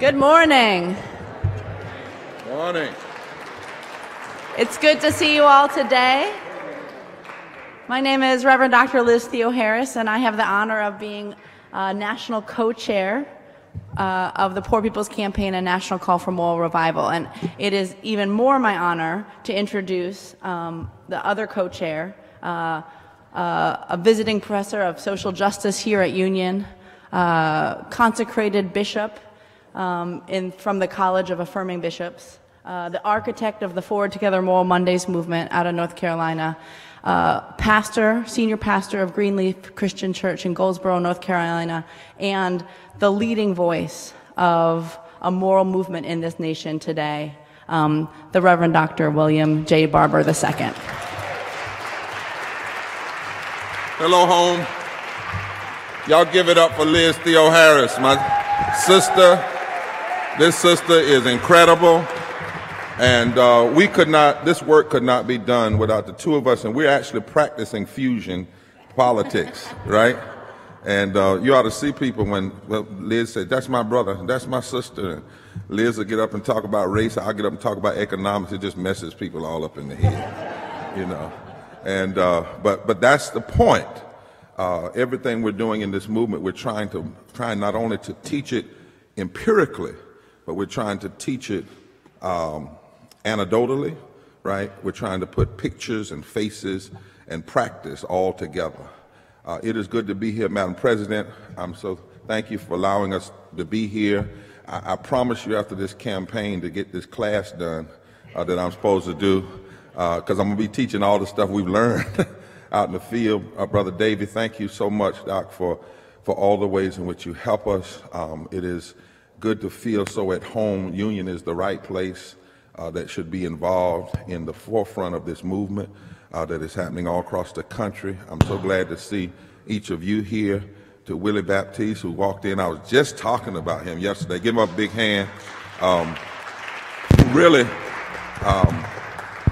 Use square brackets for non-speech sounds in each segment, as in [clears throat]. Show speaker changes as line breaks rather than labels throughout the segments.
Good morning.
Morning.
It's good to see you all today. My name is Reverend Dr. Liz Theoharis, and I have the honor of being uh, national co chair uh, of the Poor People's Campaign and National Call for Moral Revival. And it is even more my honor to introduce um, the other co chair, uh, uh, a visiting professor of social justice here at Union, uh, consecrated bishop um, in, from the College of Affirming Bishops, uh, the architect of the Forward Together Moral Mondays movement out of North Carolina, uh, pastor, senior pastor of Greenleaf Christian Church in Goldsboro, North Carolina, and the leading voice of a moral movement in this nation today, um, the Reverend Dr. William J. Barber II.
Hello, home. Y'all give it up for Liz Theoharis, my sister. This sister is incredible. And uh, we could not, this work could not be done without the two of us. And we're actually practicing fusion politics, right? And uh, you ought to see people when well, Liz said, That's my brother, that's my sister. And Liz will get up and talk about race. I'll get up and talk about economics. It just messes people all up in the head, you know. And, uh, but, but that's the point. Uh, everything we're doing in this movement, we're trying to, trying not only to teach it empirically, but we're trying to teach it um, anecdotally, right? We're trying to put pictures and faces and practice all together. Uh, it is good to be here, Madam President. I'm so thank you for allowing us to be here. I, I promise you after this campaign to get this class done uh, that I'm supposed to do, because I'm going to be teaching all the stuff we've learned [laughs] out in the field. Uh, Brother Davey, thank you so much, Doc, for, for all the ways in which you help us. Um, it is good to feel so at home. Union is the right place uh, that should be involved in the forefront of this movement uh, that is happening all across the country. I'm so glad to see each of you here. To Willie Baptist, who walked in, I was just talking about him yesterday. Give him a big hand. Um, really, um,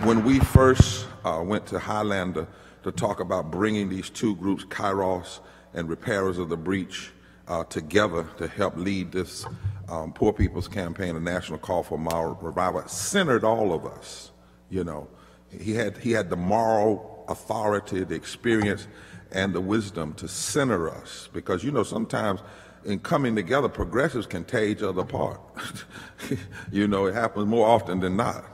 when we first uh, went to Highlander to talk about bringing these two groups, Kairos and Repairers of the Breach, uh, together to help lead this um, Poor People's Campaign, a national call for moral revival, it centered all of us. You know, he had he had the moral authority, the experience, and the wisdom to center us. Because you know, sometimes in coming together, progressives can tear each other apart. [laughs] you know, it happens more often than not.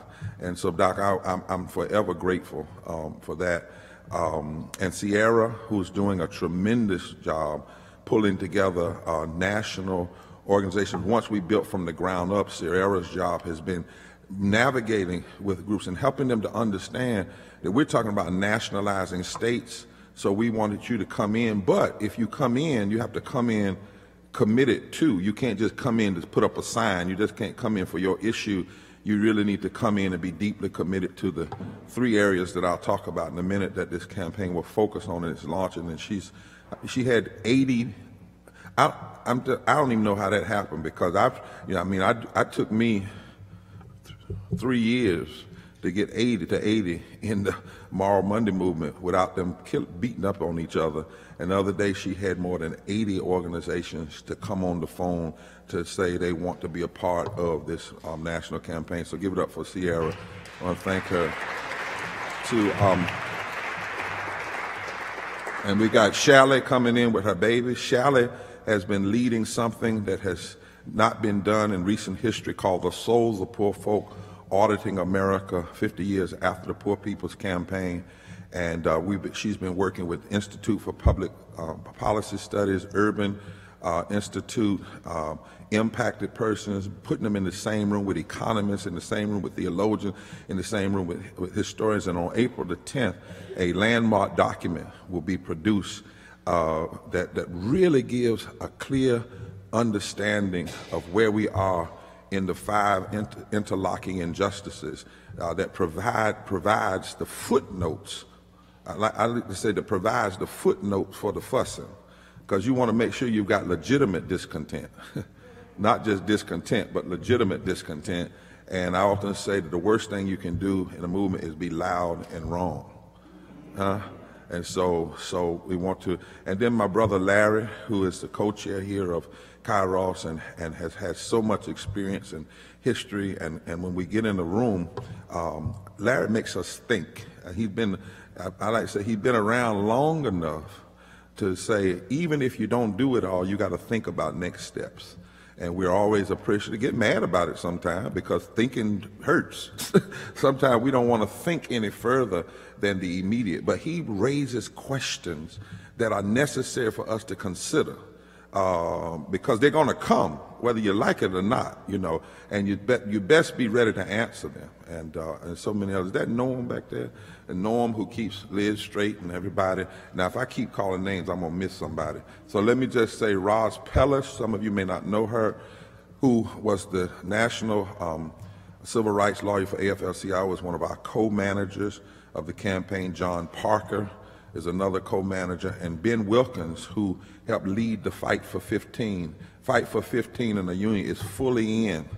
And so, Doc, I, I'm, I'm forever grateful um, for that. Um, and Sierra, who's doing a tremendous job pulling together a national organization. Once we built from the ground up, Sierra's job has been navigating with groups and helping them to understand that we're talking about nationalizing states. So we wanted you to come in, but if you come in, you have to come in committed to. You can't just come in to put up a sign. You just can't come in for your issue. You really need to come in and be deeply committed to the three areas that I'll talk about in a minute that this campaign will focus on and it's launching. And she's she had 80. I, I'm, I don't even know how that happened because I've, you know, I mean, I, I took me th- three years to get 80 to 80 in the Moral Monday movement without them kill, beating up on each other. And the other day, she had more than 80 organizations to come on the phone to say they want to be a part of this um, national campaign. So give it up for Sierra. I want to thank her. To um, and we got Shelly coming in with her baby. Shelly has been leading something that has not been done in recent history called the Souls of Poor Folk Auditing America 50 years after the Poor People's Campaign. And uh, been, she's been working with Institute for Public uh, Policy Studies, Urban uh, Institute, uh, impacted persons, putting them in the same room with economists, in the same room with theologians, in the same room with, with historians. And on April the 10th, a landmark document will be produced uh, that, that really gives a clear understanding of where we are in the five inter- interlocking injustices uh, that provide, provides the footnotes. I like, I like to say that provides the footnotes for the fussing, because you want to make sure you've got legitimate discontent, [laughs] not just discontent, but legitimate discontent. And I often say that the worst thing you can do in a movement is be loud and wrong. Huh? And so, so we want to, and then my brother Larry, who is the co-chair here of Kairos and, and has had so much experience and history. And, and when we get in the room, um, Larry makes us think. He's been, I, I like to say, he's been around long enough to say, even if you don't do it all, you got to think about next steps. And we're always appreciative. Get mad about it sometimes because thinking hurts. [laughs] sometimes we don't want to think any further than the immediate. But he raises questions that are necessary for us to consider uh, because they're going to come, whether you like it or not, you know, and you, bet you best be ready to answer them. And, uh, and so many others. That Norm back there, and Norm who keeps Liz straight and everybody. Now, if I keep calling names, I'm going to miss somebody. So let me just say Roz Pelles, some of you may not know her, who was the national um, civil rights lawyer for AFL-CIO, was one of our co-managers of the campaign, John Parker is another co-manager, and Ben Wilkins, who helped lead the Fight for 15. Fight for 15 in the union is fully in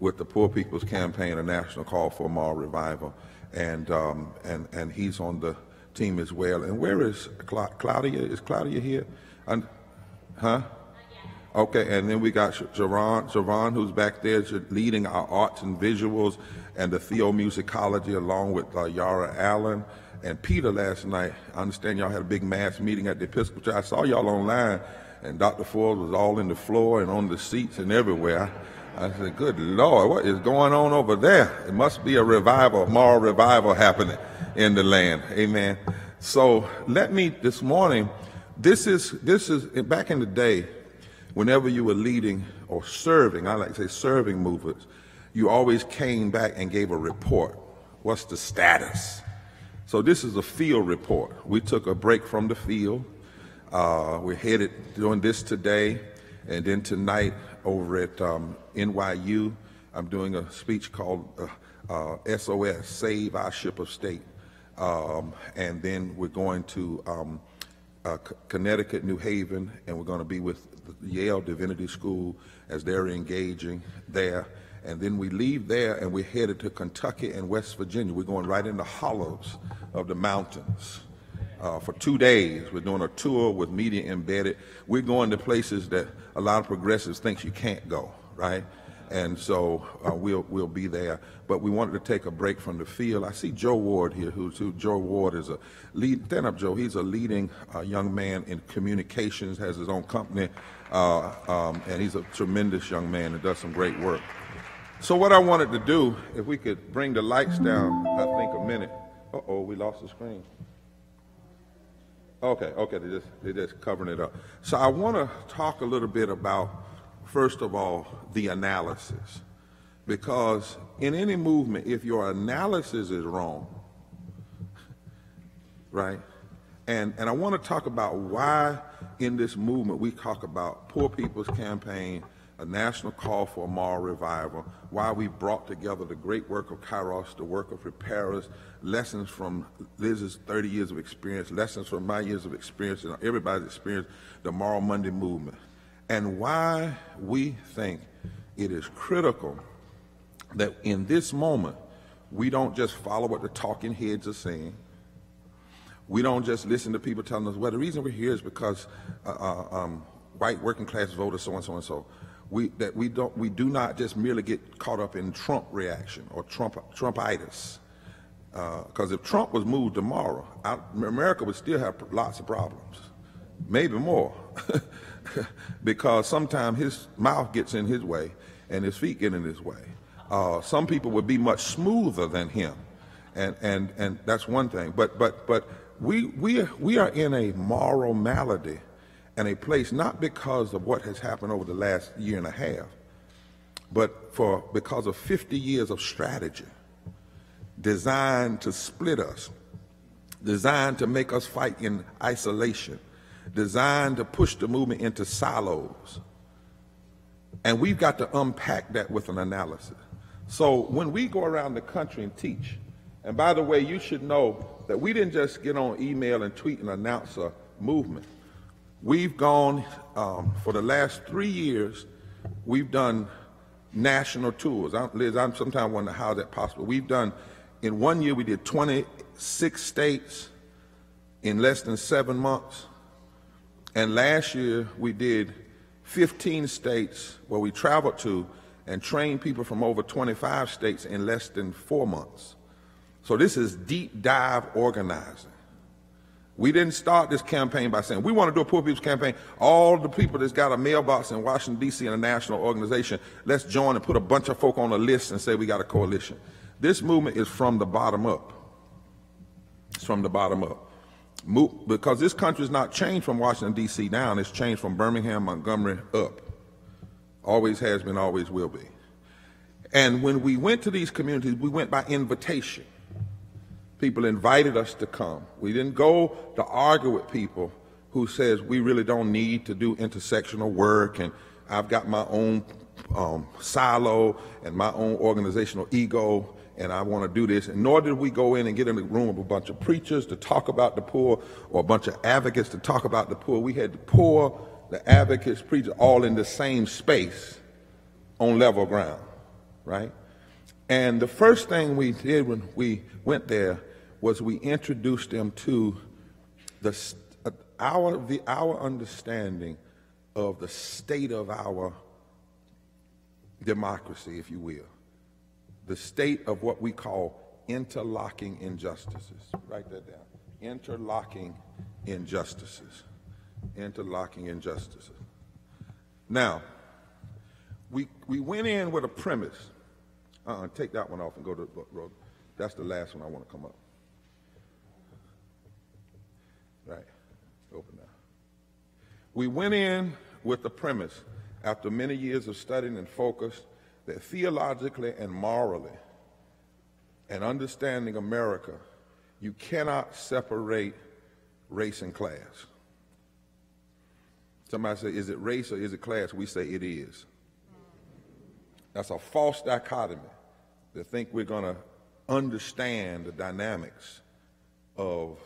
with the Poor People's Campaign, a national call for moral revival, and um, and and he's on the team as well. And where is Cla Claudia? Is Claudia here? And, huh? Okay, and then we got Javon, Javon, who's back there leading our arts and visuals and the Theomusicology, along with uh, Yara Allen and Peter last night. I understand y'all had a big mass meeting at the Episcopal Church. I saw y'all online, and Dr. Ford was all in the floor and on the seats and everywhere. I said, Good Lord, what is going on over there? It must be a revival, moral revival happening in the land. Amen. So let me this morning, this is this is back in the day, whenever you were leading or serving, I like to say serving movements, you always came back and gave a report. What's the status? So this is a field report. We took a break from the field. Uh, we're headed doing this today, and then tonight over at um, NYU, I'm doing a speech called uh, uh, SOS, Save Our Ship of State. Um, and then we're going to um, uh, Connecticut, New Haven, and we're going to be with Yale Divinity School as they're engaging there. And then we leave there and we're headed to Kentucky and West Virginia. We're going right in the hollows of the mountains. Uh, for two days. We're doing a tour with media embedded. We're going to places that a lot of progressives think you can't go, right? And so uh, we'll we'll be there. But we wanted to take a break from the field. I see Joe Ward here, who's who Joe Ward is a lead. Stand up, Joe. He's a leading uh, young man in communications, has his own company, uh, um, and he's a tremendous young man and does some great work. So what I wanted to do, if we could bring the lights down, I think a minute. Uh-oh, we lost the screen. Okay, okay, they just they just covering it up. So I want to talk a little bit about, first of all, the analysis, because in any movement, if your analysis is wrong, right, and and I want to talk about why in this movement we talk about poor people's campaign a national call for a moral revival, why we brought together the great work of Kairos, the work of Repairers, lessons from Liz's 30 years of experience, lessons from my years of experience, and everybody's experience, the Moral Monday movement, and why we think it is critical that in this moment, we don't just follow what the talking heads are saying. We don't just listen to people telling us, well, the reason we're here is because uh, uh um, white working class voters, so and so and so we, that we don't we do not just merely get caught up in Trump reaction or Trump Trumpitis. Because uh, if Trump was moved tomorrow, I, America would still have lots of problems, maybe more, [laughs] [laughs] because sometimes his mouth gets in his way and his feet get in his way. Uh, some people would be much smoother than him, and and and that's one thing. But but but we we we are in a moral malady and a place not because of what has happened over the last year and a half, but for because of 50 years of strategy designed to split us, designed to make us fight in isolation, designed to push the movement into silos. And we've got to unpack that with an analysis. So when we go around the country and teach, and by the way, you should know that we didn't just get on email and tweet and announce a movement. We've gone, um, for the last three years, we've done national tours. I, Liz, I sometimes wonder how that possible. We've done, in one year, we did 26 states in less than seven months. And last year, we did 15 states where we traveled to and trained people from over 25 states in less than four months. So this is deep dive organizing. We didn't start this campaign by saying we want to do a poor people's campaign. All the people that's got a mailbox in Washington, D.C. and a national organization, let's join and put a bunch of folk on a list and say we got a coalition. This movement is from the bottom up. It's from the bottom up. Because this country is not changed from Washington, D.C. down, it's changed from Birmingham, Montgomery up. Always has been, always will be. And when we went to these communities, we went by invitation. People invited us to come. We didn't go to argue with people who says we really don't need to do intersectional work and I've got my own um, silo and my own organizational ego and I want to do this. And nor did we go in and get in the room with a bunch of preachers to talk about the poor or a bunch of advocates to talk about the poor. We had the poor, the advocates, preachers, all in the same space on level ground, right? And the first thing we did when we went there was we introduced them to the, uh, our, the, our understanding of the state of our democracy, if you will. The state of what we call interlocking injustices. Write that down. Interlocking injustices. Interlocking injustices. Now, we, we went in with a premise. Uh-uh, take that one off and go to the road. That's the last one I want to come up. Right. Open now. We went in with the premise, after many years of studying and focus, that theologically and morally and understanding America, you cannot separate race and class. Somebody say, is it race or is it class? We say it is. That's a false dichotomy to think we're going to understand the dynamics of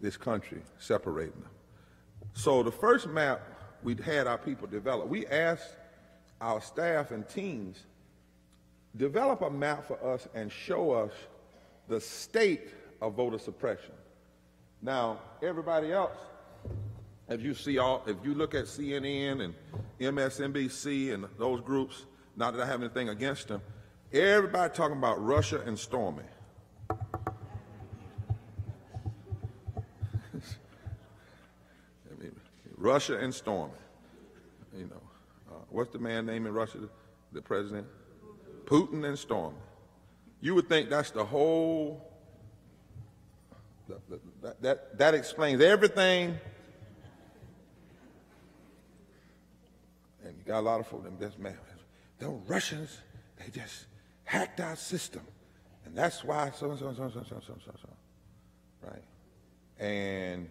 this country, separating them. So the first map we had our people develop, we asked our staff and teams, develop a map for us and show us the state of voter suppression. Now, everybody else, if you see all, if you look at CNN and MSNBC and those groups, not that I have anything against them, everybody talking about Russia and Stormy. [laughs] Russia and Stormy. You know, what's the man name in Russia, the president? Putin and Stormy. You would think that's the whole, that, that, that explains everything. And you got a lot of folks, just man, the Russians, they just hacked our system. And that's why so and so and so and so and so and so. Right? And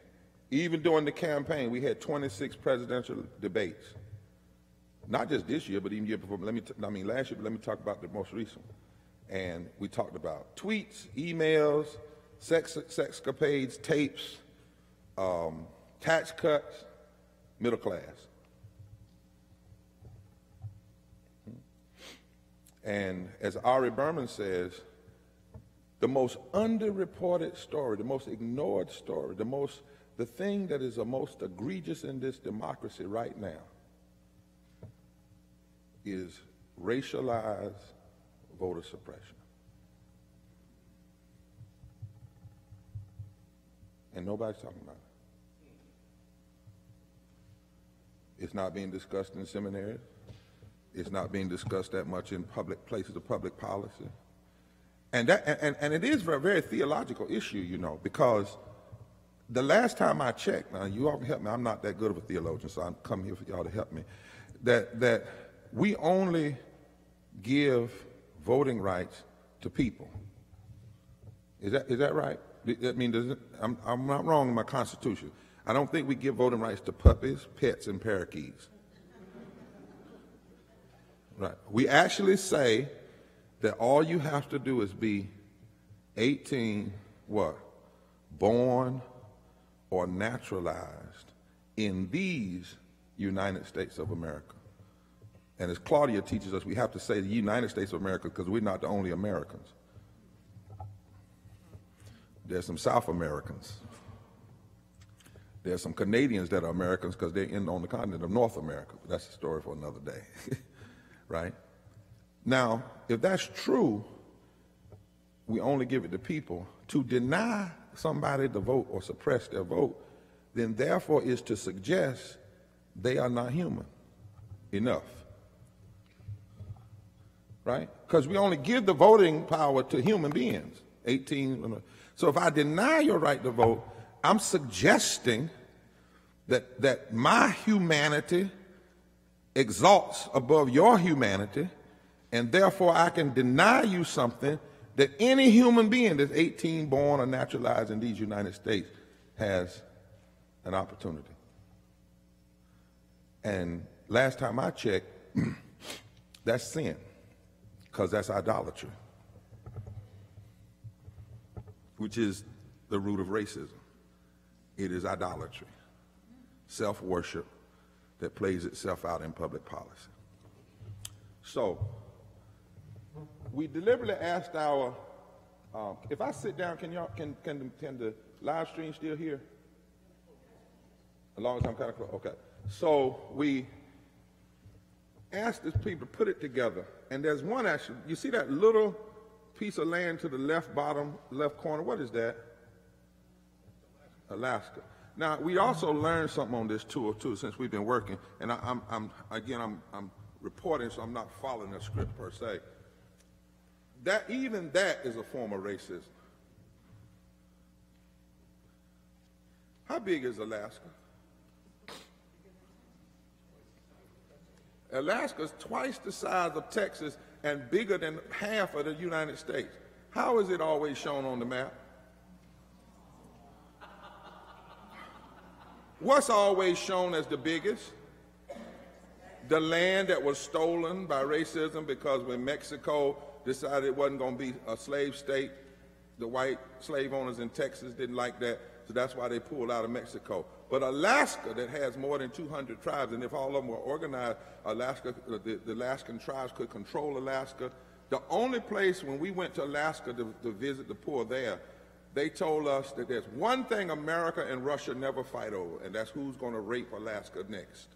even during the campaign, we had 26 presidential debates. Not just this year, but even year before. Let me, I mean, last year, but let me talk about the most recent. And we talked about tweets, emails, sex, sexcapades, tapes, um, tax cuts, middle class. And as Ari Berman says, the most underreported story, the most ignored story, the most the thing that is the most egregious in this democracy right now is racialized voter suppression. And nobody's talking about it. It's not being discussed in seminaries. It's not being discussed that much in public places of public policy. And, that, and, and it is a very theological issue, you know, because the last time I checked, now you all can help me, I'm not that good of a theologian, so I'm coming here for y'all to help me, that, that we only give voting rights to people. Is that, is that right? I mean, it, I'm, I'm not wrong in my Constitution. I don't think we give voting rights to puppies, pets, and parakeets. Right. We actually say that all you have to do is be 18, what? Born or naturalized in these United States of America. And as Claudia teaches us, we have to say the United States of America because we're not the only Americans. There's some South Americans. There's some Canadians that are Americans because they're in on the continent of North America. But that's a story for another day. [laughs] right? Now, if that's true, we only give it to people. To deny somebody the vote or suppress their vote, then therefore is to suggest they are not human enough. Right? Because we only give the voting power to human beings. 18. So if I deny your right to vote, I'm suggesting that, that my humanity exalts above your humanity, and therefore I can deny you something that any human being that's 18, born, or naturalized in these United States has an opportunity. And last time I checked, [clears throat] that's sin, because that's idolatry, which is the root of racism. It is idolatry, self worship, that plays itself out in public policy. So, we deliberately asked our, um, if I sit down, can y'all, can, can, can the live stream still hear? As long as I'm kind of close, okay. So we asked these people to put it together, and there's one actually, you see that little piece of land to the left bottom, left corner, what is that? Alaska. Now, we also learned something on this tour, too, since we've been working. And I, am I'm, again, I'm, I'm reporting, so I'm not following the script per se. That, even that is a form of racism. How big is Alaska? Alaska is twice the size of Texas and bigger than half of the United States. How is it always shown on the map? What's always shown as the biggest? The land that was stolen by racism because when Mexico decided it wasn't going to be a slave state, the white slave owners in Texas didn't like that, so that's why they pulled out of Mexico. But Alaska, that has more than 200 tribes, and if all of them were organized, Alaska, uh, the, the Alaskan tribes could control Alaska. The only place when we went to Alaska to, to visit the poor there, they told us that there's one thing America and Russia never fight over, and that's who's going to rape Alaska next.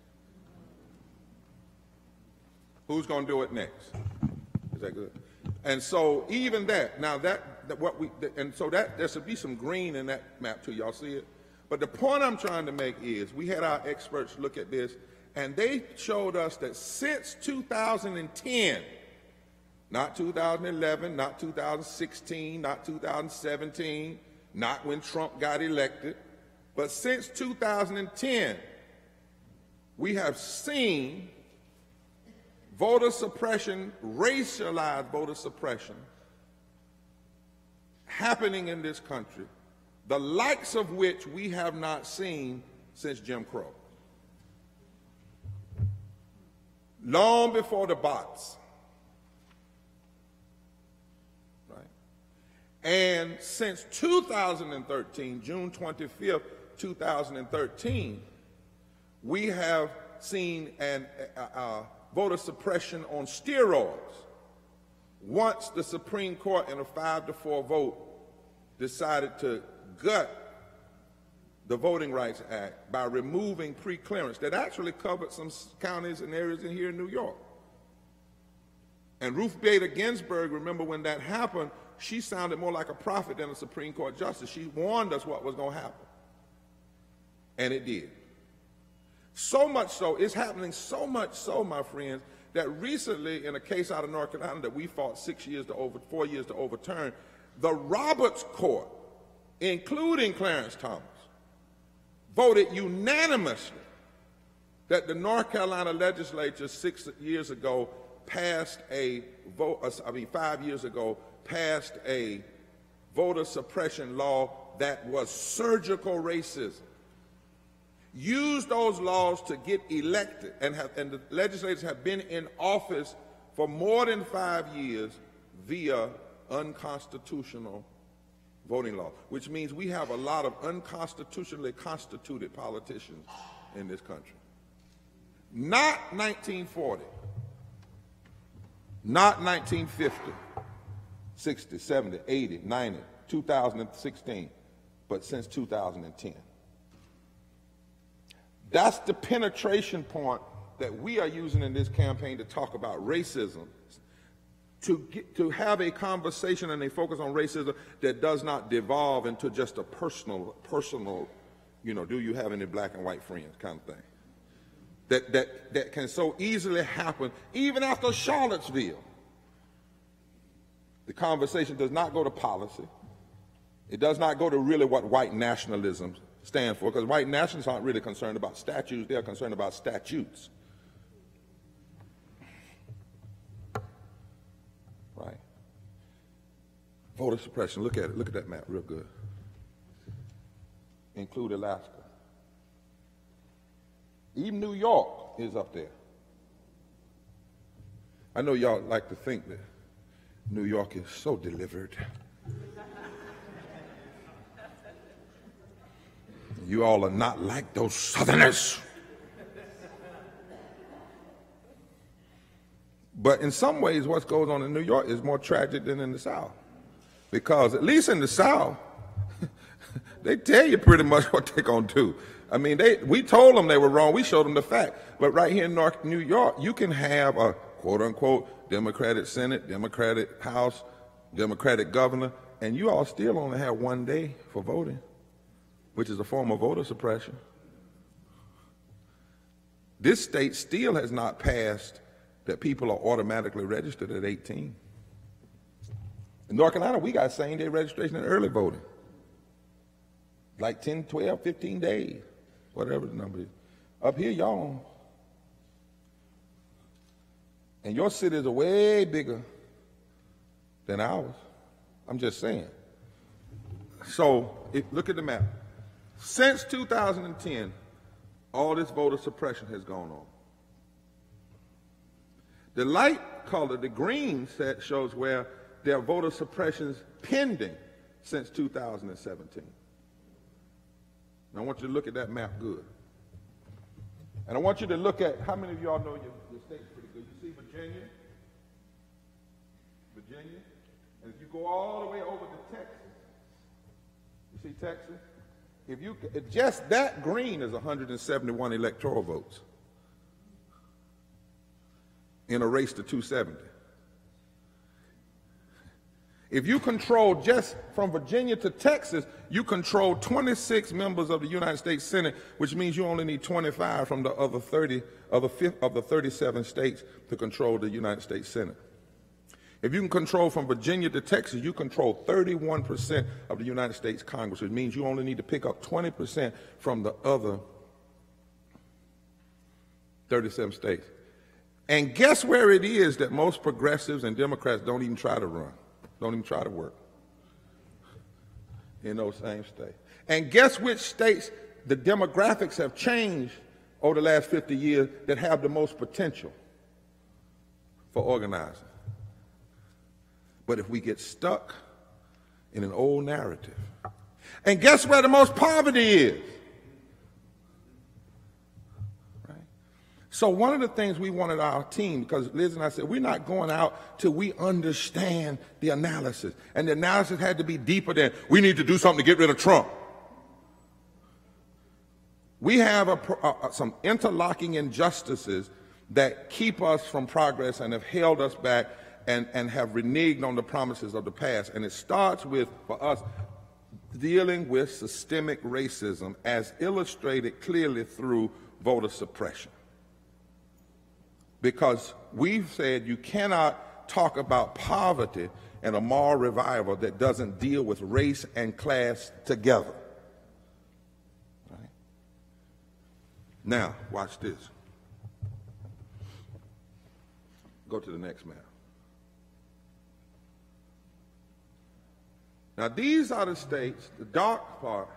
Who's going to do it next? Is that good? And so even that, now that, that what we, and so that there should be some green in that map too. Y'all see it? But the point I'm trying to make is we had our experts look at this, and they showed us that since 2010, not 2011, not 2016, not 2017, not when Trump got elected, but since 2010, we have seen voter suppression, racialized voter suppression, happening in this country, the likes of which we have not seen since Jim Crow. Long before the bots, right? And since 2013, June 25th, 2013, we have seen an, voter suppression on steroids. Once the Supreme Court in a five to four vote decided to gut the Voting Rights Act by removing preclearance that actually covered some counties and areas in here in New York. And Ruth Bader Ginsburg, remember when that happened, she sounded more like a prophet than a Supreme Court justice. She warned us what was going to happen. And it did. So much so, it's happening so much so, my friends, that recently in a case out of North Carolina that we fought six years to over, four years to overturn, the Roberts Court, including Clarence Thomas, voted unanimously that the North Carolina legislature six years ago passed a vote, uh, I mean, five years ago, passed a voter suppression law that was surgical racism. use those laws to get elected, and, have, and the legislators have been in office for more than five years via unconstitutional voting law, which means we have a lot of unconstitutionally constituted politicians in this country. Not 1940, not 1950, 60, 70, 80, 90, 2016, but since 2010. That's the penetration point that we are using in this campaign to talk about racism, to, get, to have a conversation and a focus on racism that does not devolve into just a personal, personal, you know, do you have any black and white friends kind of thing. That, that, that can so easily happen even after Charlottesville. The conversation does not go to policy. It does not go to really what white nationalism stands for, because white nationalists aren't really concerned about statues, they're concerned about statutes. Voter suppression, look at it, look at that map real good. Include Alaska. Even New York is up there. I know y'all like to think that New York is so delivered. You all are not like those Southerners. But in some ways, what goes on in New York is more tragic than in the South. Because at least in the South, [laughs] they tell you pretty much what they're going to do. I mean, they, we told them they were wrong. We showed them the fact. But right here in North New York, you can have a quote unquote Democratic Senate, Democratic House, Democratic governor, and you all still only have one day for voting which is a form of voter suppression. This state still has not passed that people are automatically registered at 18. In North Carolina, we got same day registration and early voting. Like 10, 12, 15 days, whatever the number is. Up here, y'all. And your cities are way bigger than ours. I'm just saying. So, if, look at the map. Since 2010, all this voter suppression has gone on. The light color, the green set, shows where there are voter suppressions pending since 2017. Now I want you to look at that map good. And I want you to look at how many of y'all know your, your state's pretty good. You see Virginia? Virginia? And if you go all the way over to Texas, you see Texas? if you just that green is 171 electoral votes in a race to 270. If you control just from Virginia to Texas, you control 26 members of the United States Senate, which means you only need 25 from the other 30 of the, of the 37 states to control the United States Senate. If you can control from Virginia to Texas, you control 31% of the United States Congress, which means you only need to pick up 20% from the other 37 states. And guess where it is that most progressives and Democrats don't even try to run, don't even try to work? In those same states. And guess which states the demographics have changed over the last 50 years that have the most potential for organizing? But if we get stuck in an old narrative, and guess where the most poverty is? So one of the things we wanted our team, because Liz and I said, we're not going out till we understand the analysis. And the analysis had to be deeper than, we need to do something to get rid of Trump. We have a, a, some interlocking injustices that keep us from progress and have held us back and, and have reneged on the promises of the past. And it starts with, for us, dealing with systemic racism as illustrated clearly through voter suppression. Because we've said you cannot talk about poverty and a moral revival that doesn't deal with race and class together. Right? Now, watch this. Go to the next map. Now, these are the states, the dark part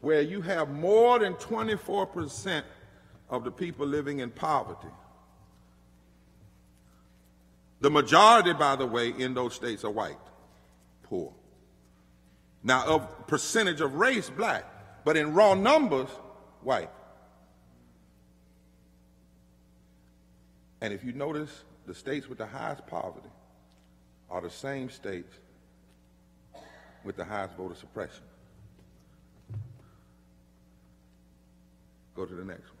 where you have more than 24% of the people living in poverty. The majority, by the way, in those states are white, poor. Now, of percentage of race, black, but in raw numbers, white. And if you notice, the states with the highest poverty are the same states with the highest voter suppression. Go to the next one.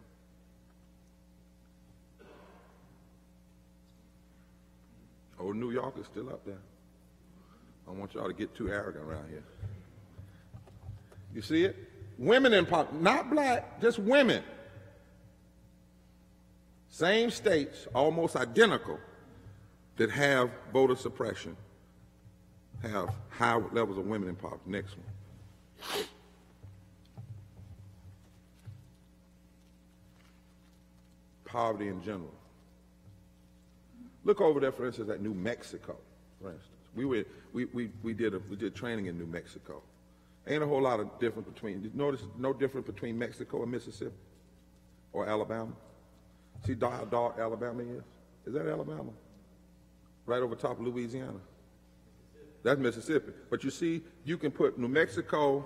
Oh, New York is still up there. I want y'all to get too arrogant around here. You see it? Women in pop, not black, just women. Same states, almost identical, that have voter suppression, have high levels of women in poverty. Next one. Poverty in general. Look over there, for instance, at New Mexico, for instance. We, were, we, we, we, did a, we did training in New Mexico. Ain't a whole lot of difference between, notice no difference between Mexico and Mississippi or Alabama? See how dark Alabama is? Is that Alabama? Right over top of Louisiana. That's Mississippi. But you see, you can put New Mexico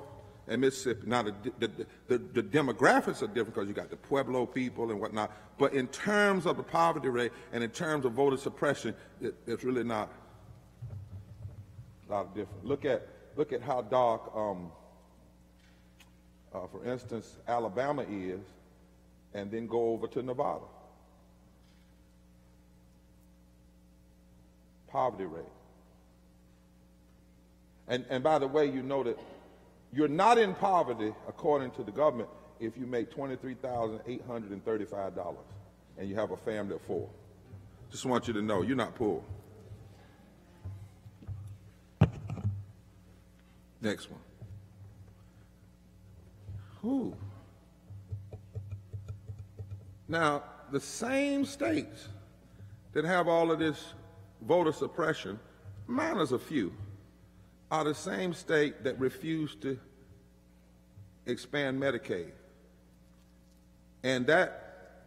and Mississippi. Now, the, the, the, the demographics are different because you got the Pueblo people and whatnot. But in terms of the poverty rate and in terms of voter suppression, it, it's really not a lot of difference. Look at, look at how dark, um, uh, for instance, Alabama is, and then go over to Nevada. Poverty rate. And, and by the way, you know that you're not in poverty, according to the government, if you make $23,835 and you have a family of four. Just want you to know you're not poor. Next one. Who? Now, the same states that have all of this voter suppression, minus a few, are the same state that refused to expand Medicaid. And that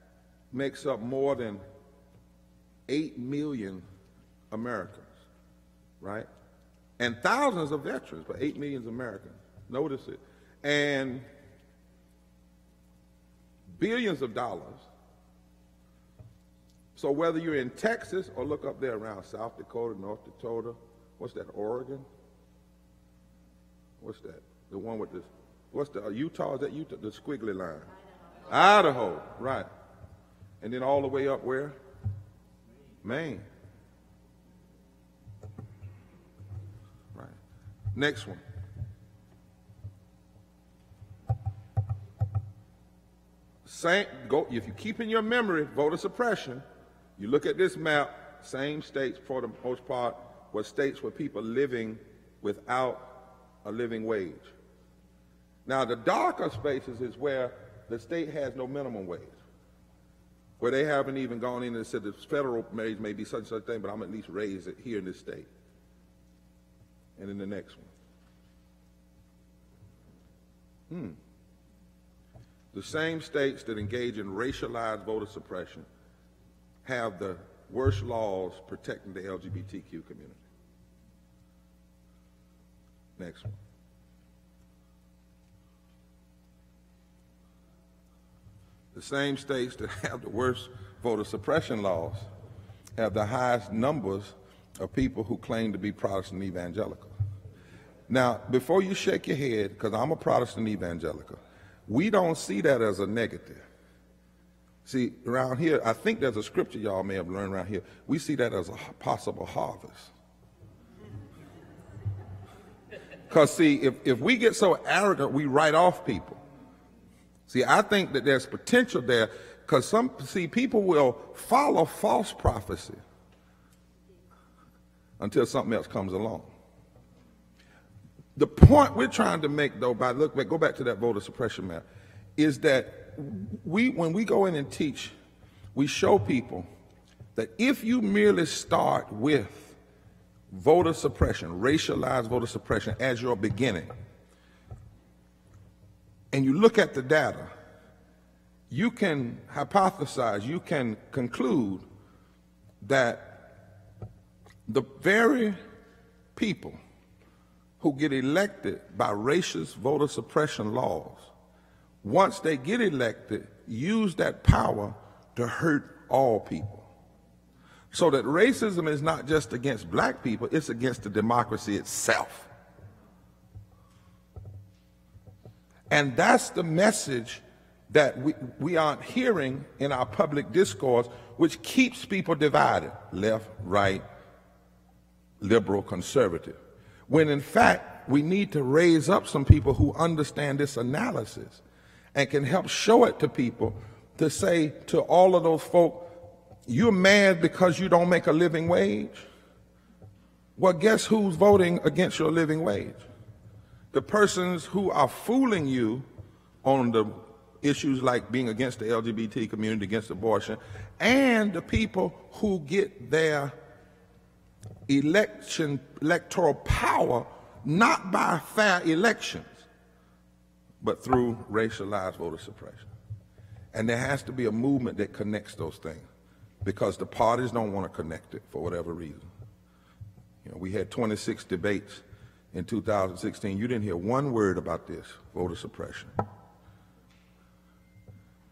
makes up more than 8 million Americans, right? And thousands of veterans, but 8 million Americans. Notice it. And billions of dollars. So whether you're in Texas or look up there around South Dakota, North Dakota, what's that, Oregon? What's that? The one with the, what's the, Utah, is that Utah? The squiggly line. Idaho. Idaho, right. And then all the way up where? Maine. Right. Next one. Same, go, if you keep in your memory voter suppression, you look at this map, same states for the most part were states where people living without a living wage. Now, the darker spaces is where the state has no minimum wage, where they haven't even gone in and said the federal wage may be such and such thing, but I'm at least raise it here in this state. And in the next one. Hmm. The same states that engage in racialized voter suppression have the worst laws protecting the LGBTQ community. Next one. The same states that [laughs] have the worst voter suppression laws have the highest numbers of people who claim to be Protestant evangelical. Now, before you shake your head, because I'm a Protestant evangelical, we don't see that as a negative. See, around here, I think there's a scripture y'all may have learned around here. We see that as a possible harvest. Because, see, if, if we get so arrogant, we write off people. See, I think that there's potential there because some, see, people will follow false prophecy until something else comes along. The point we're trying to make, though, by look, go back to that voter suppression map, is that we, when we go in and teach, we show people that if you merely start with voter suppression, racialized voter suppression as your beginning, and you look at the data, you can hypothesize, you can conclude that the very people who get elected by racist voter suppression laws, once they get elected, use that power to hurt all people. So that racism is not just against black people, it's against the democracy itself. And that's the message that we, we aren't hearing in our public discourse, which keeps people divided left, right, liberal, conservative. When in fact, we need to raise up some people who understand this analysis and can help show it to people to say to all of those folk, you're mad because you don't make a living wage? Well, guess who's voting against your living wage? The persons who are fooling you on the issues like being against the LGBT community, against abortion, and the people who get their election electoral power not by fair elections, but through racialized voter suppression. And there has to be a movement that connects those things because the parties don't want to connect it for whatever reason. You know, we had 26 debates in 2016. You didn't hear one word about this, voter suppression.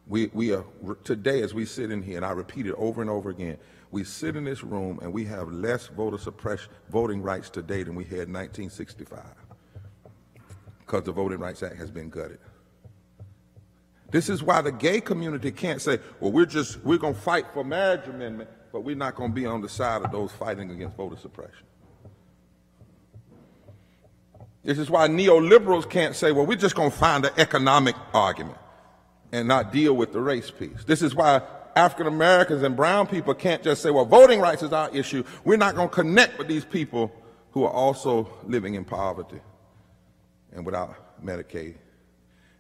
We, we are, today as we sit in here, and I repeat it over and over again, we sit in this room and we have less voter suppression, voting rights today than we had in 1965 because the Voting Rights Act has been gutted. This is why the gay community can't say, well, we're just, we're going to fight for marriage amendment, but we're not going to be on the side of those fighting against voter suppression. This is why neoliberals can't say, well, we're just going to find an economic argument and not deal with the race piece. This is why African Americans and brown people can't just say, well, voting rights is our issue. We're not going to connect with these people who are also living in poverty and without Medicaid.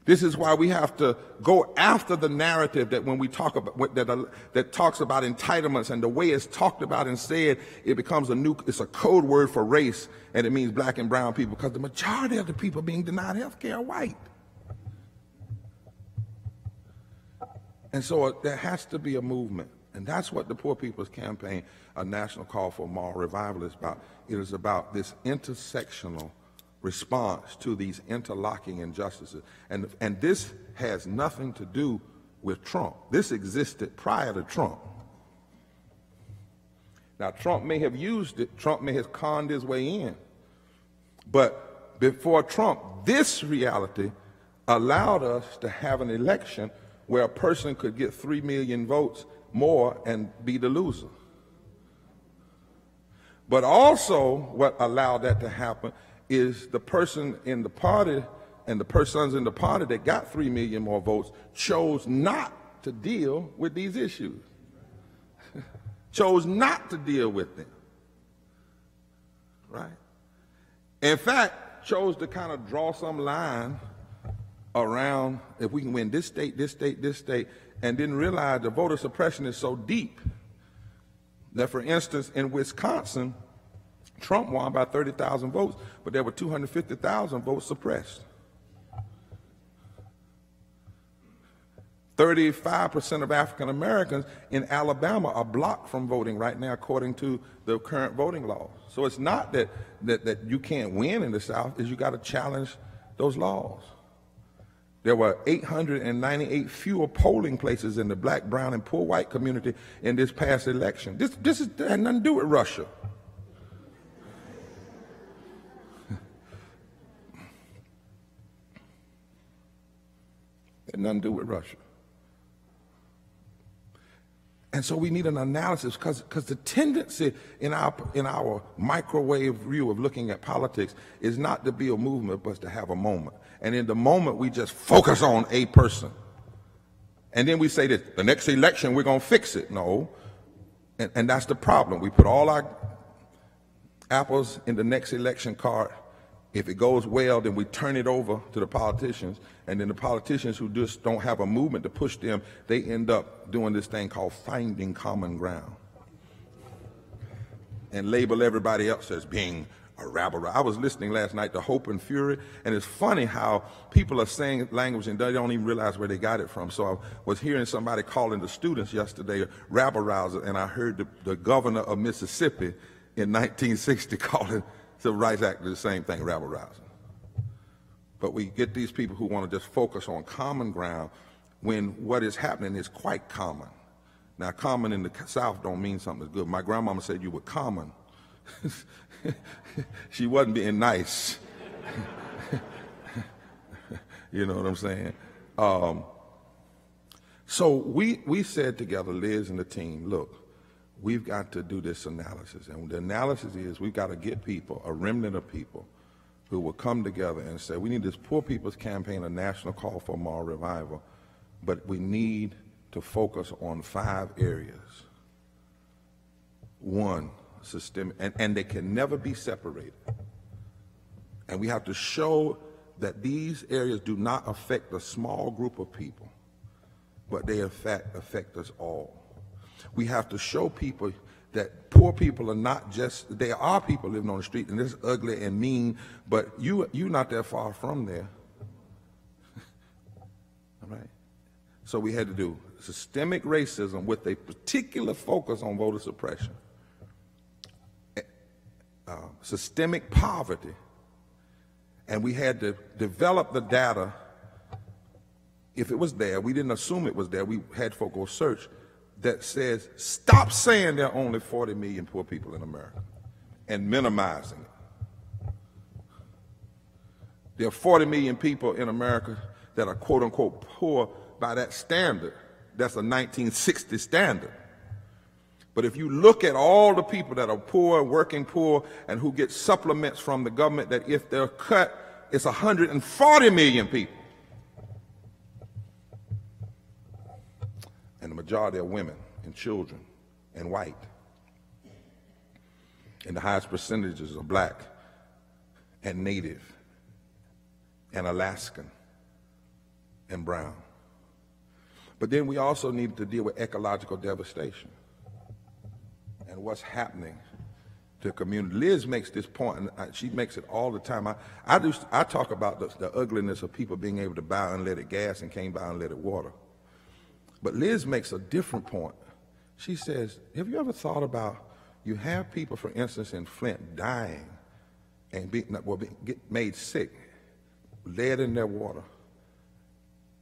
This is why we have to go after the narrative that when we talk about that, uh, that talks about entitlements and the way it's talked about and said, it becomes a new, it's a code word for race and it means black and brown people because the majority of the people being denied health care are white. And so uh, there has to be a movement. And that's what the Poor People's Campaign, a national call for moral revival is about. It is about this intersectional response to these interlocking injustices. And, and this has nothing to do with Trump. This existed prior to Trump. Now, Trump may have used it, Trump may have conned his way in. But before Trump, this reality allowed us to have an election where a person could get 3 million votes more and be the loser. But also, what allowed that to happen is the person in the party and the persons in the party that got 3 million more votes chose not to deal with these issues, [laughs] chose not to deal with them. Right? In fact, chose to kind of draw some line around if we can win this state, this state, this state, and didn't realize the voter suppression is so deep that, for instance, in Wisconsin, Trump won by 30,000 votes, but there were 250,000 votes suppressed. 35% of African Americans in Alabama are blocked from voting right now, according to the current voting laws. So it's not that, that, that you can't win in the South, is you got to challenge those laws. There were 898 fewer polling places in the black, brown, and poor white community in this past election. This, this is, had nothing to do with Russia. Had nothing to do with Russia. And so we need an analysis because the tendency in our, in our microwave view of looking at politics is not to be a movement, but to have a moment. And in the moment, we just focus on a person. And then we say that the next election, we're going to fix it. No. And, and that's the problem. We put all our apples in the next election cart if it goes well, then we turn it over to the politicians, and then the politicians who just don't have a movement to push them, they end up doing this thing called finding common ground and label everybody else as being a rabble. I was listening last night to Hope and Fury, and it's funny how people are saying language and they don't even realize where they got it from. So I was hearing somebody calling the students yesterday a rabble rouser, and I heard the, the governor of Mississippi in 1960 [laughs] calling civil rights act the same thing, rabble rouser. But we get these people who want to just focus on common ground when what is happening is quite common. Now, common in the South don't mean something good. My grandmama said you were common. [laughs] she wasn't being nice. [laughs] you know what I'm saying? Um, so we, we said together, Liz and the team, look, we've got to do this analysis. And the analysis is we've got to get people, a remnant of people, who will come together and say, we need this Poor People's Campaign, a national call for moral revival, but we need to focus on five areas. One, systemic, and, and they can never be separated. And we have to show that these areas do not affect a small group of people, but they affect, affect us all. We have to show people that poor people are not just, there are people living on the street and it's ugly and mean, but you, you're not that far from there. [laughs] All right? So we had to do systemic racism with a particular focus on voter suppression uh, systemic poverty, and we had to develop the data. If it was there, we didn't assume it was there. We had folk go search that says, stop saying there are only 40 million poor people in America and minimizing it. There are 40 million people in America that are quote unquote poor by that standard. That's a 1960 standard. But if you look at all the people that are poor, working poor, and who get supplements from the government, that if they're cut, it's 140 million people. And the majority are women and children and white. And the highest percentages are black and native and Alaskan and brown. But then we also need to deal with ecological devastation and what's happening to the community. Liz makes this point, and she makes it all the time. I, I, do, I talk about the, the ugliness of people being able to buy unleaded gas and can't buy unleaded water. But Liz makes a different point. She says, have you ever thought about, you have people, for instance, in Flint dying and be, well, be, get made sick, lead in their water,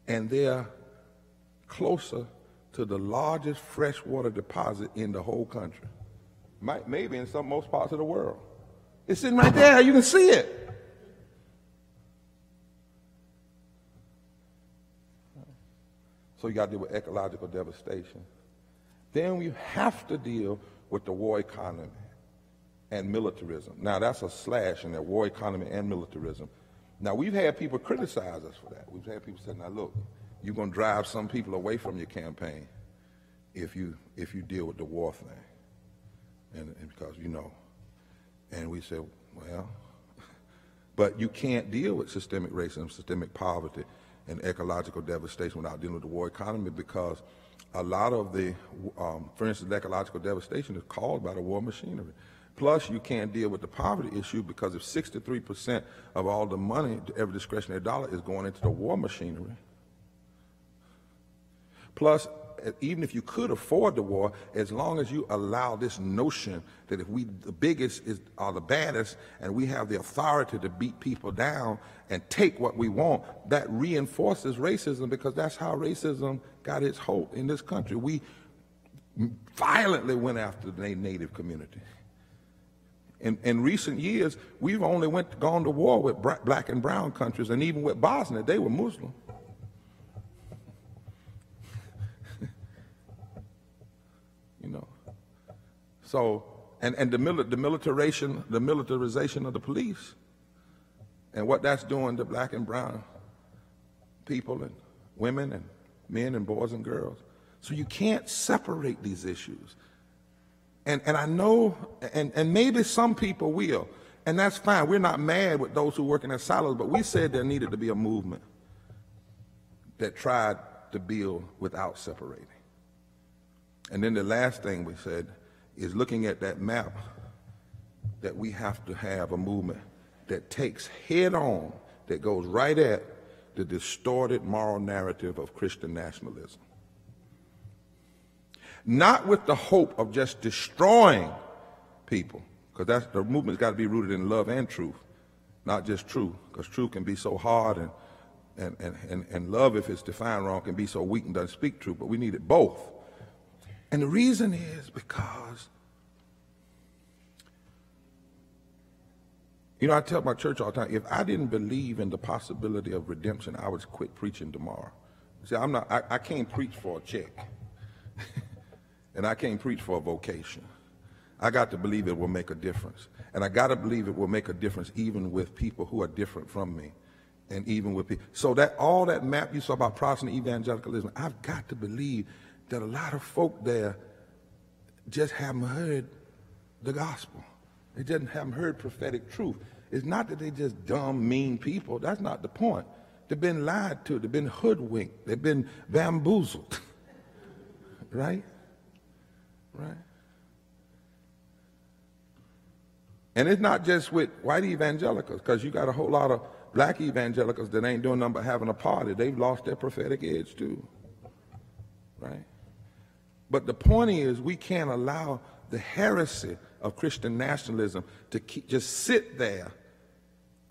and they're closer to the largest freshwater deposit in the whole country might, maybe in some most parts of the world. It's sitting right there. You can see it. So you got to deal with ecological devastation. Then you have to deal with the war economy and militarism. Now that's a slash in that war economy and militarism. Now we've had people criticize us for that. We've had people say, "Now look, you're going to drive some people away from your campaign if you if you deal with the war thing." and, and because you know. And we said, well, [laughs] but you can't deal with systemic racism, systemic poverty, and ecological devastation without dealing with the war economy because a lot of the, um, for instance, ecological devastation is caused by the war machinery. Plus, you can't deal with the poverty issue because if 63% of all the money, every discretionary dollar, is going into the war machinery, plus even if you could afford the war, as long as you allow this notion that if we the biggest is are the baddest and we have the authority to beat people down and take what we want, that reinforces racism because that's how racism got its hold in this country. We violently went after the native community. In, in recent years, we've only went gone to war with black and brown countries, and even with Bosnia, they were Muslim. So, and, and the, mili- the militarization, the militarization of the police and what that's doing to black and brown people and women and men and boys and girls. So you can't separate these issues. And, and I know, and, and maybe some people will, and that's fine. We're not mad with those who work in their silos, but we said there needed to be a movement that tried to build without separating. And then the last thing we said is looking at that map that we have to have a movement that takes head on, that goes right at the distorted moral narrative of Christian nationalism. Not with the hope of just destroying people, because that's the movement's got to be rooted in love and truth, not just truth, because truth can be so hard and, and, and, and, and love, if it's defined wrong, can be so weak and doesn't speak truth, but we need it both. And the reason is because You know, I tell my church all the time, if I didn't believe in the possibility of redemption, I would quit preaching tomorrow. See, I'm not, I, I can't preach for a check. [laughs] and I can't preach for a vocation. I got to believe it will make a difference. And I got to believe it will make a difference even with people who are different from me. And even with people. So that all that map you saw about Protestant evangelicalism, I've got to believe that a lot of folk there just haven't heard the gospel. They just haven't heard prophetic truth. It's not that they just dumb, mean people. That's not the point. They've been lied to. They've been hoodwinked. They've been bamboozled. [laughs] right? Right? And it's not just with white evangelicals, because you got a whole lot of black evangelicals that ain't doing nothing but having a party. They've lost their prophetic edge too. Right? But the point is, we can't allow the heresy of Christian nationalism to keep, just sit there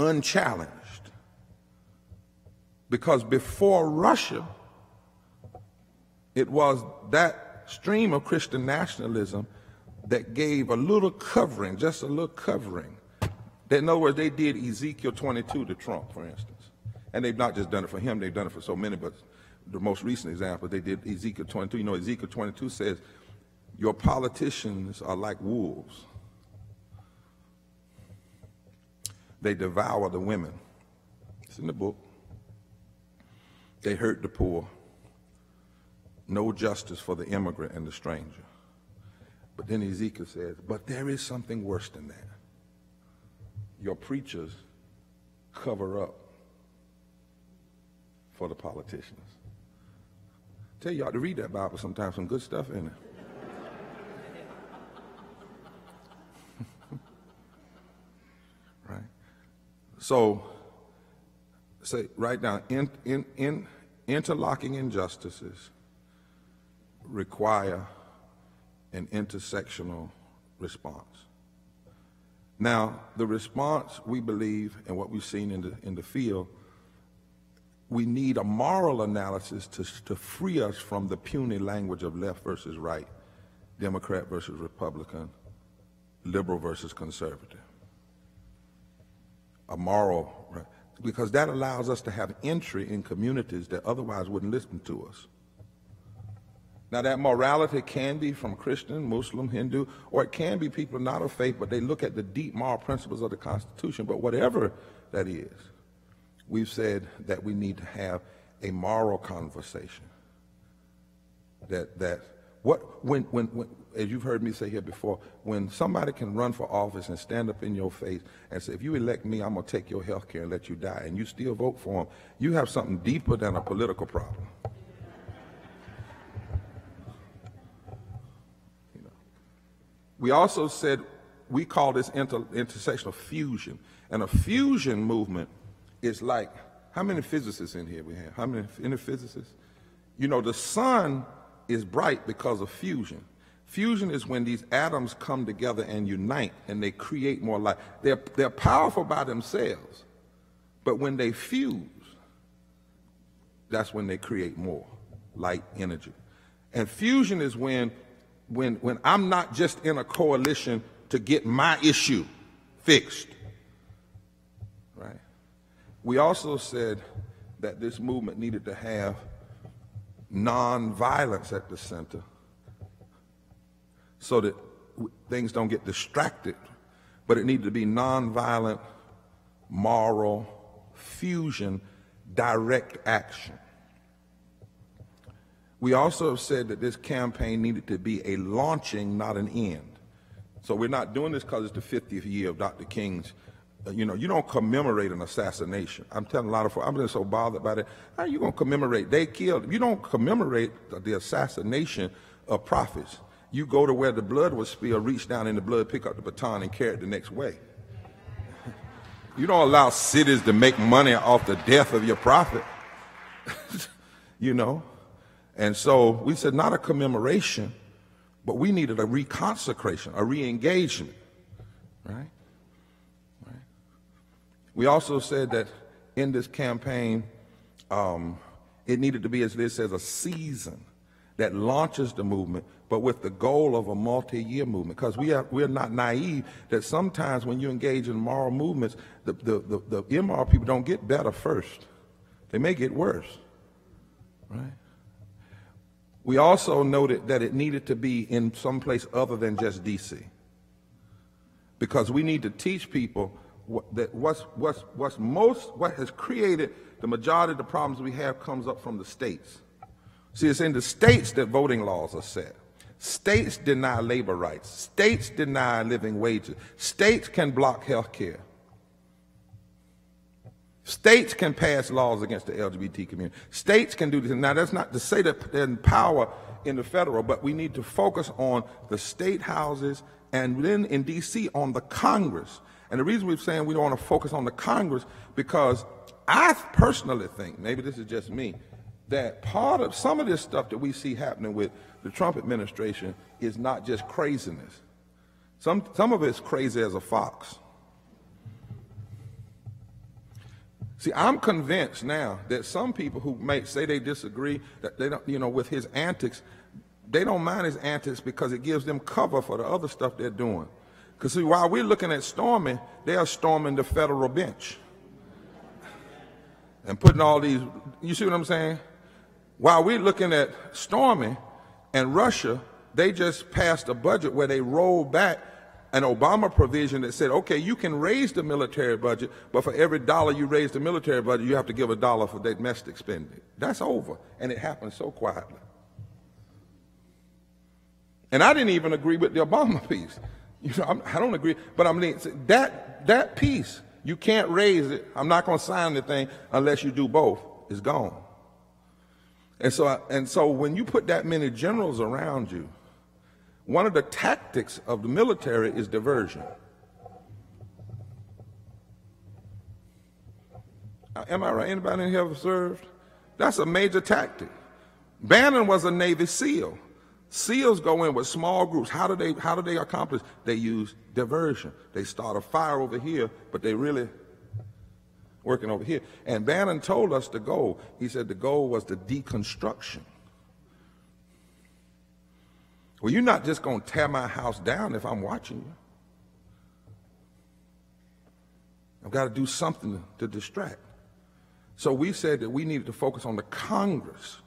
unchallenged. Because before Russia, it was that stream of Christian nationalism that gave a little covering, just a little covering. In other words, they did Ezekiel 22 to Trump, for instance. And they've not just done it for him, they've done it for so many, but the most recent example, they did Ezekiel 22. You know, Ezekiel 22 says, Your politicians are like wolves. They devour the women. It's in the book. They hurt the poor. No justice for the immigrant and the stranger. But then Ezekiel says, but there is something worse than that. Your preachers cover up for the politicians. Tell y'all to read that Bible sometimes, some good stuff in it. [laughs] Right? So, say, write down in, in, in, interlocking injustices require an intersectional response. Now, the response we believe and what we've seen in the, in the field, we need a moral analysis to, to free us from the puny language of left versus right, Democrat versus Republican, liberal versus conservative a moral, right? because that allows us to have entry in communities that otherwise wouldn't listen to us. Now, that morality can be from Christian, Muslim, Hindu, or it can be people not of faith, but they look at the deep moral principles of the Constitution. But whatever that is, we've said that we need to have a moral conversation. That, that what, when, when, when, as you've heard me say here before, when somebody can run for office and stand up in your face and say, if you elect me, I'm going to take your health care and let you die, and you still vote for them, you have something deeper than a political problem. You know. We also said we call this inter intersectional fusion. And a fusion movement is like, how many physicists in here we have? How many, any physicists? You know, the sun is bright because of fusion. Fusion is when these atoms come together and unite and they create more light. They're, they're powerful by themselves, but when they fuse, that's when they create more light energy. And fusion is when, when, when I'm not just in a coalition to get my issue fixed. We also said that this movement needed to have nonviolence at the center so that things don't get distracted, but it needed to be nonviolent, moral, fusion, direct action. We also have said that this campaign needed to be a launching, not an end. So we're not doing this because it's the 50th year of Dr. King's Uh, you know, you don't commemorate an assassination. I'm telling a lot of folks, I'm just so bothered by it. How are you going to commemorate? They killed. You don't commemorate the assassination of prophets. you go to where the blood was spilled, reach down in the blood, pick up the baton, and carry it the next way. [laughs] You don't allow cities to make money off the death of your prophet. [laughs] you know? And so we said, not a commemoration, but we needed a reconsecration, a re engagement. Right? We also said that in this campaign, um, it needed to be, as this says, a season that launches the movement, but with the goal of a multi-year movement. Because we are we're not naive that sometimes when you engage in moral movements, the, the, the, the immoral people don't get better first. They may get worse. Right? We also noted that it needed to be in some place other than just DC. Because we need to teach people what, that what's, what's, what's most, what has created the majority of the problems we have comes up from the states. See, it's in the states that voting laws are set. States deny labor rights. States deny living wages. States can block health care. States can pass laws against the LGBT community. States can do this. Now, that's not to say that there's power in the federal, but we need to focus on the state houses and then in D.C. on the Congress. And the reason we're saying we don't want to focus on the Congress because I personally think, maybe this is just me, that part of some of this stuff that we see happening with the Trump administration is not just craziness. Some, some of it's crazy as a fox. See, I'm convinced now that some people who may say they disagree, that they don't, you know, with his antics, they don't mind his antics because it gives them cover for the other stuff they're doing. Because see, while we're looking at storming, they are storming the federal bench and putting all these, you see what I'm saying? While we're looking at storming and Russia, they just passed a budget where they rolled back an Obama provision that said, okay, you can raise the military budget, but for every dollar you raise the military budget, you have to give a dollar for domestic spending. That's over. And it happened so quietly. And I didn't even agree with the Obama piece. [laughs] You know, I'm, I do not agree, but I mean, that, that piece, you can't raise it. I'm not going to sign the thing unless you do both. It's gone. And so, and so when you put that many generals around you, one of the tactics of the military is diversion. Uh, am I right? Anybody in here ever served? That's a major tactic. Bannon was a Navy SEAL. SEALs go in with small groups. How do they how do they accomplish? They use diversion. They start a fire over here, but they really working over here. And Bannon told us the goal. He said the goal was the deconstruction. Well, you're not just going to tear my house down if I'm watching you. I've got to do something to distract. So we said that we needed to focus on the Congress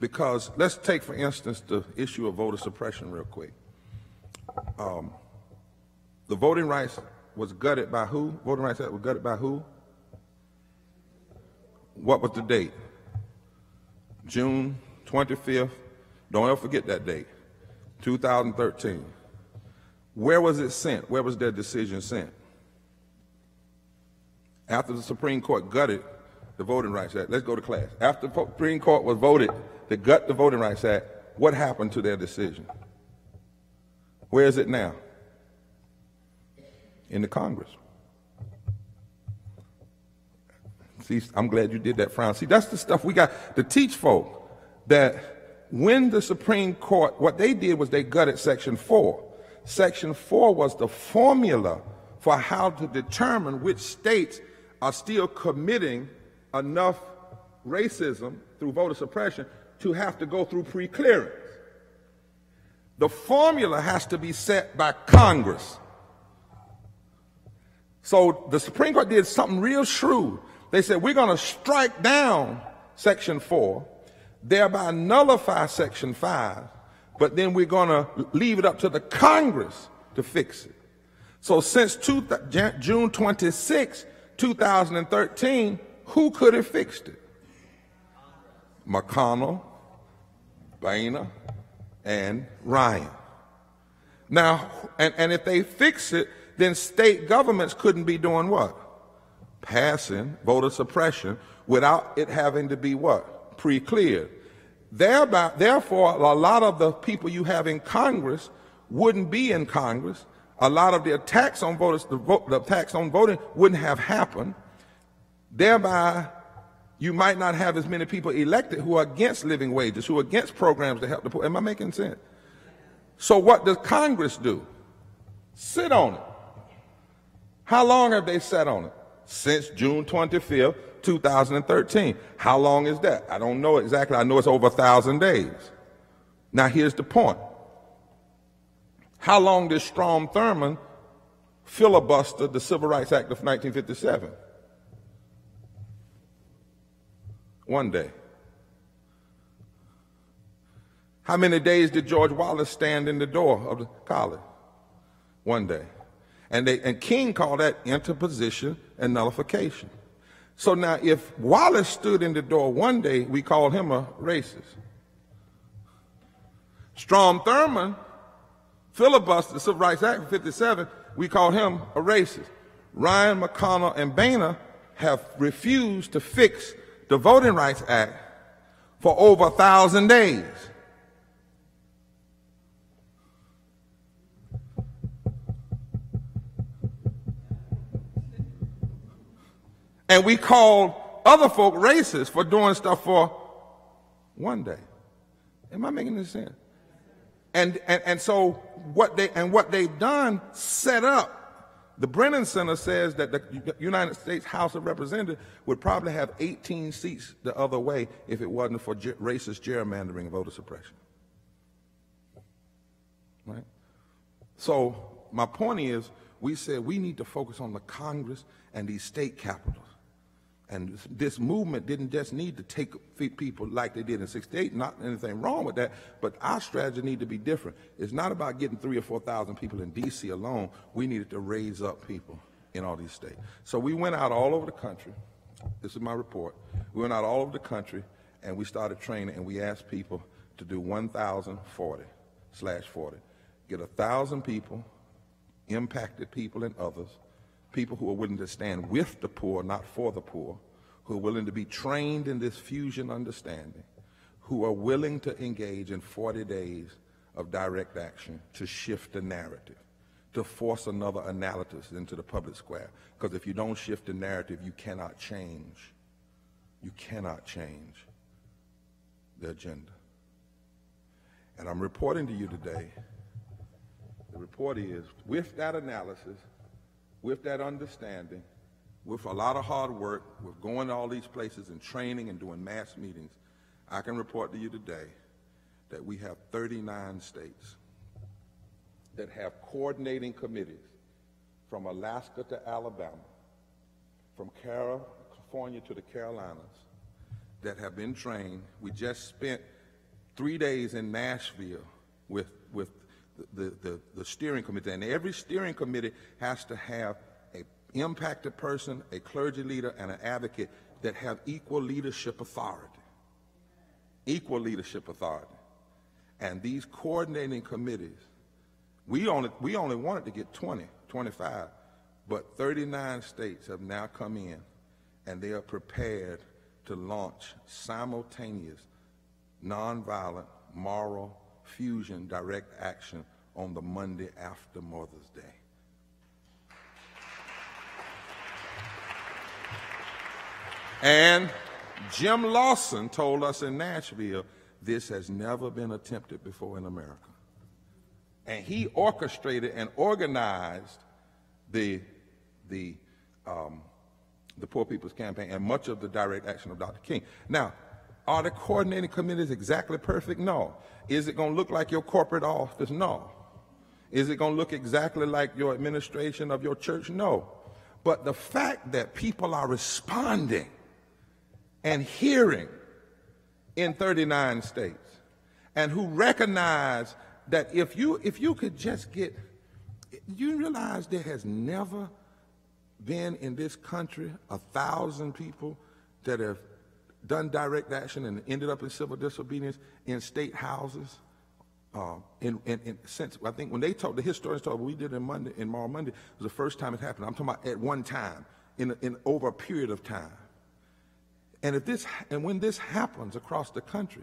because let's take, for instance, the issue of voter suppression real quick. Um, the voting rights was gutted by who? Voting rights Act was gutted by who? What was the date? June 25th. Don't ever forget that date. 2013. Where was it sent? Where was their decision sent? After the Supreme Court gutted the Voting Rights Act, let's go to class. After the Supreme Court was voted to gut the Voting Rights Act, what happened to their decision? Where is it now? In the Congress. See, I'm glad you did that, Frown. See, that's the stuff we got to teach folk that when the Supreme Court, what they did was they gutted Section 4. Section 4 was the formula for how to determine which states are still committing enough racism through voter suppression to have to go through pre-clearance. The formula has to be set by Congress. So the Supreme Court did something real shrewd. They said, we're going to strike down Section 4 thereby nullify Section 5, but then we're going to leave it up to the Congress to fix it. So since two, June 26, 2013, who could have fixed it? McConnell, Boehner, and Ryan. Now, and, and if they fix it, then state governments couldn't be doing what? Passing voter suppression without it having to be what? pre-cleared. Thereby, therefore, a lot of the people you have in Congress wouldn't be in Congress. A lot of the attacks on voters, the, the attacks on voting wouldn't have happened. Thereby, you might not have as many people elected who are against living wages, who are against programs to help the poor. Am I making sense? So what does Congress do? Sit on it. How long have they sat on it? Since June 25th, 2013. How long is that? I don't know exactly. I know it's over a thousand days. Now here's the point. How long did Strom Thurmond filibuster the Civil Rights Act of 1957? One day. How many days did George Wallace stand in the door of the college? One day. And, they, and King called that interposition and nullification. So now, if Wallace stood in the door one day, we call him a racist. Strom Thurmond filibustered the Civil Rights Act of 57, we call him a racist. Ryan McConnell and Boehner have refused to fix the Voting Rights Act for over a thousand days. And we call other folk racist for doing stuff for one day. Am I making this sense? And, and, and so what they, and what they've done set up the Brennan Center says that the United States House of Representatives would probably have 18 seats the other way if it wasn't for ge- racist gerrymandering and voter suppression. Right? So my point is, we said we need to focus on the Congress and these state capitals. And this movement didn't just need to take people like they did in 68, not anything wrong with that, but our strategy need to be different. It's not about getting three or 4,000 people in D.C. alone. We needed to raise up people in all these states. So we went out all over the country. This is my report. We went out all over the country and we started training and we asked people to do 1,040 slash 40. Get a thousand people, impacted people and others, people who are willing to stand with the poor, not for the poor, who are willing to be trained in this fusion understanding, who are willing to engage in 40 days of direct action to shift the narrative, to force another analysis into the public square. Because if you don't shift the narrative, you cannot change. You cannot change the agenda. And I'm reporting to you today, the report is, with that analysis, with that understanding, with a lot of hard work, with going to all these places and training and doing mass meetings, I can report to you today that we have 39 states that have coordinating committees from Alaska to Alabama, from California to the Carolinas, that have been trained. We just spent three days in Nashville with, with the, the, the steering committee, and every steering committee has to have an impacted person, a clergy leader, and an advocate that have equal leadership authority. Equal leadership authority. And these coordinating committees, we only, we only wanted to get 20, 25, but 39 states have now come in and they are prepared to launch simultaneous, nonviolent, moral, fusion direct action on the Monday after Mother's Day. And Jim Lawson told us in Nashville, this has never been attempted before in America. And he orchestrated and organized the, the, um, the Poor People's Campaign and much of the direct action of Dr. King. Now, are the coordinating committees exactly perfect? No. Is it going to look like your corporate office? No. Is it going to look exactly like your administration of your church? No. But the fact that people are responding and hearing in 39 states and who recognize that if you if you could just get you realize there has never been in this country a thousand people that have done direct action and ended up in civil disobedience in state houses. Uh, in, in, in, since I think when they told the historians told we did in Monday in Moral Monday was the first time it happened. I'm talking about at one time in, in over a period of time. And if this and when this happens across the country,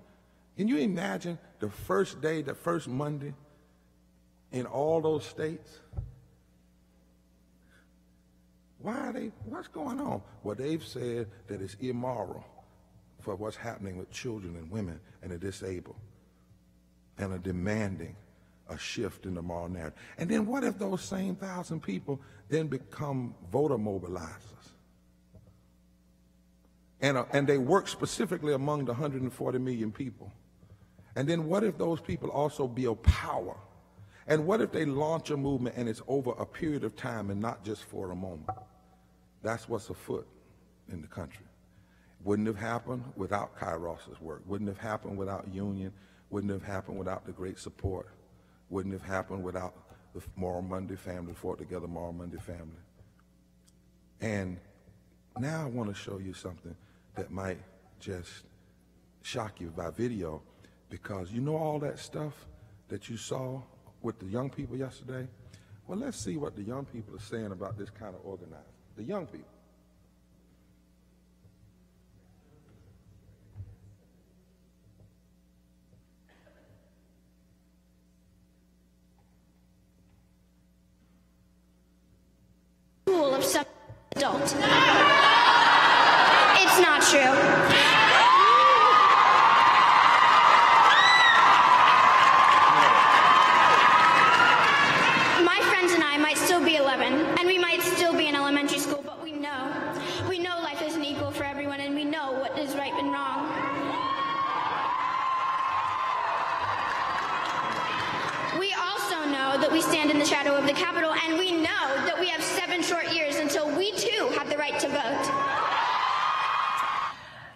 Can you imagine the first day, the first Monday in all those states? Why are they, what's going on? Well, they've said that it's immoral for what's happening with children and women and the disabled and are demanding a shift in the moral narrative. And then what if those same thousand people then become voter mobilizers? And, uh, and they work specifically among the 140 million people. And then what if those people also build power? And what if they launch a movement and it's over a period of time and not just for a moment? That's what's afoot in the country. Wouldn't have happened without Kairos's work. Wouldn't have happened without union. Wouldn't have happened without the great support. Wouldn't have happened without the Moral Monday family, Forward Together Moral Monday family. And now I want to show you something that might just shock you by video because you know all that stuff that you saw with the young people yesterday? Well, let's see what the young people are saying about this kind of organizing. The young people.
School of some adult. It's not true. The Capitol, and we know that we have seven short years until we too have the right to vote.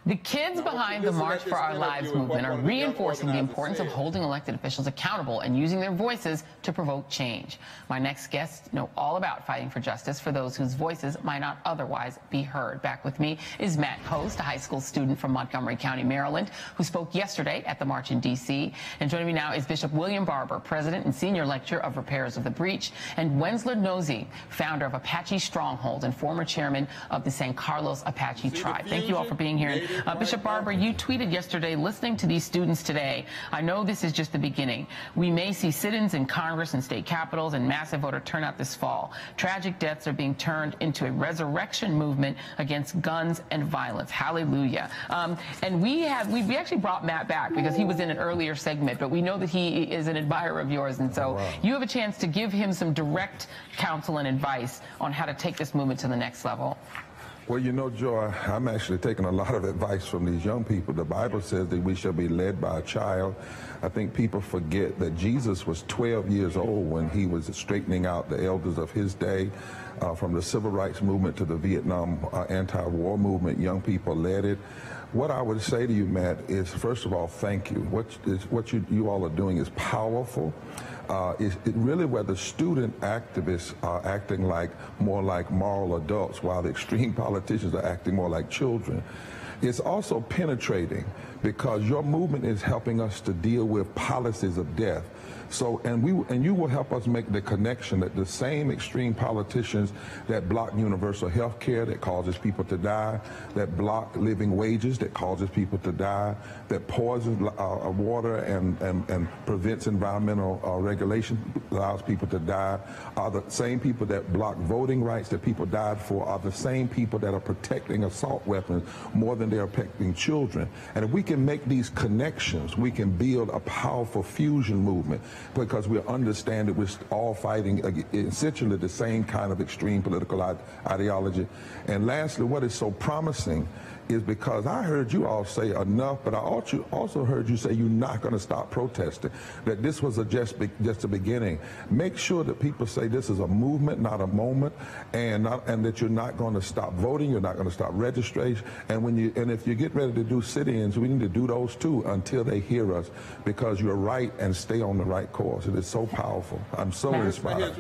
The kids behind the March for Our Lives movement are reinforcing the importance of holding elected officials accountable and using their voices to provoke change. My next guests know all about fighting for justice for those whose voices might not otherwise be heard. Back with me is Matt Post, a high school student from Montgomery County, Maryland, who spoke yesterday at the march in D.C. And joining me now is Bishop William Barber, president and senior lecturer of Repairers of the Breach, and Wendsler Nosie, founder of Apache Stronghold and former chairman of the San Carlos Apache Tribe. Thank you all for being here. Uh, Bishop Barber, you tweeted yesterday, listening to these students today, I know this is just the beginning. We may see sit-ins in Congress and state capitals and massive voter turnout this fall. Tragic deaths are being turned into a resurrection movement against guns and violence. Hallelujah. Um, and we have, we, we actually brought Matt back because he was in an earlier segment, but we know that he is an admirer of yours. And so wow. you have a chance to give him some direct counsel and advice on how to take this movement to the next level.
Well, you know, Joy, I'm actually taking a lot of advice from these young people. The Bible says that we shall be led by a child. I think people forget that Jesus was 12 years old when he was straightening out the elders of his day. Uh, from the civil rights movement to the Vietnam uh, anti-war movement, young people led it. What I would say to you, Matt, is first of all, thank you. What, is, what you, you all are doing is powerful uh, is it really where the student activists are acting like more like moral adults while the extreme [laughs] politicians are acting more like children. It's also penetrating because your movement is helping us to deal with policies of death. So, and we and you will help us make the connection that the same extreme politicians that block universal health care that causes people to die, that block living wages that causes people to die, that poisons uh, uh, water and, and, and prevents environmental uh, regulation, allows people to die, are the same people that block voting rights that people died for, are the same people that are protecting assault weapons more than they're protecting children. And if we can make these connections, we can build a powerful fusion movement because we understand that we're all fighting essentially the same kind of extreme political ideology. And lastly, what is so promising is because I heard you all say enough, but I also heard you say you're not going to stop protesting, that this was a just, be, just a beginning. Make sure that people say this is a movement, not a moment, and, not, and that you're not going to stop voting, you're not going to stop registration, and, when you, and if you get ready to do sit-ins, we need to do those too until they hear us, because you're right and stay on the right course. It is so powerful. I'm so inspired.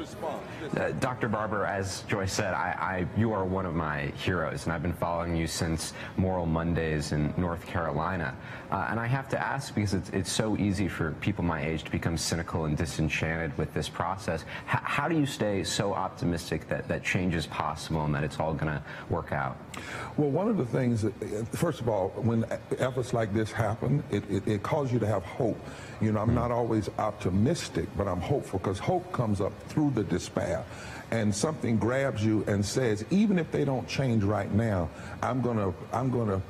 Uh, Dr. Barber, as Joyce said, I, I, you are one of my heroes, and I've been following you since Moral Mondays in North Carolina. Uh, and I have to ask, because it's, it's so easy for people my age to become cynical and disenchanted with this process, H how do you stay so optimistic that, that change is possible and that it's all going to work out?
Well, one of the things, that, first of all, when efforts like like this happen, it, it, it causes you to have hope. You know, I'm not always optimistic, but I'm hopeful because hope comes up through the despair. And something grabs you and says, even if they don't change right now, I'm gonna, I'm gonna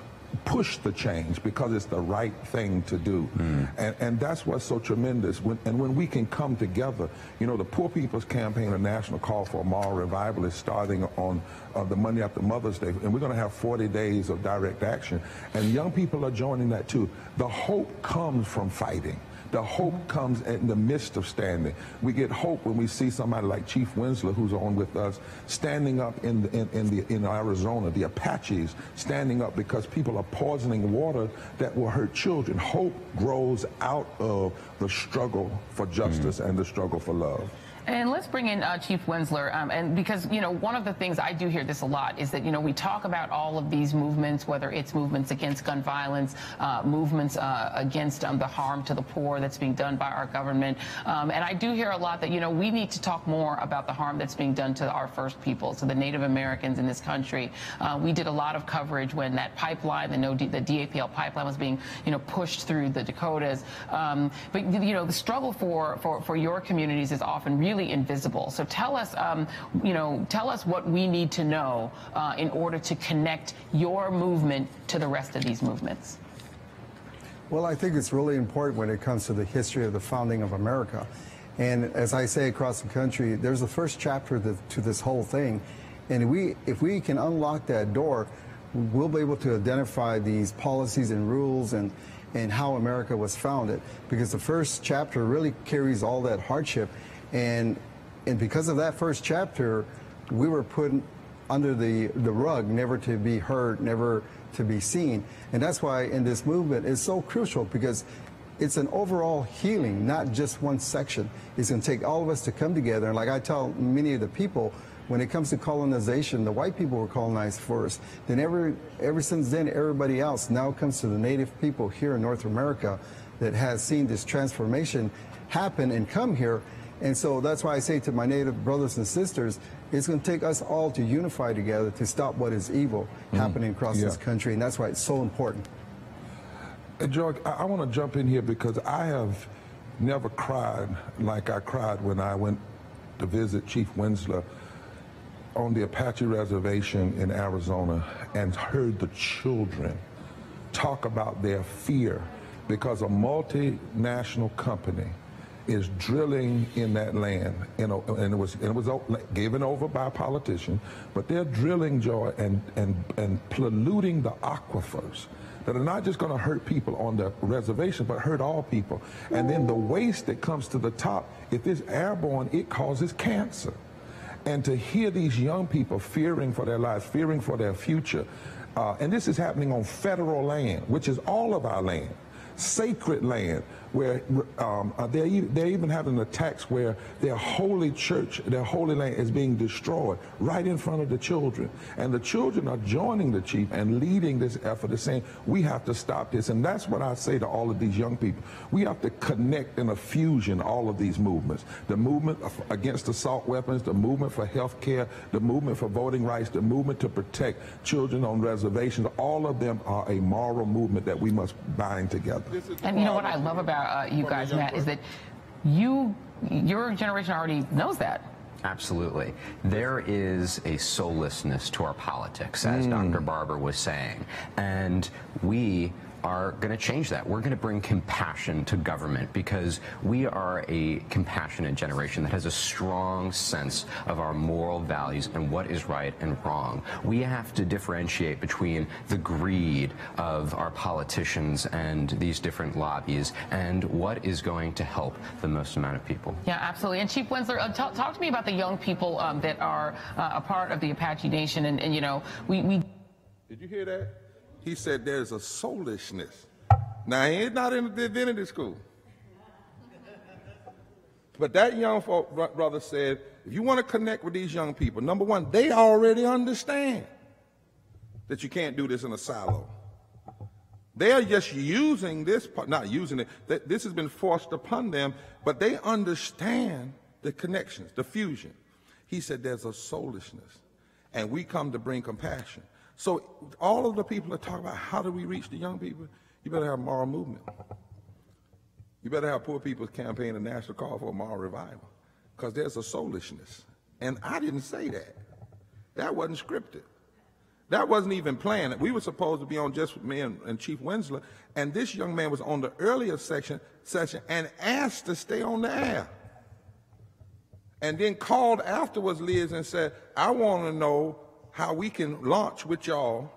push the change because it's the right thing to do. Mm. And, and that's what's so tremendous. When, and when we can come together, you know, the Poor People's Campaign, a national call for a moral revival, is starting on uh, the Monday after Mother's Day. And we're going to have 40 days of direct action. And young people are joining that too. The hope comes from fighting. The hope comes in the midst of standing. We get hope when we see somebody like Chief Wendsler, who's on with us, standing up in, the, in, in, the, in Arizona, the Apaches standing up because people are poisoning water that will hurt children. Hope grows out of the struggle for justice mm. and the struggle for love.
And let's bring in uh, Chief Wendsler, um, and because you know one of the things I do hear this a lot is that you know we talk about all of these movements, whether it's movements against gun violence, uh, movements uh, against um, the harm to the poor that's being done by our government, um, and I do hear a lot that you know we need to talk more about the harm that's being done to our first people, to the Native Americans in this country. Uh, we did a lot of coverage when that pipeline, the no D the DAPL pipeline, was being you know pushed through the Dakotas, um, but you know the struggle for for for your communities is often really really invisible. So tell us, um, you know, tell us what we need to know uh, in order to connect your movement to the rest of these movements.
Well, I think it's really important when it comes to the history of the founding of America. And as I say across the country, there's the first chapter to this whole thing. And we, if we can unlock that door, we'll be able to identify these policies and rules and, and how America was founded. Because the first chapter really carries all that hardship and, and because of that first chapter, we were put under the, the rug, never to be heard, never to be seen. And that's why in this movement it's so crucial because it's an overall healing, not just one section. It's going to take all of us to come together. And like I tell many of the people, when it comes to colonization, the white people were colonized first. Then ever, ever since then, everybody else now comes to the native people here in North America that has seen this transformation happen and come here. And so that's why I say to my Native brothers and sisters, it's going to take us all to unify together to stop what is evil mm. happening across yeah. this country. And that's why it's so important.
George, I, I want to jump in here because I have never cried like I cried when I went to visit Chief Wendsler on the Apache Reservation in Arizona and heard the children talk about their fear because a multinational company is drilling in that land, you know, and it was and it was given over by a politician, but they're drilling joy and and and polluting the aquifers that are not just going to hurt people on the reservation, but hurt all people. And then the waste that comes to the top, if it's airborne, it causes cancer. And to hear these young people fearing for their lives, fearing for their future, uh, and this is happening on federal land, which is all of our land sacred land where um, they're, they're even having attacks where their holy church, their holy land is being destroyed right in front of the children. And the children are joining the chief and leading this effort, is saying, we have to stop this. And that's what I say to all of these young people. We have to connect in a fusion all of these movements. The movement against assault weapons, the movement for health care, the movement for voting rights, the movement to protect children on reservations, all of them are a moral movement that we must bind together.
And you know what I love about uh, you guys, Matt, is that you, your generation already knows that.
Absolutely. There is a soullessness to our politics, as mm. Dr. Barber was saying. And we are going to change that. We're going to bring compassion to government because we are a compassionate generation that has a strong sense of our moral values and what is right and wrong. We have to differentiate between the greed of our politicians and these different lobbies and what is going to help the most amount of people.
Yeah, absolutely. And Chief Wendsler, uh, talk, talk, to me about the young people um, that are uh, a part of the Apache Nation. And, and you know, we, we.
Did you hear that? He said there's a soulishness. Now, he ain't not in the divinity school. But that young folk, brother said, if you want to connect with these young people, number one, they already understand that you can't do this in a silo. They are just using this, part, not using it, this has been forced upon them, but they understand the connections, the fusion. He said there's a soulishness, and we come to bring compassion. So all of the people are talking about how do we reach the young people? You better have a moral movement. You better have Poor People's Campaign, a national call for a moral revival, because there's a soulishness. And I didn't say that. That wasn't scripted. That wasn't even planned. We were supposed to be on just me and, and, Chief Wendsler, and this young man was on the earlier section session and asked to stay on the air. And then called afterwards, Liz, and said, I want to know how we can launch with y'all.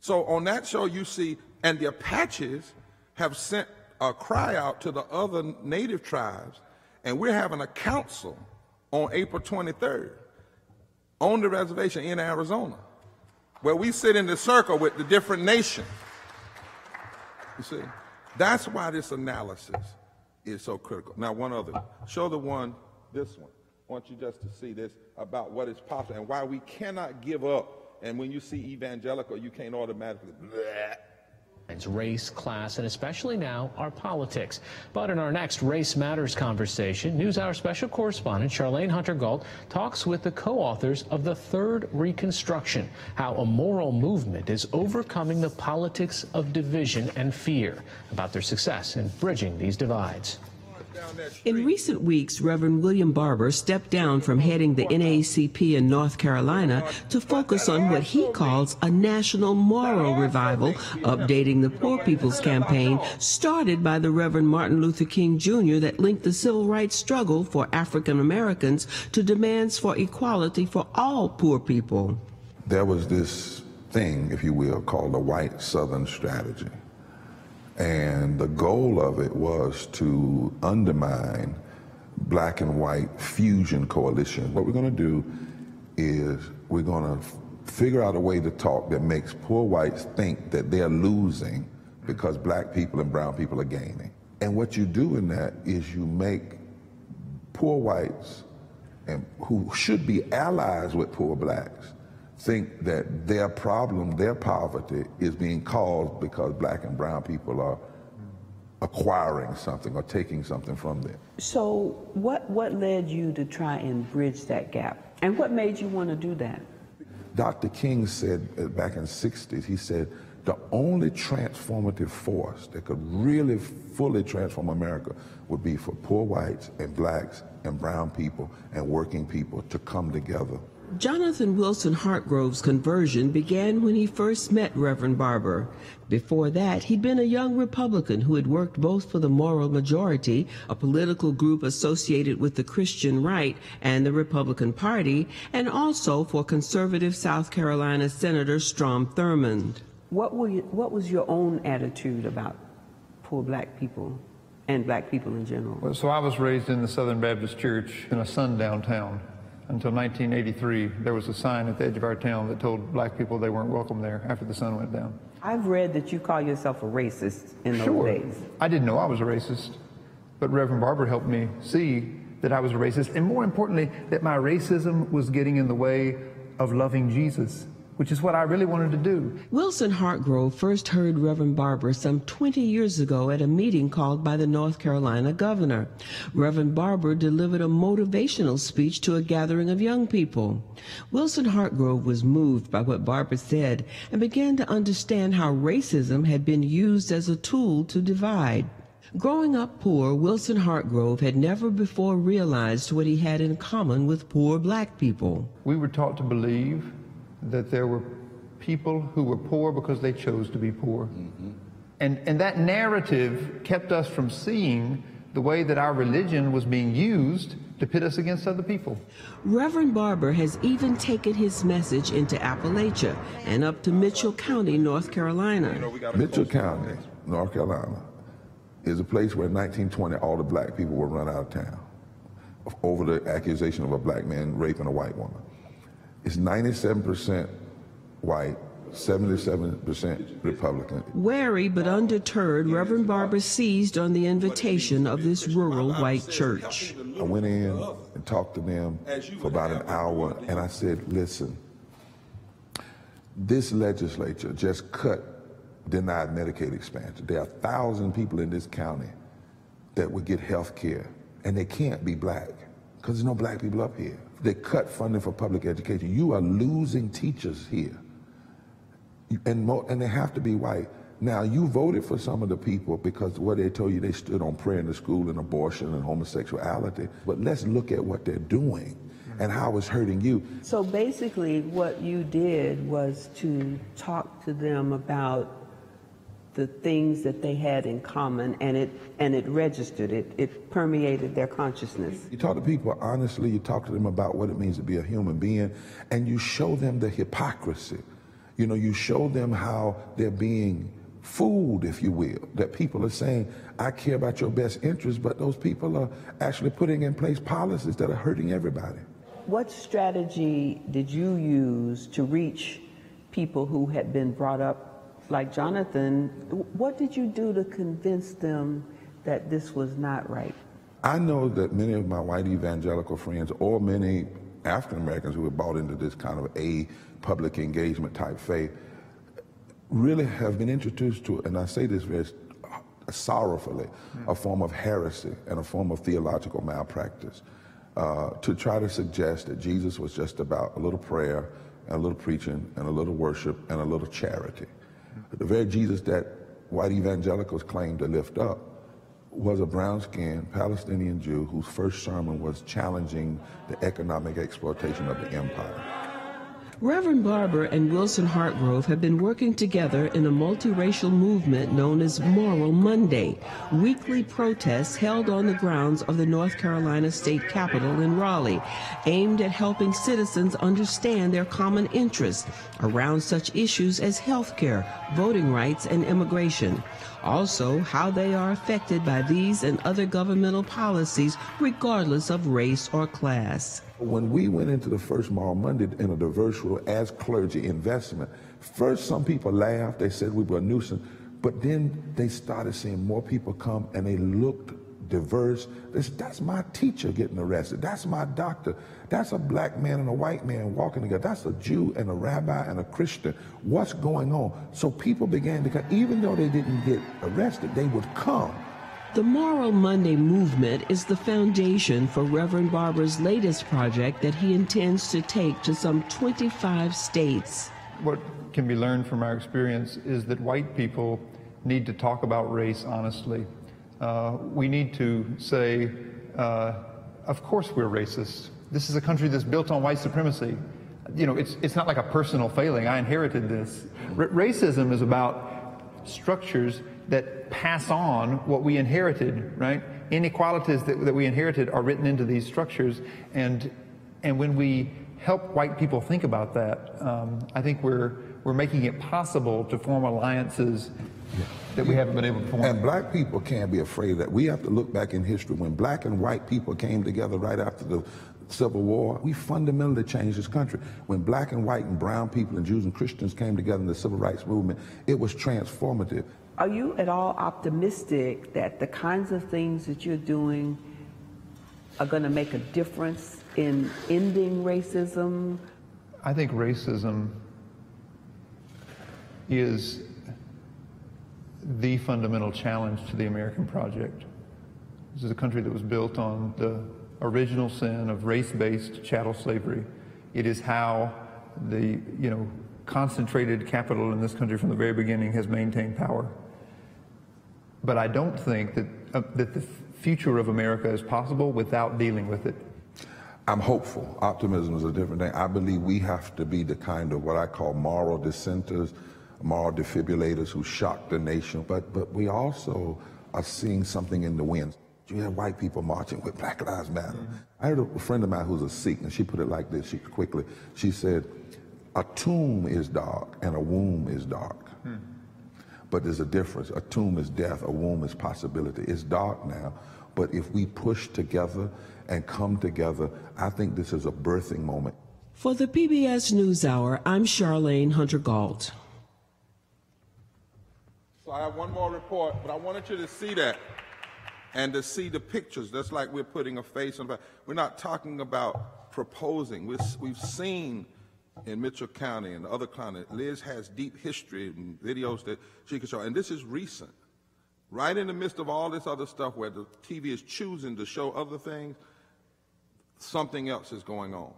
So on that show, you see, and the Apaches have sent a cry out to the other native tribes, and we're having a council on April 23rd on the reservation in Arizona, where we sit in the circle with the different nations. You see, that's why this analysis is so critical. Now, one other, show the one, this one. Want you just to see this about what is possible and why we cannot give up. And when you see evangelical, you can't automatically, bleh,
race, class, and especially now, our politics. But in our next Race Matters conversation, NewsHour special correspondent Charlene Hunter-Gault talks with the co-authors of The Third Reconstruction, how a moral movement is overcoming the politics of division and fear, about their success in bridging these divides.
In recent weeks, Reverend William Barber stepped down from heading the NAACP in North Carolina to focus on what he calls a national moral revival, updating the Poor People's Campaign started by the Reverend Martin Luther King Jr. that linked the civil rights struggle for African Americans to demands for equality for all poor people.
There was this thing, if you will, called the white Southern strategy. And the goal of it was to undermine black and white fusion coalition. What we're going to do is we're going to figure out a way to talk that makes poor whites think that they're losing because black people and brown people are gaining. And what you do in that is you make poor whites and who should be allies with poor blacks think that their problem, their poverty, is being caused because black and brown people are acquiring something or taking something from them.
So, what, what led you to try and bridge that gap? And what made you want to do that?
Dr. King said uh, back in the 60s, he said, the only transformative force that could really fully transform America would be for poor whites and blacks and brown people and working people to come together
Jonathan Wilson Hartgrove's conversion began when he first met Reverend Barber. Before that, he'd been a young Republican who had worked both for the Moral Majority, a political group associated with the Christian right and the Republican Party, and also for conservative South Carolina Senator Strom Thurmond. What, you, what was your own attitude about poor black people and black people in general?
Well, so I was raised in the Southern Baptist Church in a sundown town until 1983, there was a sign at the edge of our town that told black people they weren't welcome there after the sun went down.
I've read that you call yourself a racist in those
sure.
days.
I didn't know I was a racist, but Reverend Barber helped me see that I was a racist, and more importantly, that my racism was getting in the way of loving Jesus which is what I really wanted to do.
Wilson Hartgrove first heard Reverend Barber some 20 years ago at a meeting called by the North Carolina governor. Reverend Barber delivered a motivational speech to a gathering of young people. Wilson Hartgrove was moved by what Barber said and began to understand how racism had been used as a tool to divide. Growing up poor, Wilson Hartgrove had never before realized what he had in common with poor black people.
We were taught to believe that there were people who were poor because they chose to be poor. Mm-hmm. And, and that narrative kept us from seeing the way that our religion was being used to pit us against other people.
Reverend Barber has even taken his message into Appalachia and up to Mitchell County, North Carolina. You
know, Mitchell County, North Carolina, is a place where in 1920 all the black people were run out of town over the accusation of a black man raping a white woman. It's 97% white, 77% Republican.
Wary but undeterred, Reverend Barber seized on the invitation of this rural white church.
I went in and talked to them for about an hour, and I said, listen, this legislature just cut denied Medicaid expansion. There are a thousand people in this county that would get health care, and they can't be black because there's no black people up here. They cut funding for public education. You are losing teachers here. and, mo- and they have to be white. Now, you voted for some of the people because what they told you they stood on prayer in the school and abortion and homosexuality. But let's look at what they're doing and how it's hurting you.
So basically, what you did was to talk to them about the things that they had in common, and it and it registered. It it permeated their consciousness.
You talk to people honestly. You talk to them about what it means to be a human being, and you show them the hypocrisy. You know, you show them how they're being fooled, if you will. That people are saying, "I care about your best interest but those people are actually putting in place policies that are hurting everybody.
What strategy did you use to reach people who had been brought up like Jonathan, what did you do to convince them that this was not right?
I know that many of my white evangelical friends, or many African Americans who have bought into this kind of a public engagement type faith, really have been introduced to, and I say this very sorrowfully, a form of heresy and a form of theological malpractice. Uh, to try to suggest that Jesus was just about a little prayer and a little preaching and a little worship and a little charity. The very Jesus that white evangelicals claim to lift up was a brown skinned Palestinian Jew whose first sermon was challenging the economic exploitation of the empire.
Reverend Barber and Wilson Hartgrove have been working together in a multiracial movement known as Moral Monday, weekly protests held on the grounds of the North Carolina State Capitol in Raleigh, aimed at helping citizens understand their common interests around such issues as health care, voting rights, and immigration. Also, how they are affected by these and other governmental policies, regardless of race or class.
When we went into the first Moral Monday in a diverse role as clergy investment, first some people laughed, they said we were a nuisance, but then they started seeing more people come and they looked diverse. That's my teacher getting arrested. That's my doctor. That's a black man and a white man walking together. That's a Jew and a rabbi and a Christian. What's going on? So people began to come, even though they didn't get arrested, they would come
the Moral Monday movement is the foundation for Reverend Barber's latest project that he intends to take to some 25 states.
What can be learned from our experience is that white people need to talk about race honestly. Uh, we need to say, uh, of course we're racist. This is a country that's built on white supremacy. You know, it's, it's not like a personal failing. I inherited this. R- racism is about structures that pass on what we inherited, right? Inequalities that, that we inherited are written into these structures. And, and when we help white people think about that, um, I think we're, we're making it possible to form alliances that we haven't been able to form.
And black people can't be afraid of that. We have to look back in history when black and white people came together right after the Civil War, we fundamentally changed this country. When black and white and brown people and Jews and Christians came together in the civil rights movement, it was transformative.
Are you at all optimistic that the kinds of things that you're doing are going to make a difference in ending racism?
I think racism is the fundamental challenge to the American project. This is a country that was built on the original sin of race-based chattel slavery. It is how the, you know, concentrated capital in this country from the very beginning has maintained power. But I don't think that, uh, that the future of America is possible without dealing with it.
I'm hopeful. Optimism is a different thing. I believe we have to be the kind of what I call moral dissenters, moral defibrillators who shock the nation. But, but we also are seeing something in the wind. You have white people marching with Black Lives Matter. Mm-hmm. I heard a friend of mine who's a Sikh, and she put it like this, she quickly, she said, a tomb is dark and a womb is dark. But there's a difference. A tomb is death, a womb is possibility. It's dark now, but if we push together and come together, I think this is a birthing moment.
For the PBS NewsHour, I'm Charlene Hunter Gault.
So I have one more report, but I wanted you to see that and to see the pictures. That's like we're putting a face on. We're not talking about proposing. we have seen in Mitchell County and other counties. Liz has deep history and videos that she can show. And this is recent. Right in the midst of all this other stuff where the TV is choosing to show other things, something else is going on.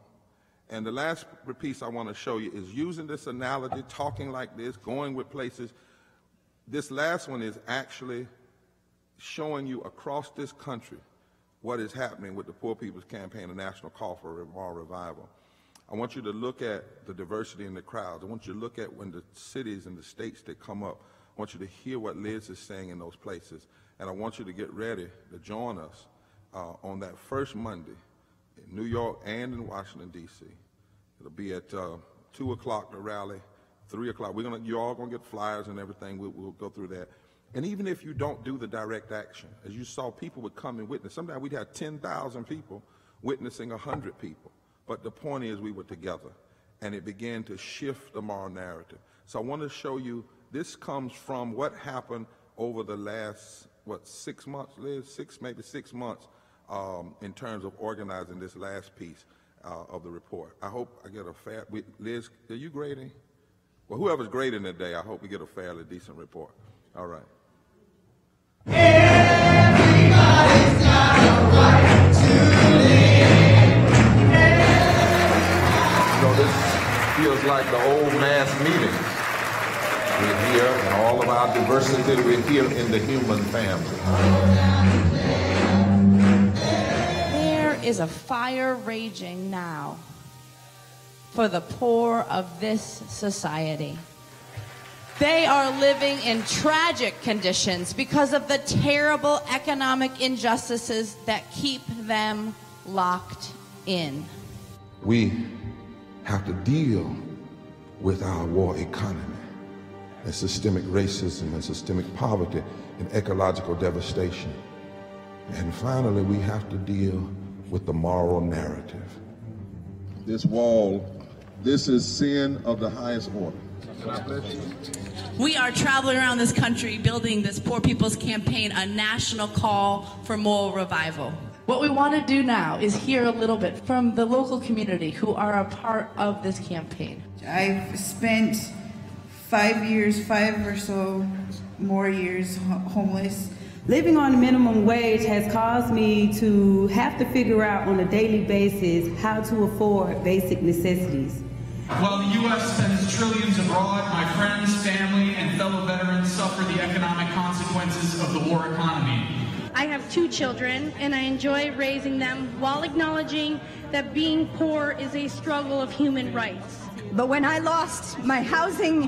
And the last piece I want to show you is using this analogy, talking like this, going with places. This last one is actually showing you across this country what is happening with the Poor People's Campaign, a national call for revival. I want you to look at the diversity in the crowds. I want you to look at when the cities and the states that come up. I want you to hear what Liz is saying in those places. And I want you to get ready to join us uh, on that first Monday in New York and in Washington, D.C. It'll be at uh, 2 o'clock, the rally, 3 o'clock. We're gonna, you're all going to get flyers and everything. We'll, we'll go through that. And even if you don't do the direct action, as you saw, people would come and witness. Sometimes we'd have 10,000 people witnessing 100 people. But the point is we were together, and it began to shift the moral narrative. So I want to show you, this comes from what happened over the last, what, six months, Liz? Six, maybe six months um, in terms of organizing this last piece uh, of the report. I hope I get a fair, Liz, are you grading? Well, whoever's grading today, I hope we get a fairly decent report. All right. Like the old mass meetings. We're here, and all of our diversity, we're here in the human family.
There is a fire raging now for the poor of this society. They are living in tragic conditions because of the terrible economic injustices that keep them locked in.
We have to deal with our war economy and systemic racism and systemic poverty and ecological devastation. And finally, we have to deal with the moral narrative.
This wall, this is sin of the highest order.
We are traveling around this country building this Poor People's Campaign, a national call for moral revival. What we want to do now is hear a little bit from the local community who are a part of this campaign.
I've spent five years, five or so more years homeless.
Living on minimum wage has caused me to have to figure out on a daily basis how to afford basic necessities.
While the U.S. spends trillions abroad, my friends, family, and fellow veterans suffer the economic consequences of the war economy.
I have two children, and I enjoy raising them while acknowledging that being poor is a struggle of human rights.
But when I lost my housing,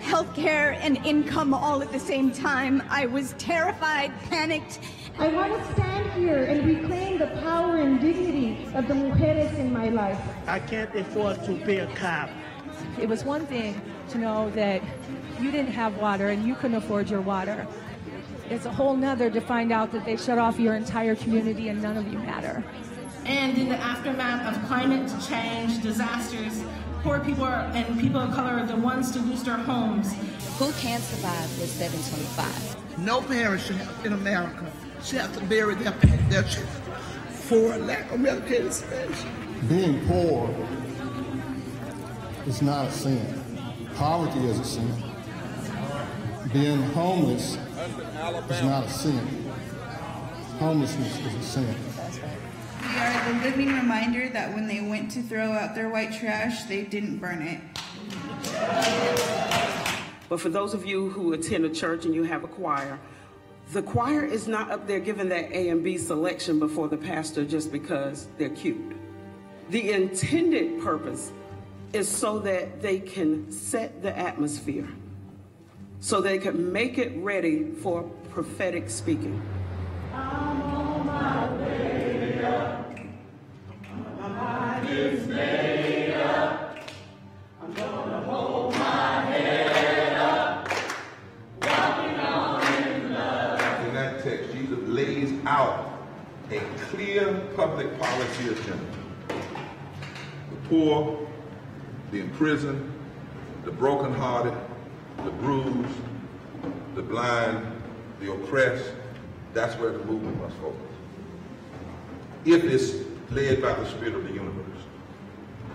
health care, and income all at the same time, I was terrified, panicked,
I want to stand here and reclaim the power and dignity of the mujeres in my life.
I can't afford to pay a cab.
It was one thing to know that you didn't have water and you couldn't afford your water. It's a whole nother to find out that they shut off your entire community and none of you matter.
And in the aftermath of climate change disasters, poor people are, and people of color are the ones to lose their homes.
Who can survive with 725?
No parents should have, in America should have to bury their, their children for lack of medical expense.
Being poor is not a sin. Poverty is a sin. Being homeless is not a sin. Homelessness is a sin.
We are the living reminder that when they went to throw out their white trash, they didn't burn it.
But for those of you who attend a church and you have a choir, the choir is not up there giving that A and B selection before the pastor just because they're cute. The intended purpose is so that they can set the atmosphere, so they could make it ready for prophetic speaking.
Out a clear public policy agenda. The poor, the imprisoned, the brokenhearted, the bruised, the blind, the oppressed. That's where the movement must focus. If it's led by the Spirit of the universe.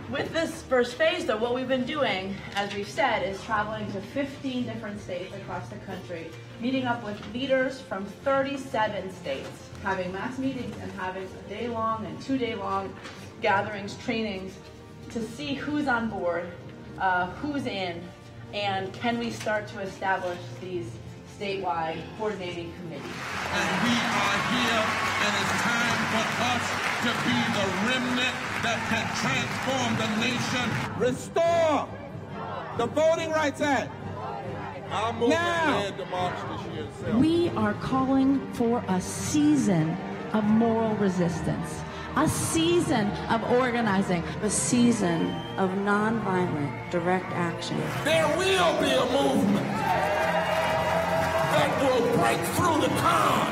With this first phase, though, what we've been doing, as we've said, is traveling to 15 different states across the country, meeting up with leaders from 37 states, having mass meetings and having day long and two day long gatherings, trainings to see who's on board, uh, who's in, and can we start to establish these statewide coordinating committees.
And we are here, and it's time for us to be the remnant that can transform the nation.
Restore the Voting Rights Act.
Our movement
Now.
led the march this year itself.
We are calling for a season of moral resistance, a season of organizing, a season of nonviolent direct action.
There will be a movement that will break through the con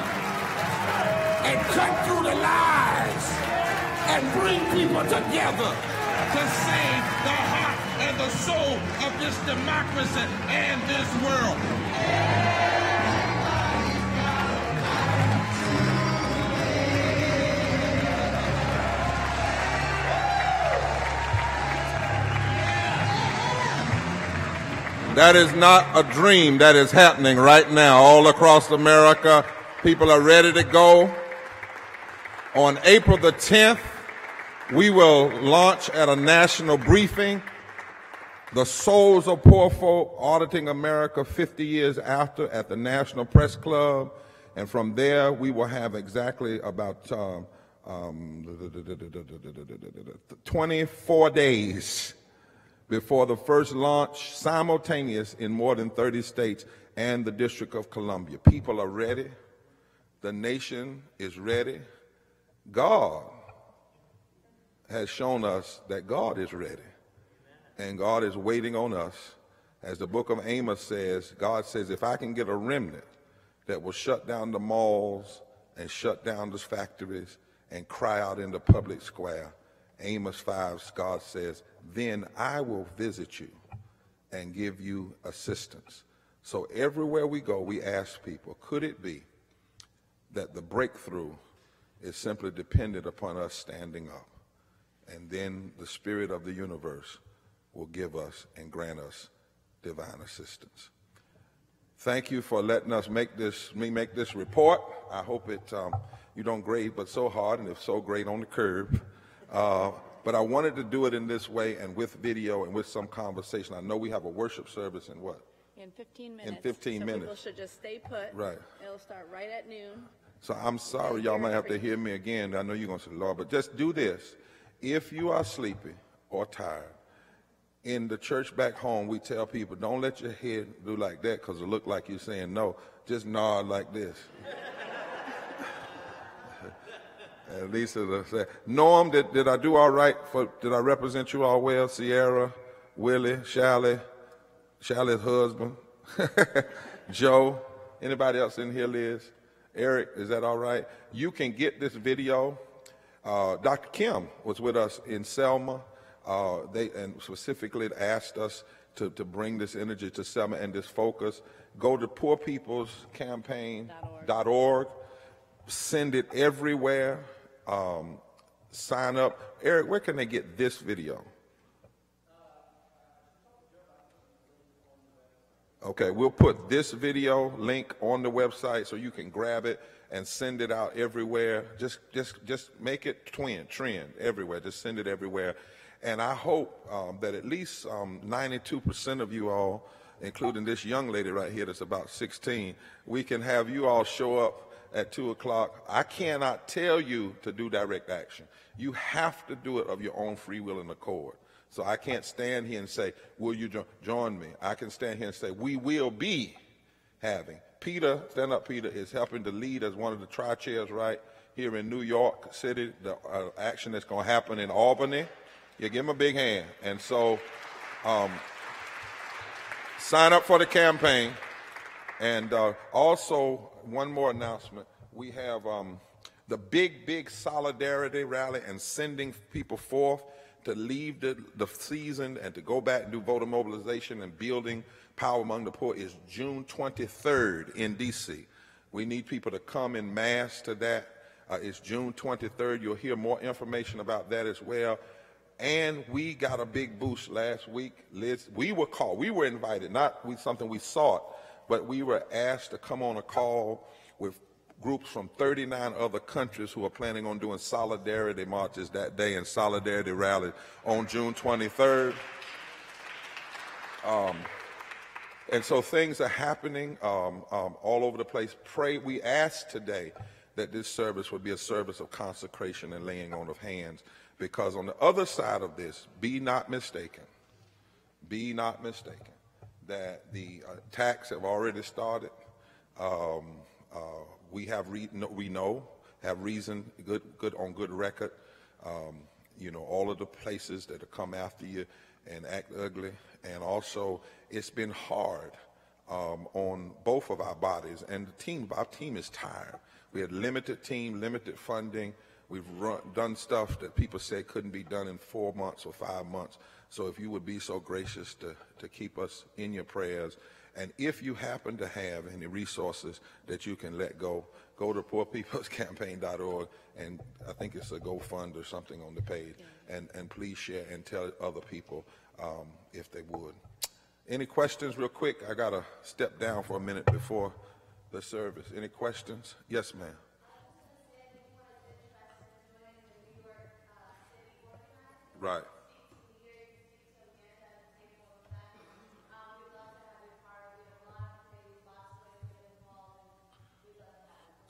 and cut through the lies and bring people together
to save the heart and the soul of this democracy and this world. That is not a dream. That is happening right now all across America. People are ready to go. On April the 10th, we will launch at a national briefing the Souls of Poor Folk Auditing America 50 years after at the National Press Club. And from there, we will have exactly about um, um, 24 days before the first launch, simultaneous in more than 30 states and the District of Columbia. People are ready. The nation is ready. God has shown us that God is ready. And God is waiting on us. As the book of Amos says, God says, if I can get a remnant that will shut down the malls and shut down the factories and cry out in the public square, Amos 5, God says, then I will visit you and give you assistance. So everywhere we go, we ask people, could it be that the breakthrough is simply dependent upon us standing up? And then the spirit of the universe will give us and grant us divine assistance. Thank you for letting us make this, me make this report. I hope it, um, you don't grade but so hard and if so great on the curve. Uh, but I wanted to do it in this way and with video and with some conversation. I know we have a worship service in what?
In 15 minutes.
In 15
so
minutes.
People should just stay put.
Right.
It'll start right at noon.
So I'm sorry, y'all might have to hear me again. I know you're going to say, Lord, but just do this. If you are sleepy or tired, in the church back home, we tell people, don't let your head do like that because it look like you're saying no. Just nod like this. At least it'll say, Norm, did, did I do all right? For, did I represent you all well? Sierra, Willie, Shally, Shally's husband, [laughs] Joe, anybody else in here, Liz? Eric, is that all right? You can get this video. Uh, Dr. Kim was with us in Selma. Uh, they and specifically asked us to, to bring this energy to Selma and this focus. Go to poorpeoplescampaign.org. Send it everywhere. Um, sign up. Eric, where can they get this video? Okay, we'll put this video link on the website so you can grab it and send it out everywhere. Just, just, just make it twin, trend everywhere. Just send it everywhere. And I hope um, that at least um, 92% of you all, including this young lady right here that's about 16, we can have you all show up at 2 o'clock. I cannot tell you to do direct action. You have to do it of your own free will and accord. So I can't stand here and say, will you jo- join me? I can stand here and say, we will be having. Peter, stand up Peter, is helping to lead as one of the tri-chairs right here in New York City, the uh, action that's going to happen in Albany. You give him a big hand. And so um, sign up for the campaign. And uh, also, one more announcement. We have um, the big, big solidarity rally and sending people forth to leave the, the season and to go back and do voter mobilization and building power among the poor is June 23rd in D.C. We need people to come in mass to that. Uh, it's June 23rd. You'll hear more information about that as well. And we got a big boost last week. Liz, we were called, we were invited, not we, something we sought, but we were asked to come on a call with groups from 39 other countries who are planning on doing solidarity marches that day and solidarity rallies on June 23rd. Um, and so things are happening um, um, all over the place. Pray. We ask today that this service would be a service of consecration and laying on of hands, because on the other side of this, be not mistaken. Be not mistaken that the attacks have already started. Um, uh, we have re- no, we know have reason good good on good record. Um, you know all of the places that have come after you and act ugly, and also it's been hard um, on both of our bodies and the team. Our team is tired. We had limited team, limited funding. We've run, done stuff that people said couldn't be done in four months or five months. So if you would be so gracious to, to keep us in your prayers and if you happen to have any resources that you can let go, go to poorpeoplescampaign.org and I think it's a GoFund or something on the page. And, and please share and tell other people um, if they would. Any questions, real quick? I got to step down for a minute before the service. Any questions? Yes, ma'am. Right.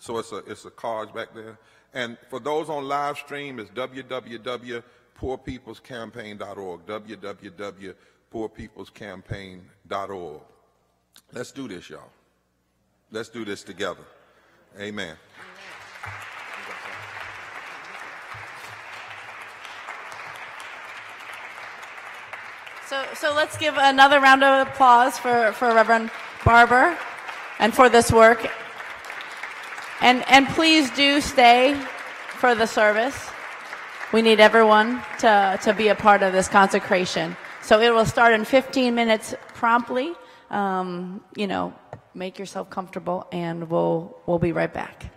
So it's a it's a card back there. And for those on live stream, it's www.poorpeoplescampaign.org. www.poorpeoplescampaign.org. Let's do this, y'all. Let's do this together. Amen.
So, so let's give another round of applause for, for Reverend Barber and for this work. And, and please do stay for the service. We need everyone to, to be a part of this consecration. So it will start in 15 minutes promptly. Um, you know, make yourself comfortable and we'll, we'll be right back.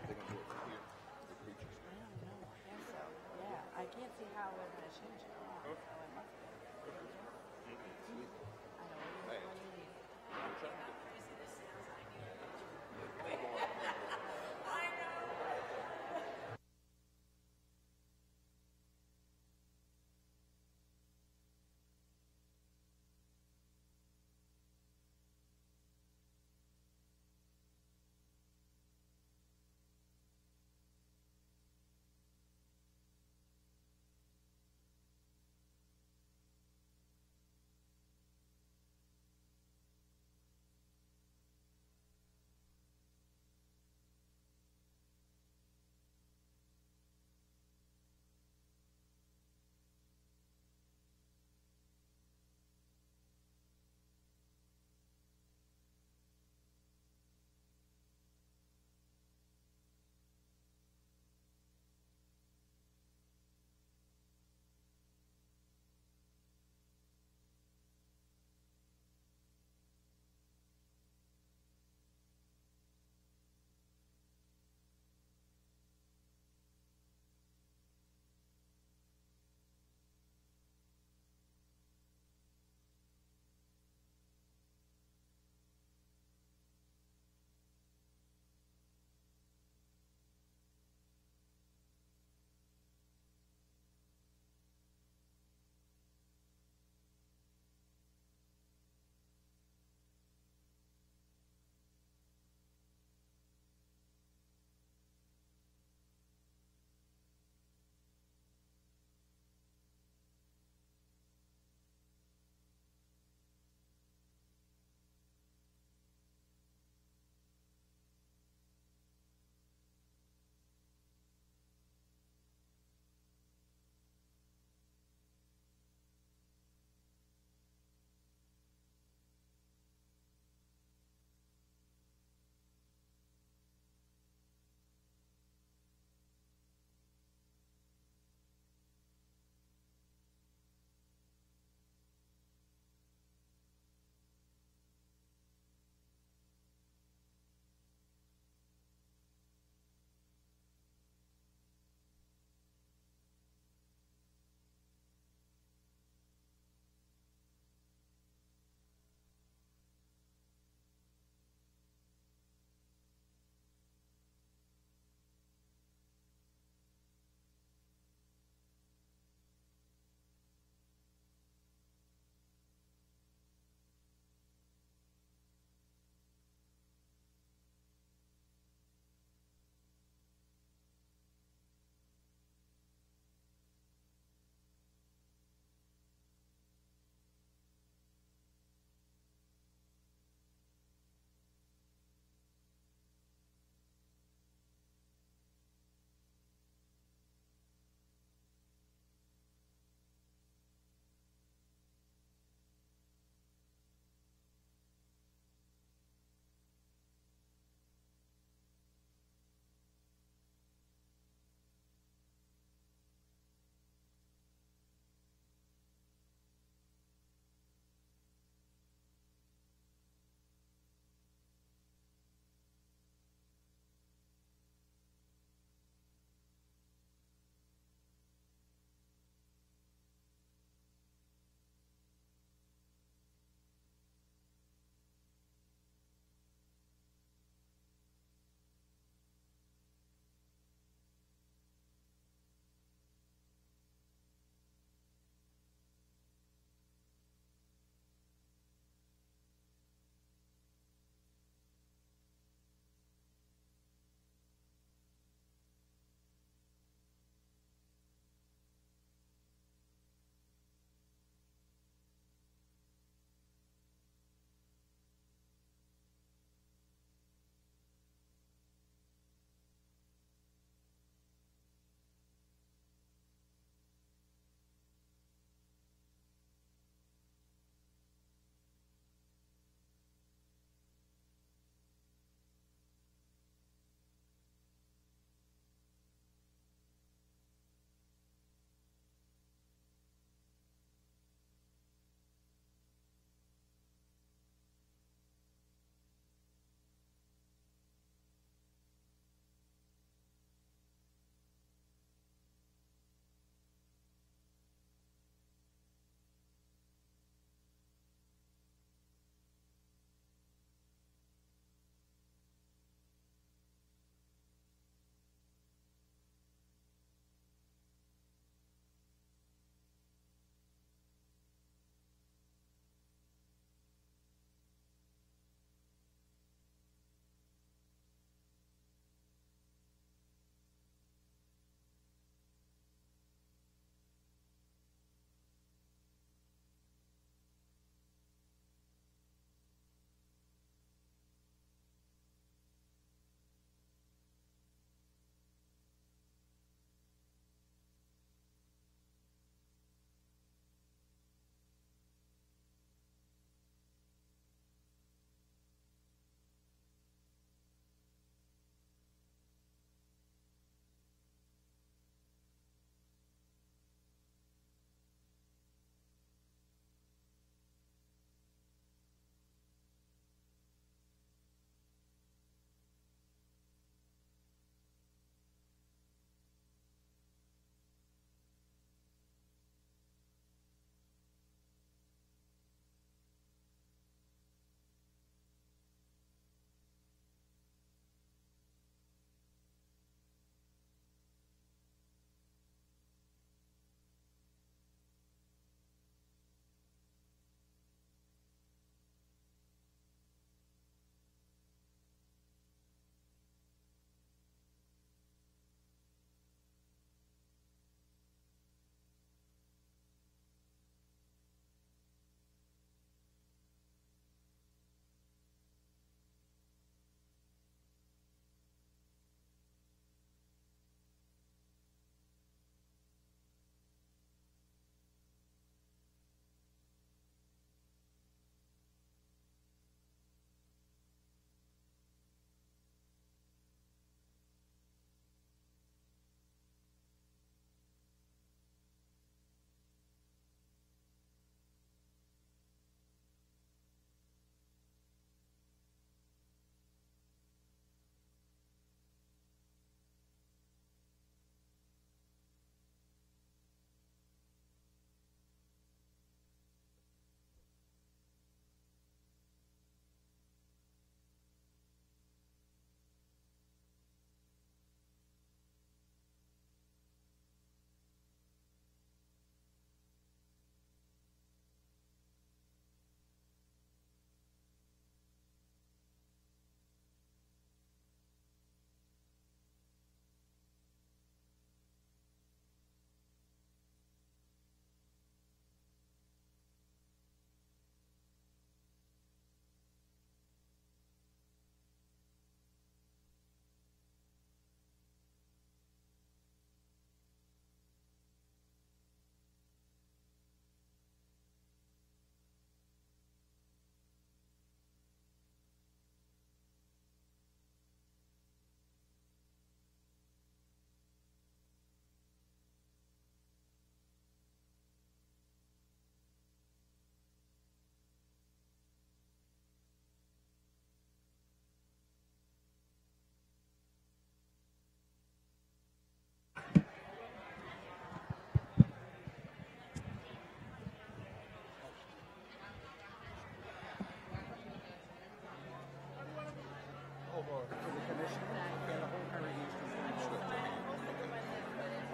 for the commission and the whole congregation.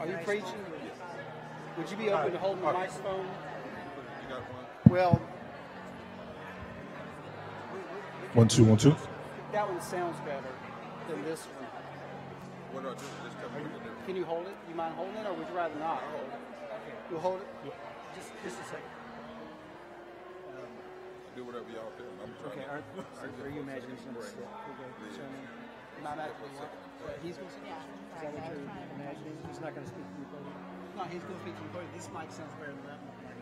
Are you preaching? Would you be open to uh, holding the
uh, phone?
Well,
One, two, one, two.
that one sounds better than this one.
What do I do? Just come.
Can you hold it? You mind holding it, or would you rather not? hold it? You hold it? Just, just a second.
Do whatever y'all feel. I'm trying
Okay,
to.
are, [laughs] are, are you imagining some stuff? Okay, so, am I imagining what? What He's going to speak? Is that what you're imagining? He's not going to speak to you, buddy? No, he's going to speak to you, buddy. This mic sounds better than that mic.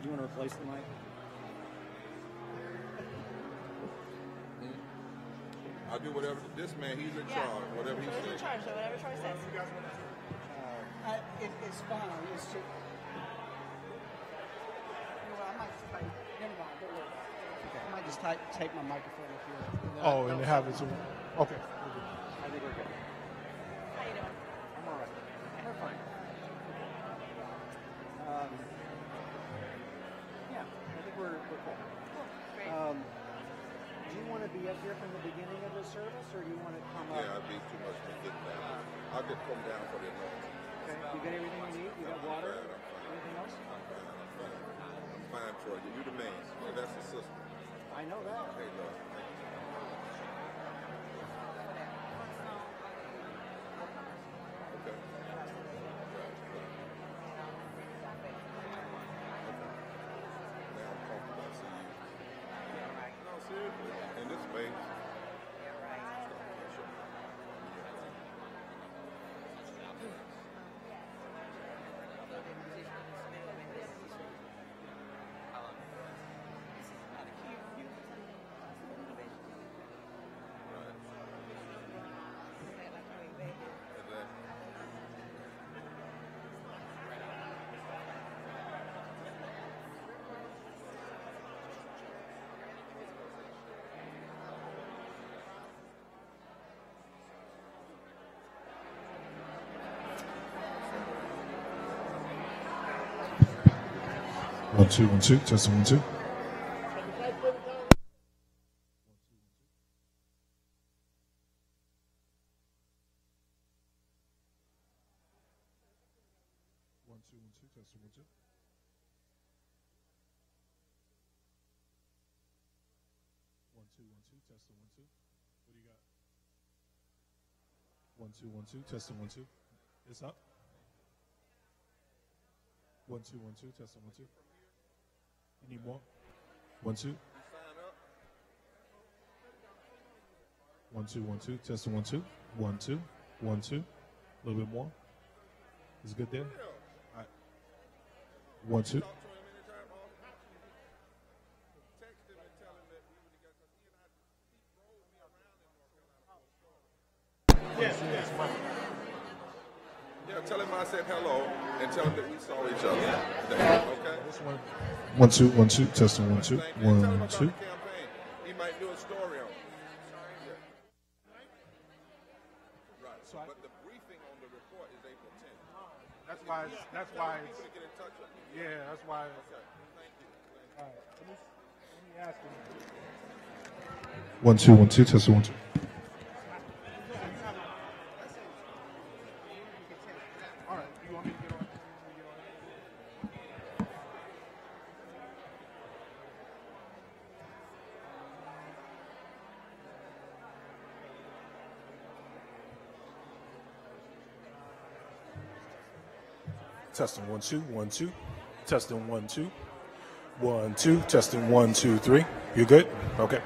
You want to replace the mic?
I'll do whatever. This man, he's in charge. Whatever he says. He's in charge.
so whatever Troy says.
Uh, it, it's fine. It's just. Well, I might just take. Never mind. Don't worry about it. I might just take, my microphone up here. then I-
Oh, and have it. Okay.
I think we're good.
How you doing?
I'm all right. We're fine. Um, yeah, I think we're, we're cool.
Great.
Um, do you want to be up here from the beginning of the service, or do you want to come up?
Yeah, I'd be too much to get down. I'll get come down for the anointing.
Okay. You got everything you need? You got water?
I'm fine.
Anything else?
I'm fine. I'm fine. I'm fine, Troy. You the man. And that's the sister.
I know that.
Hey, Lord. Thank you. Okay. Now I'm comfortable. I see you. No, seriously. In this space.
One, two, one, two. Testing one, two. One, two, one, two. Testing one, two. It's up. One, two, one, two. Testing one, two. You need more? One, two. One, two, one, two. Testing one, two. One, two. One, two. A little bit more. Is it good there? All right. One, two.
Yeah, tell him I said hello and tell him that we saw each other today. Okay?
One, two, one, two. Testing one, two. One, two.
He might do a story on it. Right. but the briefing on the report is April 10th.
That's why. It's, that's why. It's,
People to get in touch with me.
yeah, that's why. It's,
Okay. Thank you.
all right. Let me, let me ask him.
One, two, one, two, test one, two.
All right. You want me to get on?
Testing one, two, one, two. Testing one, two. One, two. Testing one, two, three. You good? Okay.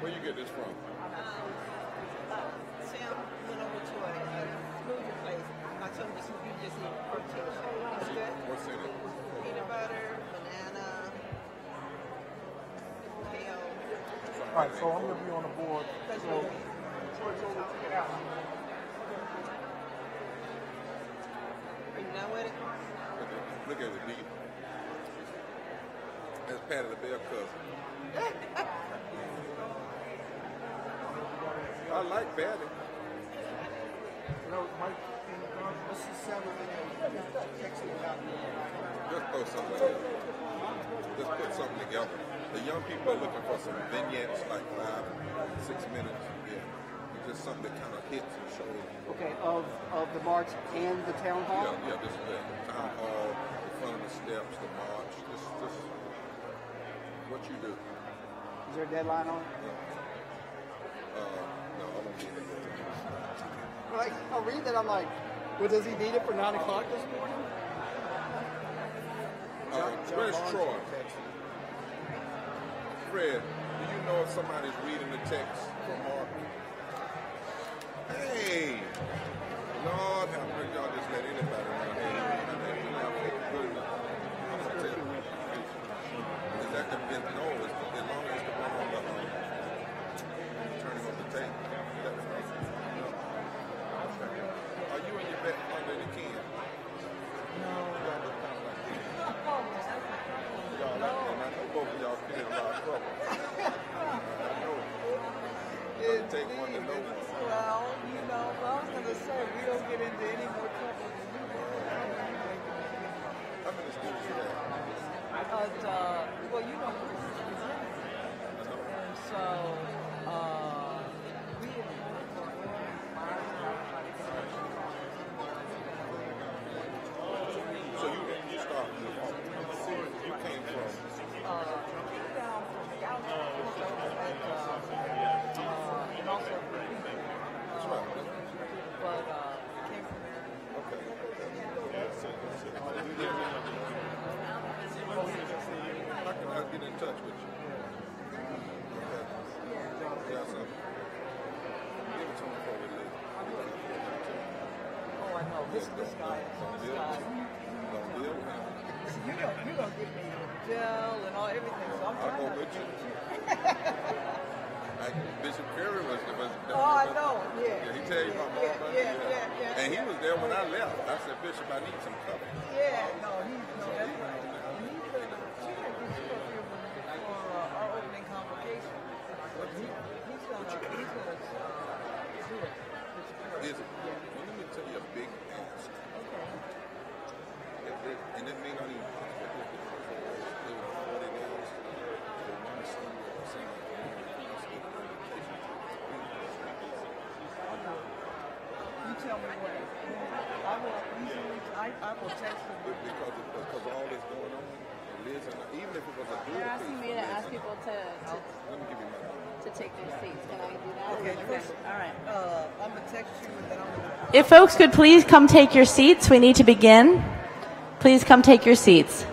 Where you get this from?
Sam went over to a, a smoothie place. I told him this you just eat protein. It's good.
What's in it?
Peanut butter, banana, kale.
All right. So I'm gonna be on the board. So, so it's over to get out.
Are you done with it?
Look at it, Lee. That's Patty the Bear cousin. I like Patty.
know, Mike, this is seven minutes. Text me about the
Just throw something together. Just put something together. The young people are looking for some vignettes, like five, six minutes. Yeah. Just something that kind of hits and shows.
Okay, of of the march and the town hall.
Yeah, yeah, this the town hall, the front of the steps, the march. This, this, what you do.
Is there a deadline on it?
Uh, no, I won't be able to.
Like, I read that, I'm like, well, does he need it for nine o'clock this morning?
Uh, where's Troy? Fred, do you know if somebody's reading the text from Mark? Hey! Lord have mercy, y'all just let anybody run hey, goodness. I'm gonna tell you. Is that the, is, no, it's the, as long as it's the one on the, um, turning on the tape. That one. No. Are you in your bed under the can? No. Y'all look kind of like Y'all like, and I know both of y'all been in a lot of trouble. I know. Doesn't take one to know one.
Well, you know, I was going to say, any more trouble than you
you have?
But, uh, well, you know, we're and so, uh, we
So you you start you came from
uh, came down from Galveston, and, uh, uh, and also,
That's right.
but, uh, came from there.
How can I get in touch with you? Okay. Yeah, so give it to me before we leave.
Oh, I know, this, this guy, this guy.
Don't deal with him.
You don't, you don't get me gel and all everything, so I'm
I'll go
to.
with you. Like Bishop Perry was the was,
Oh, I know, yeah.
Yeah, he tell you about my
Yeah, yeah, yeah, yeah.
And he was there when I left. I said, Bishop, I need some cover.
Yeah, no, he, no, that's right. And he's the, she had this stuff here for, for uh, our opening convocation. But he, he's gonna, he's gonna, uh, do it.
Is it? Well, let me tell you a big ask.
Okay.
It, it, and it may not even possible. It was 40 days. They want to send you a single
You tell me when. I will easily, I, I will text him.
Because, of, because of all this going on, Liz and I, even if it was a dual
You're asking me to
Liz
ask
and-
people to, to,
Let me give you my number.
to take their seats. Can I do that?
Okay, first,
All right.
uh, I'm gonna text you and then I'm gonna.
If folks could please come take your seats, we need to begin. Please come take your seats.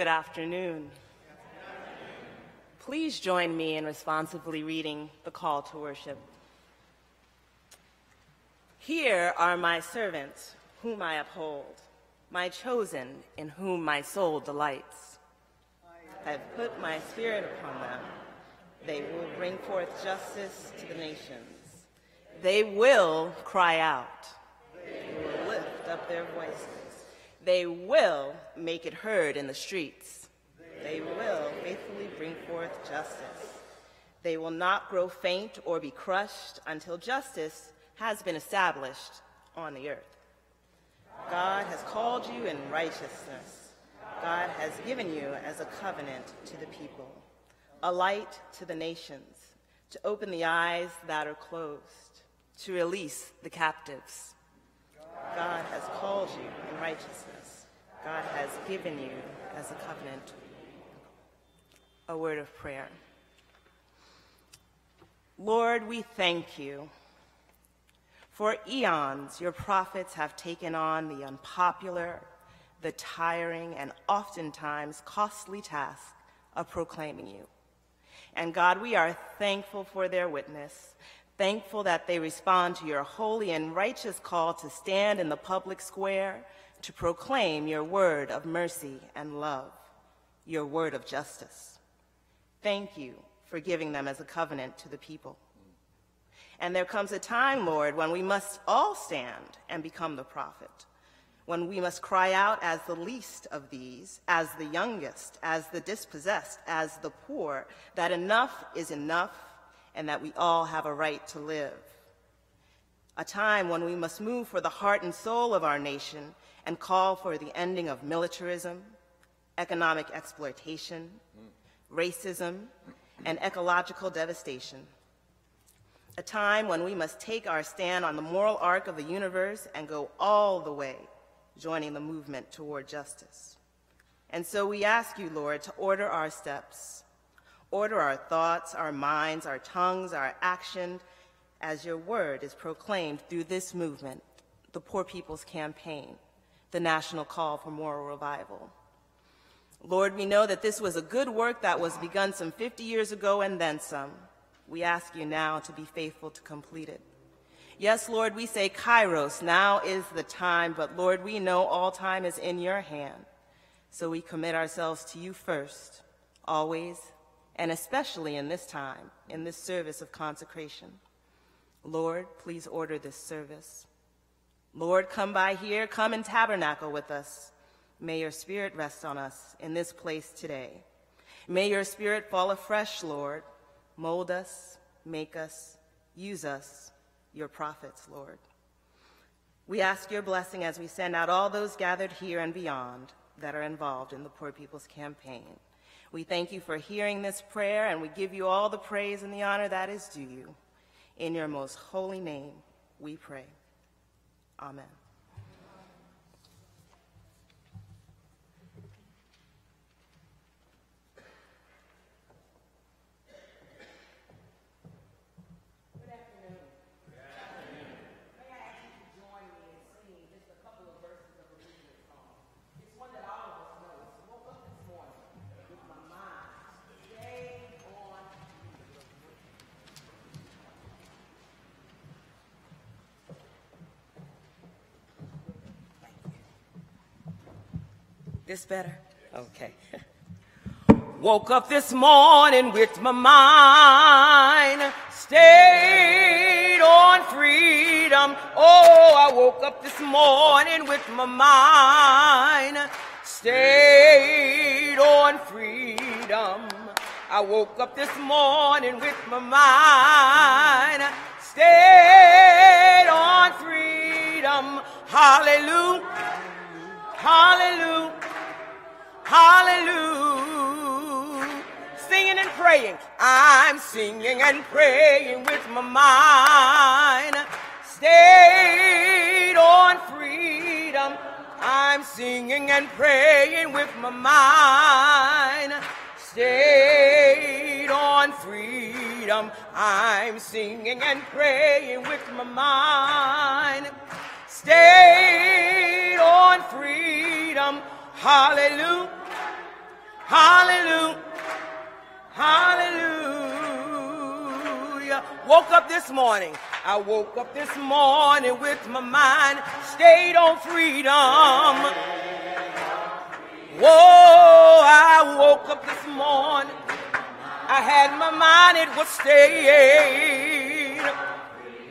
Good afternoon. Please join me in responsibly reading the call to worship. Here are my servants, whom I uphold, my chosen, in whom my soul delights. I have put my spirit upon them. They will bring forth justice to the nations. They will cry out. They will lift up their voices. They will make it heard in the streets. They will faithfully bring forth justice. They will not grow faint or be crushed until justice has been established on the earth. God has called you in righteousness. God has given you as a covenant to the people, a light to the nations, to open the eyes that are closed, to release the captives. God has called you in righteousness. God has given you as a covenant. A word of prayer. Lord, we thank you. For eons, your prophets have taken on the unpopular, the tiring, and oftentimes costly task of proclaiming you. And God, we are thankful for their witness, thankful that they respond to your holy and righteous call to stand in the public square to proclaim your word of mercy and love, your word of justice. Thank you for giving them as a covenant to the people. And there comes a time, Lord, when we must all stand and become the prophet, when we must cry out as the least of these, as the youngest, as the dispossessed, as the poor, that enough is enough and that we all have a right to live. A time when we must move for the heart and soul of our nation and call for the ending of militarism, economic exploitation, racism, and ecological devastation. A time when we must take our stand on the moral arc of the universe and go all the way, joining the movement toward justice. And so we ask you, Lord, to order our steps, order our thoughts, our minds, our tongues, our action, as your word is proclaimed through this movement, the Poor People's Campaign, the national call for moral revival. Lord, we know that this was a good work that was begun some 50 years ago and then some. We ask you now to be faithful to complete it. Yes, Lord, we say kairos, now is the time, but Lord, we know all time is in your hand. So we commit ourselves to you first, always, and especially in this time, in this service of consecration. Lord, please order this service. Lord, come by here, come and tabernacle with us. May your spirit rest on us in this place today. May your spirit fall afresh, Lord. Mold us, make us, use us, your prophets, Lord. We ask your blessing as we send out all those gathered here and beyond that are involved in the Poor People's Campaign. We thank you for hearing this prayer, and we give you all the praise and the honor that is due you. In your most holy name, we pray. Amen. This better? Okay. [laughs] Woke up this morning with my mind stayed on freedom. Oh, I woke up this morning with my mind stayed on freedom. I woke up this morning with my mind stayed on freedom. Hallelujah. Hallelujah. Hallelujah. Singing and praying. I'm singing and praying with my mind. Stayed on freedom. I'm singing and praying with my mind. Stayed on freedom. I'm singing and praying with my mind. Stayed on freedom. Hallelujah.
Hallelujah. Hallelujah. Woke up this morning. I woke up this morning with my mind stayed on freedom. Whoa, I woke up this morning. I had my mind, it was stayed.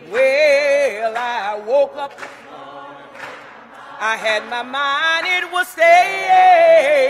Well, I woke up. I had my mind, it was stayed.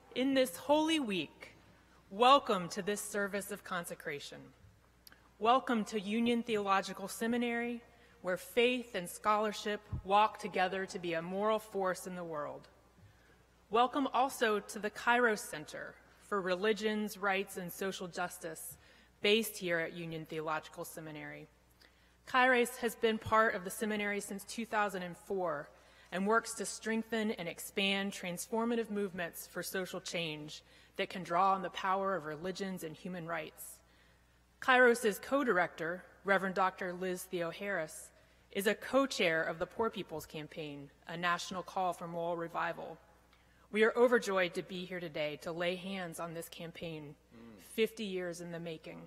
In this holy week, welcome to this service of consecration. Welcome to Union Theological Seminary, where faith and scholarship walk together to be a moral force in the world. Welcome also to the Kairos Center for Religions, Rights, and Social Justice, based here at Union Theological Seminary. Kairos has been part of the seminary since 2004 and works to strengthen and expand transformative movements for social change that can draw on the power of religions and human rights. Kairos' co-director, Reverend Dr. Liz Theoharis, is a co-chair of the Poor People's Campaign, a national call for moral revival. We are overjoyed to be here today to lay hands on this campaign, 50 years in the making.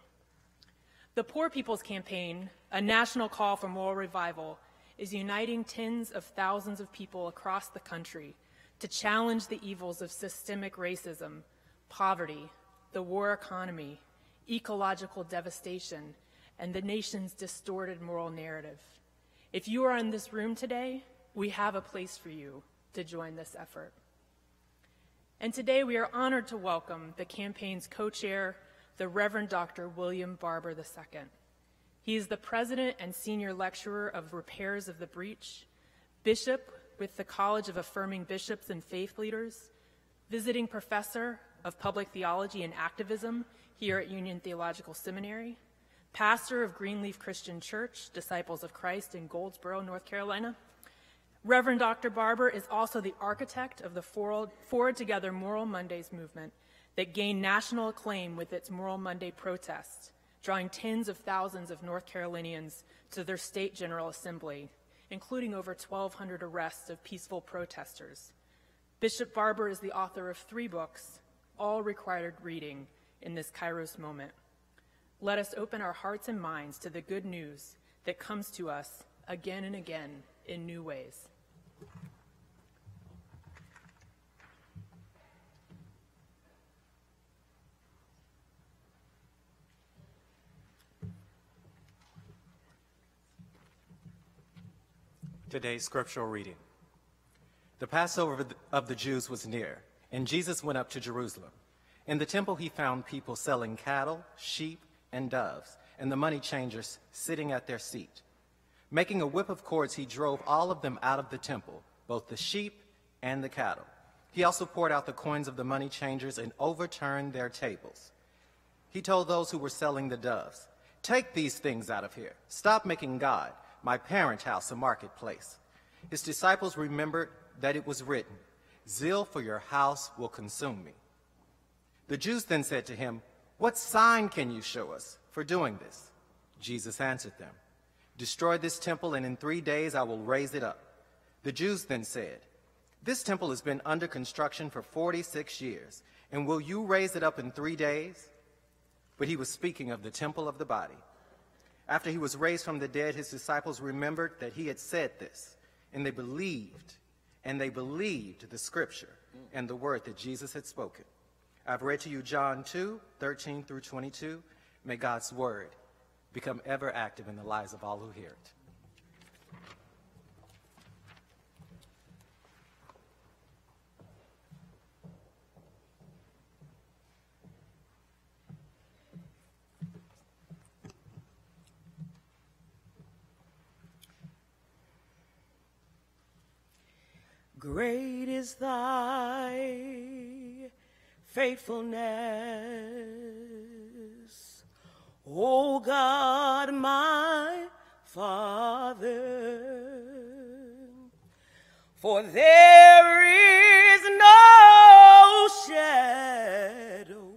The Poor People's Campaign, a national call for moral revival, is uniting tens of thousands of people across the country to challenge the evils of systemic racism, poverty, the war economy, ecological devastation, and the nation's distorted moral narrative. If you are in this room today, we have a place for you to join this effort. And today we are honored to welcome the campaign's co-chair, the Reverend Dr. William Barber II. He is the president and senior lecturer of Repairers of the Breach, bishop with the College of Affirming Bishops and Faith Leaders, visiting professor of public theology and activism here at Union Theological Seminary, pastor of Greenleaf Christian Church, Disciples of Christ in Goldsboro, North Carolina. Reverend Dr. Barber is also the architect of the Forward, Together Moral Mondays movement that gained national acclaim with its Moral Monday protests drawing tens of thousands of North Carolinians to their state general assembly, including over 1,200 arrests of peaceful protesters. Bishop Barber is the author of three books, all required reading in this Kairos moment. Let us open our hearts and minds to the good news that comes to us again and again in new ways.
Today's scriptural reading. The Passover of the Jews was near, and Jesus went up to Jerusalem. In the temple, he found people selling cattle, sheep, and doves, and the money changers sitting at their seat. Making a whip of cords, he drove all of them out of the temple, both the sheep and the cattle. He also poured out the coins of the money changers and overturned their tables. He told those who were selling the doves, Take these things out of here. Stop making God my parent house a marketplace. His disciples remembered that it was written, Zeal for your house will consume me. The Jews then said to him, What sign can you show us for doing this? Jesus answered them, Destroy this temple, and in three days I will raise it up. The Jews then said, This temple has been under construction for 46 years, and will you raise it up in three days? But he was speaking of the temple of the body. After he was raised from the dead, his disciples remembered that he had said this, and they believed, and they believed the scripture and the word that Jesus had spoken. I've read to you John 2, 13 through 22. May God's word become ever active in the lives of all who hear it.
Great is thy faithfulness, O God, my Father. For there is no shadow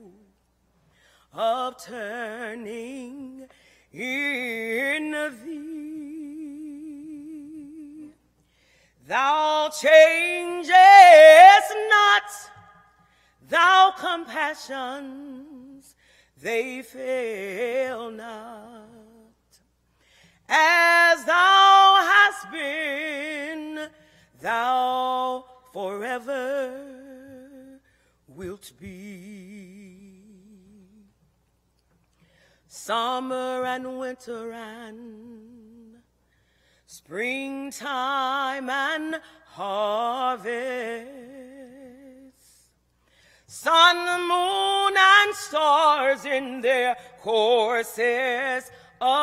of turning in thee. Thou changest not, thou compassions, they fail not. As thou hast been, thou forever wilt be. Summer and winter and springtime and harvest, sun, moon, and stars in their courses above.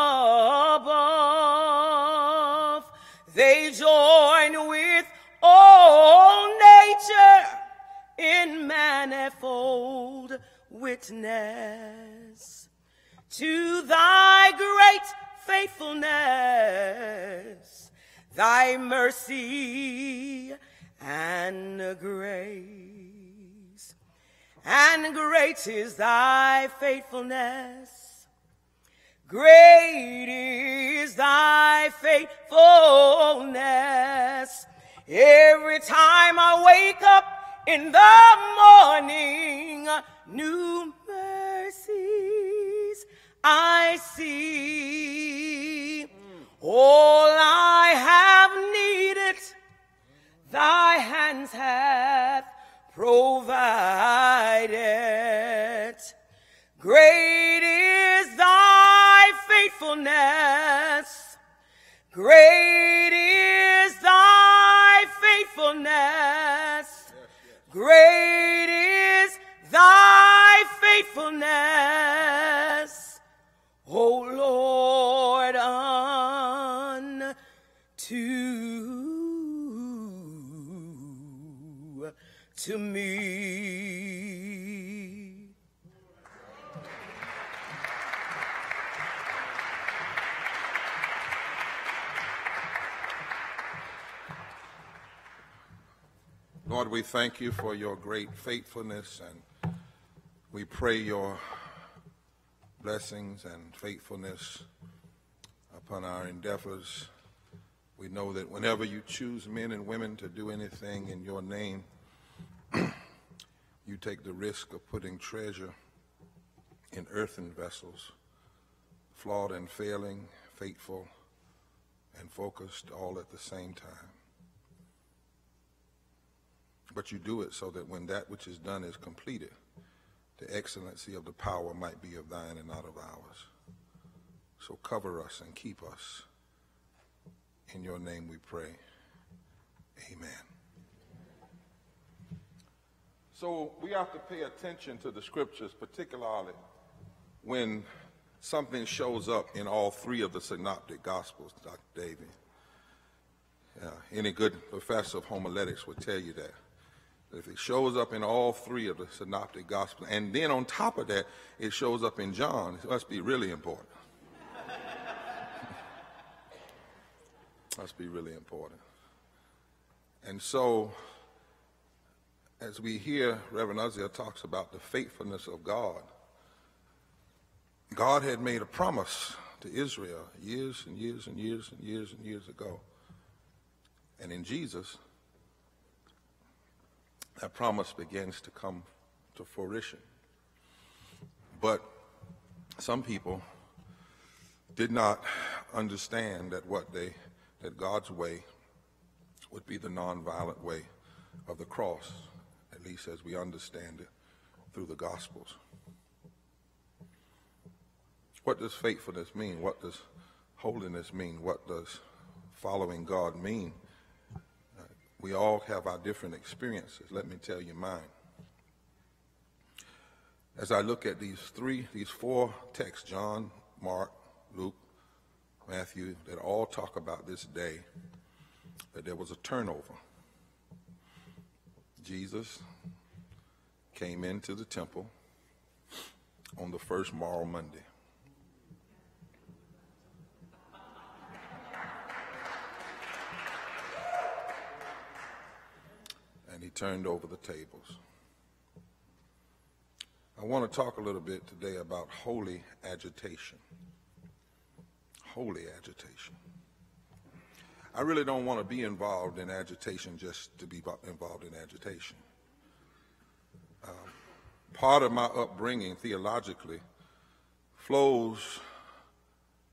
They join with all nature in manifold witness to thy great faithfulness, thy mercy and grace. And great is thy faithfulness. Great is thy faithfulness. Every time I wake up in the morning, new mercies I see. All I have needed, thy hands have provided. Great is thy faithfulness. Great is thy faithfulness. Great is thy faithfulness. O Lord, to me.
Lord, we thank you for your great faithfulness and we pray your blessings and faithfulness upon our endeavors. We know that whenever you choose men and women to do anything in your name, [clears throat] you take the risk of putting treasure in earthen vessels, flawed and failing, faithful and focused all at the same time. But you do it so that when that which is done is completed, the excellency of the power might be of thine and not of ours. So cover us and keep us. In your name we pray. Amen. So we have to pay attention to the scriptures, particularly when something shows up in all three of the synoptic gospels, Dr. Davy. Yeah, any good professor of homiletics would tell you that. If it shows up in all three of the synoptic gospels, and then on top of that, it shows up in John, it must be really important. [laughs] must be really important. And so, as we hear Reverend Uzziah talks about the faithfulness of God, God had made a promise to Israel years and years and years and years and years ago. And in Jesus, that promise begins to come to fruition. But some people did not understand that what they that God's way would be the nonviolent way of the cross, at least as we understand it through the Gospels. What does faithfulness mean? What does holiness mean? What does following God mean? We all have our different experiences. Let me tell you mine. As I look at these three, these four texts, John, Mark, Luke, Matthew, that all talk about this day, that there was a turnover. Jesus came into the temple on the first moral Monday. And he turned over the tables. I want to talk a little bit today about holy agitation. Holy agitation. I really don't want to be involved in agitation just to be involved in agitation. Um, part of my upbringing theologically flows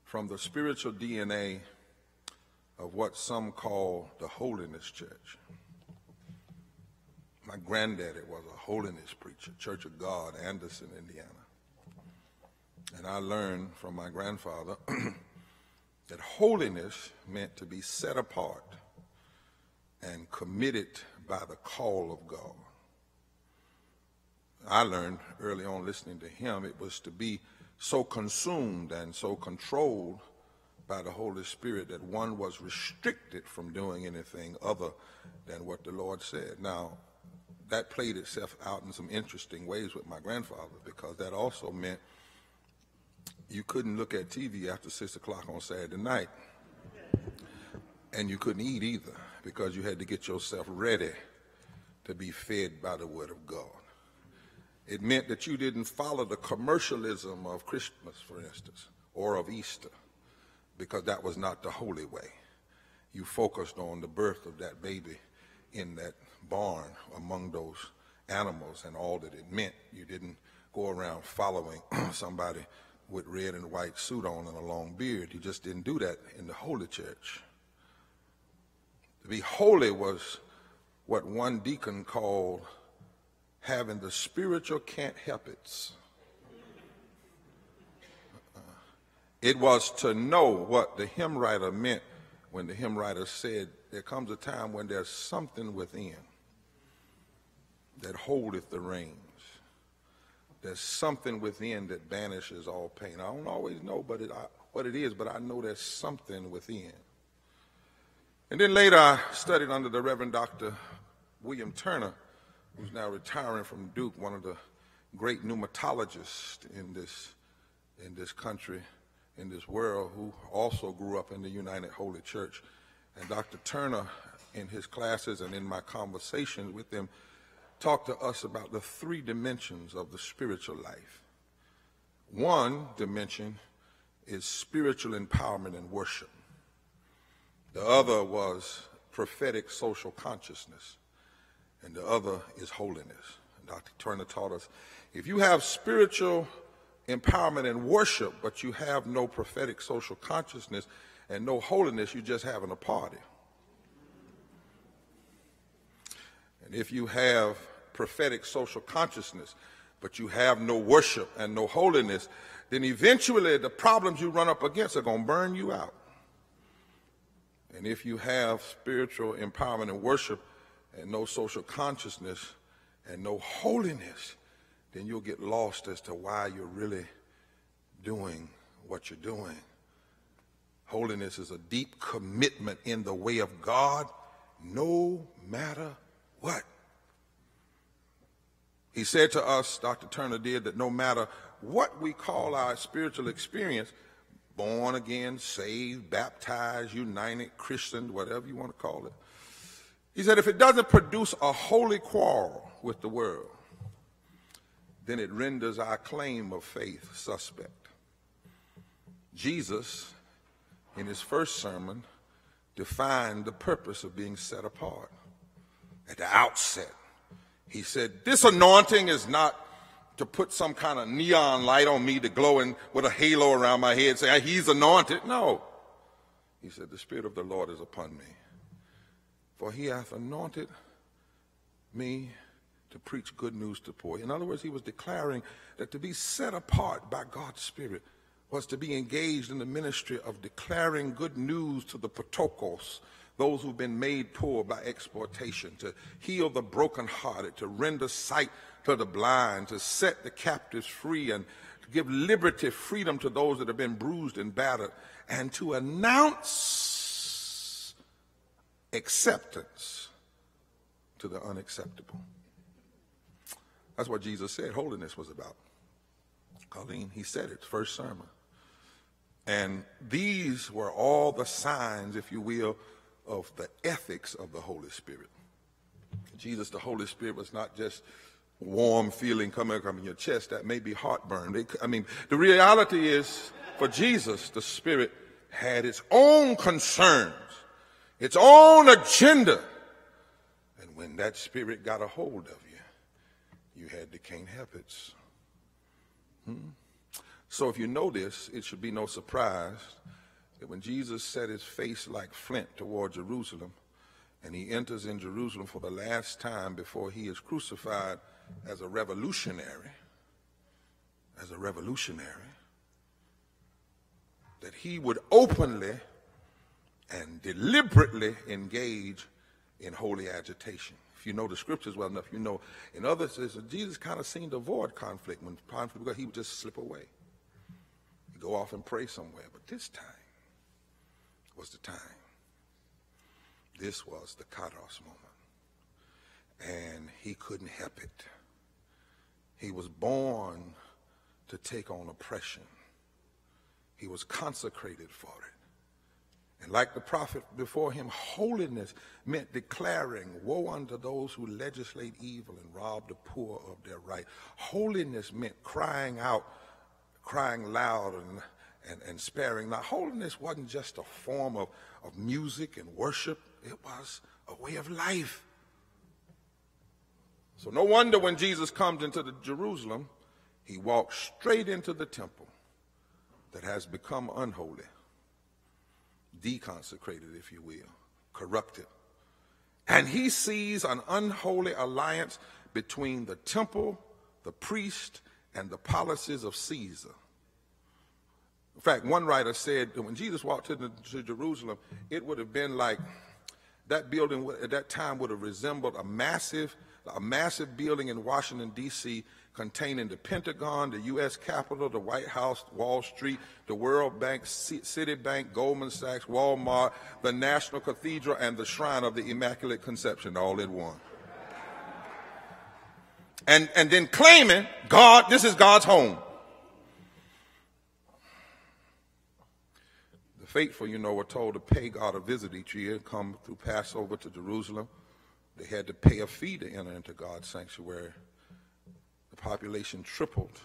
from the spiritual DNA of what some call the Holiness Church. My granddaddy was a holiness preacher, Church of God, Anderson, Indiana. And I learned from my grandfather [clears throat] that holiness meant to be set apart and committed by the call of God. I learned early on listening to him it was to be so consumed and so controlled by the Holy Spirit that one was restricted from doing anything other than what the Lord said. Now, that played itself out in some interesting ways with my grandfather because that also meant you couldn't look at TV after 6 o'clock on Saturday night. And you couldn't eat either because you had to get yourself ready to be fed by the Word of God. It meant that you didn't follow the commercialism of Christmas, for instance, or of Easter, because that was not the holy way. You focused on the birth of that baby in that barn among those animals and all that it meant. You didn't go around following [clears throat] somebody with red and white suit on and a long beard. You just didn't do that in the holy church. To be holy was what one deacon called having the spiritual can't help it. Uh-uh. It was to know what the hymn writer meant when the hymn writer said, There comes a time when there's something within that holdeth the reins. There's something within that banishes all pain. I don't always know but it, I, what it is, but I know there's something within. And then later I studied under the Reverend Dr. William Turner, who's now retiring from Duke, one of the great pneumatologists in this, in this country, in this world, who also grew up in the United Holy Church. And Dr. Turner, in his classes and in my conversations with him, talk to us about the three dimensions of the spiritual life. One dimension is spiritual empowerment and worship. The other was prophetic social consciousness. And the other is holiness. Dr. Turner taught us if you have spiritual empowerment and worship, but you have no prophetic social consciousness and no holiness, you're just having a party. And if you have prophetic social consciousness, but you have no worship and no holiness, then eventually the problems you run up against are going to burn you out. And if you have spiritual empowerment and worship and no social consciousness and no holiness, then you'll get lost as to why you're really doing what you're doing. Holiness is a deep commitment in the way of God, no matter what. He said to us, Dr. Turner did, that no matter what we call our spiritual experience, born again, saved, baptized, united, Christian, whatever you want to call it, he said if it doesn't produce a holy quarrel with the world, then it renders our claim of faith suspect. Jesus, in his first sermon, defined the purpose of being set apart at the outset. He said, This anointing is not to put some kind of neon light on me to glow in with a halo around my head, say, He's anointed. No. He said, The Spirit of the Lord is upon me. For he hath anointed me to preach good news to poor. In other words, he was declaring that to be set apart by God's Spirit was to be engaged in the ministry of declaring good news to the ptochos, those who've been made poor by exploitation, to heal the brokenhearted, to render sight to the blind, to set the captives free, and to give liberty, freedom to those that have been bruised and battered, and to announce acceptance to the unacceptable. That's what Jesus said holiness was about. Colleen, he said it, first sermon. And these were all the signs, if you will, of the ethics of the Holy Spirit. Jesus, the Holy Spirit, was not just warm feeling coming up in your chest. That may be heartburn. I mean, the reality is, for Jesus, the Spirit had its own concerns, its own agenda. And when that Spirit got a hold of you, you had to can't help it. Hmm? So if you know this, it should be no surprise that when Jesus set his face like flint toward Jerusalem, and he enters in Jerusalem for the last time before he is crucified as a revolutionary, as a revolutionary, that he would openly and deliberately engage in holy agitation. If you know the scriptures well enough, you know in other others, Jesus kind of seemed to avoid conflict when conflict he would just slip away. He'd go off and pray somewhere. But this time was the time. This was the kairos moment. And he couldn't help it. He was born to take on oppression. He was consecrated for it. And like the prophet before him, holiness meant declaring woe unto those who legislate evil and rob the poor of their right. Holiness meant crying out, crying loud and, and, and sparing. Now, holiness wasn't just a form of, of music and worship, it was a way of life. So no wonder when Jesus comes into the Jerusalem, he walks straight into the temple that has become unholy, deconsecrated, if you will, corrupted. And he sees an unholy alliance between the temple, the priest, and the policies of Caesar. In fact, one writer said that when Jesus walked into to Jerusalem, it would have been like that building at that time would have resembled a massive a massive building in Washington, D.C., containing the Pentagon, the U.S. Capitol, the White House, Wall Street, the World Bank, Citibank, Goldman Sachs, Walmart, the National Cathedral, and the Shrine of the Immaculate Conception all in one. And, and then claiming God, this is God's home. Faithful, you know, were told to pay God a visit each year, come through Passover to Jerusalem. They had to pay a fee to enter into God's sanctuary. The population tripled.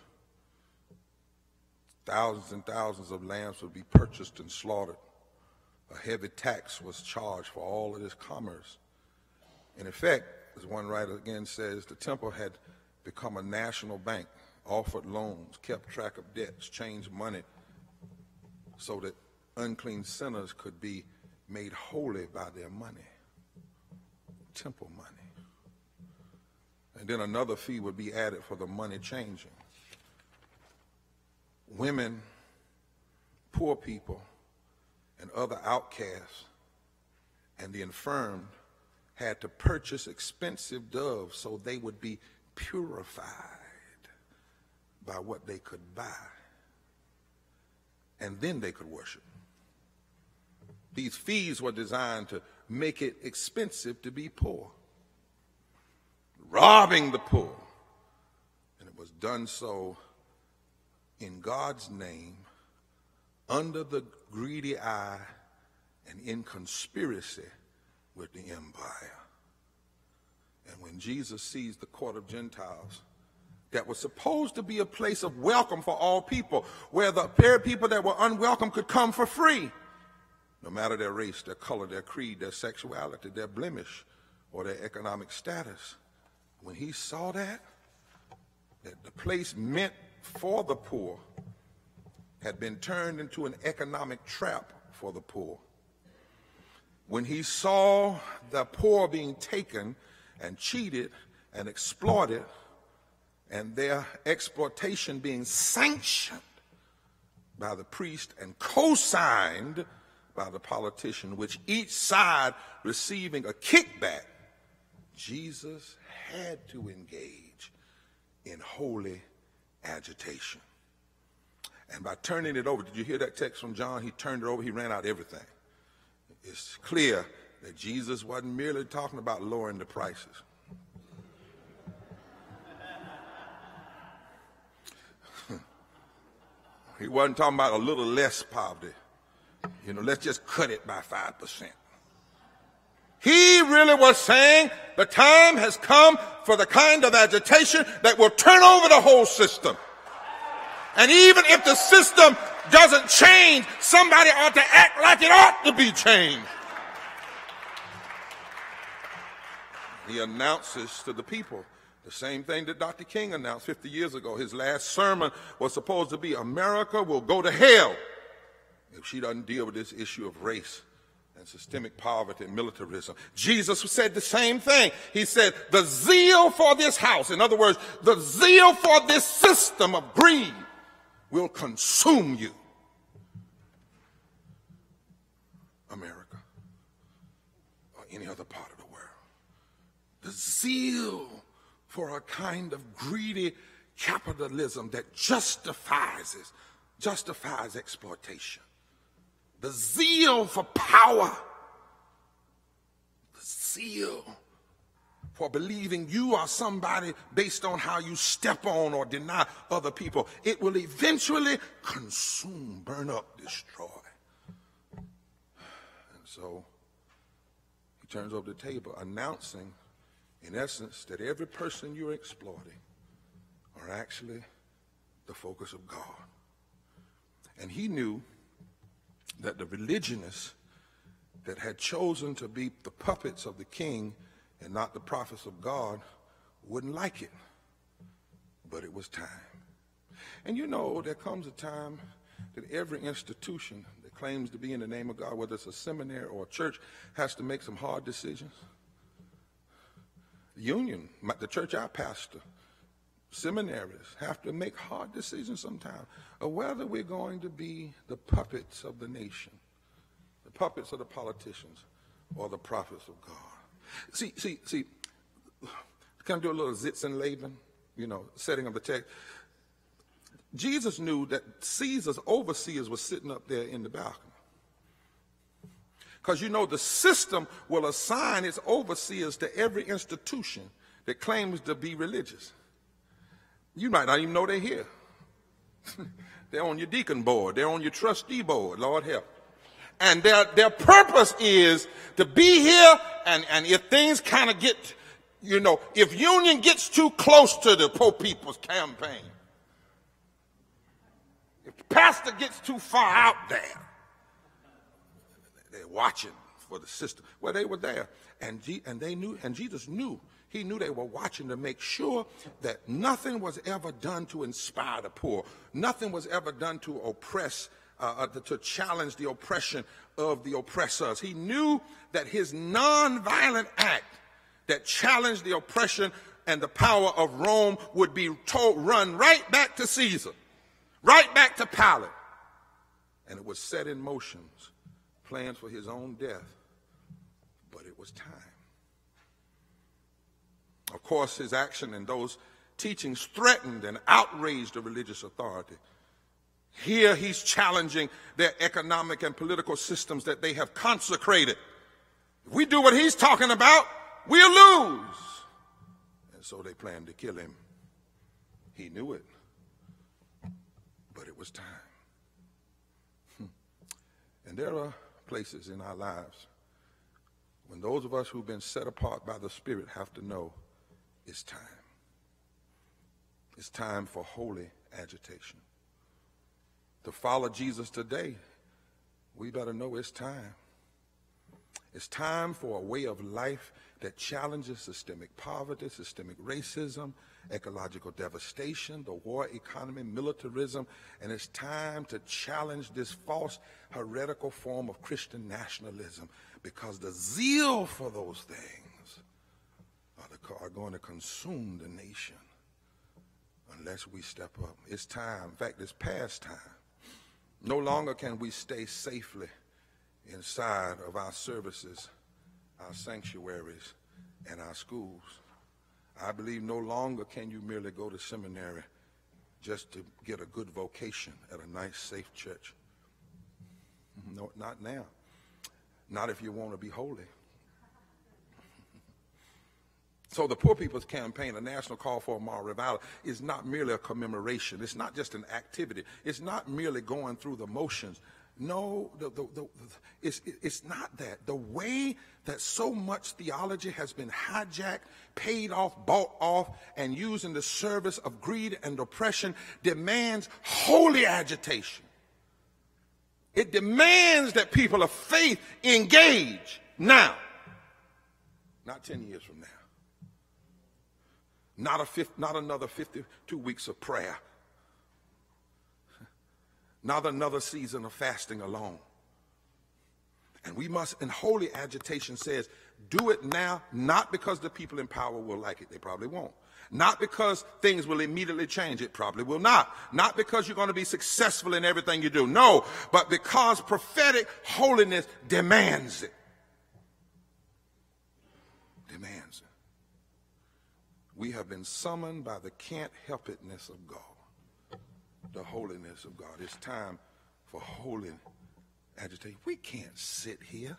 Thousands and thousands of lambs would be purchased and slaughtered. A heavy tax was charged for all of this commerce. In effect, as one writer again says, the temple had become a national bank, offered loans, kept track of debts, changed money so that unclean sinners could be made holy by their money temple money. And then another fee would be added for the money changing. Women, poor people, and other outcasts and the infirmed had to purchase expensive doves so they would be purified by what they could buy. And then they could worship. These fees were designed to make it expensive to be poor, robbing the poor. And it was done so in God's name, under the greedy eye, and in conspiracy with the empire. And when Jesus sees the court of Gentiles, that was supposed to be a place of welcome for all people, where the very people that were unwelcome could come for free no matter their race, their color, their creed, their sexuality, their blemish, or their economic status. When he saw that, that the place meant for the poor had been turned into an economic trap for the poor. When he saw the poor being taken and cheated and exploited, and their exploitation being sanctioned by the priest and co signed by the politician, which each side receiving a kickback, Jesus had to engage in holy agitation. And by turning it over, did you hear that text from John? He turned it over, he ran out everything. It's clear that Jesus wasn't merely talking about lowering the prices. [laughs] he wasn't talking about a little less poverty. You know, let's just cut it by 5%. He really was saying the time has come for the kind of agitation that will turn over the whole system. And even if the system doesn't change, somebody ought to act like it ought to be changed. He announces to the people the same thing that Dr. King announced 50 years ago. His last sermon was supposed to be America will go to hell if she doesn't deal with this issue of race and systemic poverty and militarism. Jesus said the same thing. He said, the zeal for this house, in other words, the zeal for this system of greed will consume you. America or any other part of the world. The zeal for a kind of greedy capitalism that justifies justifies exploitation. The zeal for power. The zeal for believing you are somebody based on how you step on or deny other people. It will eventually consume, burn up, destroy. And so he turns over the table announcing, in essence, that every person you're exploiting are actually the focus of God. And he knew that the religionists that had chosen to be the puppets of the king and not the prophets of God wouldn't like it. But it was time. And you know, there comes a time that every institution that claims to be in the name of God, whether it's a seminary or a church, has to make some hard decisions. The union, the church I pastor, seminaries have to make hard decisions sometimes of whether we're going to be the puppets of the nation, the puppets of the politicians, or the prophets of God. See, see, see, can I do a little Sitz im Leben, you know, setting of the text? Jesus knew that Caesar's overseers were sitting up there in the balcony. Because you know, the system will assign its overseers to every institution that claims to be religious. You might not even know they're here. [laughs] they're on your deacon board, they're on your trustee board, Lord help. And their, their purpose is to be here, and, and if things kind of get, you know, if union gets too close to the poor people's campaign, if pastor gets too far out there, they're watching for the system. Well, they were there, and, G, and they knew, and Jesus knew he knew they were watching to make sure that nothing was ever done to inspire the poor. Nothing was ever done to oppress, uh, uh, to challenge the oppression of the oppressors. He knew that his nonviolent act that challenged the oppression and the power of Rome would be told, run right back to Caesar, right back to Pilate. And it was set in motion plans for his own death. But it was time. Of course, his action and those teachings threatened and outraged the religious authority. Here he's challenging their economic and political systems that they have consecrated. If we do what he's talking about, we'll lose. And so they planned to kill him. He knew it, but it was time. [laughs] And there are places in our lives when those of us who've been set apart by the Spirit have to know it's time. It's time for holy agitation. To follow Jesus today, we better know it's time. It's time for a way of life that challenges systemic poverty, systemic racism, ecological devastation, the war economy, militarism, and it's time to challenge this false heretical form of Christian nationalism because the zeal for those things are going to consume the nation unless we step up. It's time. In fact, it's past time. No longer can we stay safely inside of our services, our sanctuaries, and our schools. I believe no longer can you merely go to seminary just to get a good vocation at a nice, safe church. No, not now. Not if you want to be holy. So the Poor People's Campaign, a national call for a moral revival, is not merely a commemoration. It's not just an activity. It's not merely going through the motions. No, the, the, the, it's, it's not that. The way that so much theology has been hijacked, paid off, bought off, and used in the service of greed and oppression demands holy agitation. It demands that people of faith engage now, not 10 years from now. Not, a 50, not another 52 weeks of prayer. Not another season of fasting alone. And we must, and holy agitation says, do it now, not because the people in power will like it. They probably won't. Not because things will immediately change. It probably will not. Not because you're going to be successful in everything you do. No, but because prophetic holiness demands it. Demands it. We have been summoned by the can't help itness of God, the holiness of God. It's time for holy agitation. We can't sit here.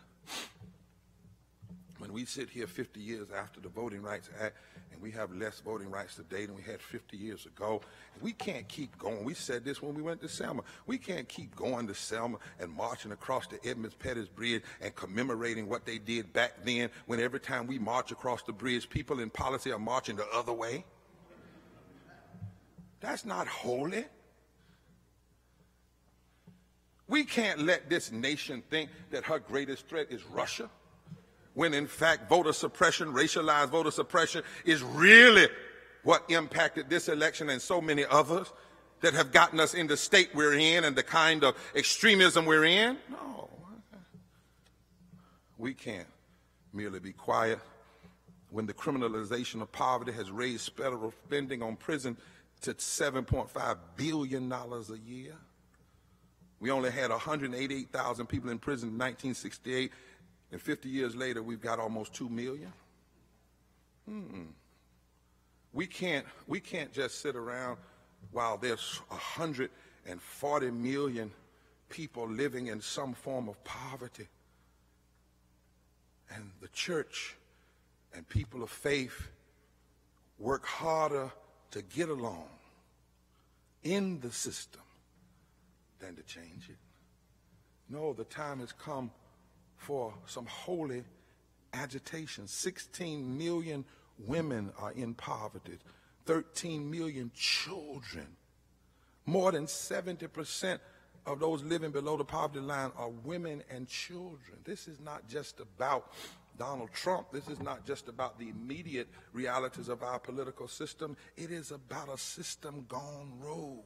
When we sit here 50 years after the Voting Rights Act and we have less voting rights today than we had 50 years ago, we can't keep going. We said this when we went to Selma. We can't keep going to Selma and marching across the Edmunds Pettus Bridge and commemorating what they did back then when every time we march across the bridge, people in policy are marching the other way. That's not holy. We can't let this nation think that her greatest threat is Russia when in fact voter suppression, racialized voter suppression, is really what impacted this election and so many others that have gotten us in the state we're in and the kind of extremism we're in? No. We can't merely be quiet when the criminalization of poverty has raised federal spending on prison to $7.5 billion a year. We only had 188,000 people in prison in 1968. And 50 years later, we've got almost 2 million. Hmm. We can't, we can't just sit around while there's 140 million people living in some form of poverty. And the church and people of faith work harder to get along in the system than to change it. No, the time has come for some holy agitation. 16 million women are in poverty, 13 million children. More than 70% of those living below the poverty line are women and children. This is not just about Donald Trump. This is not just about the immediate realities of our political system. It is about a system gone rogue.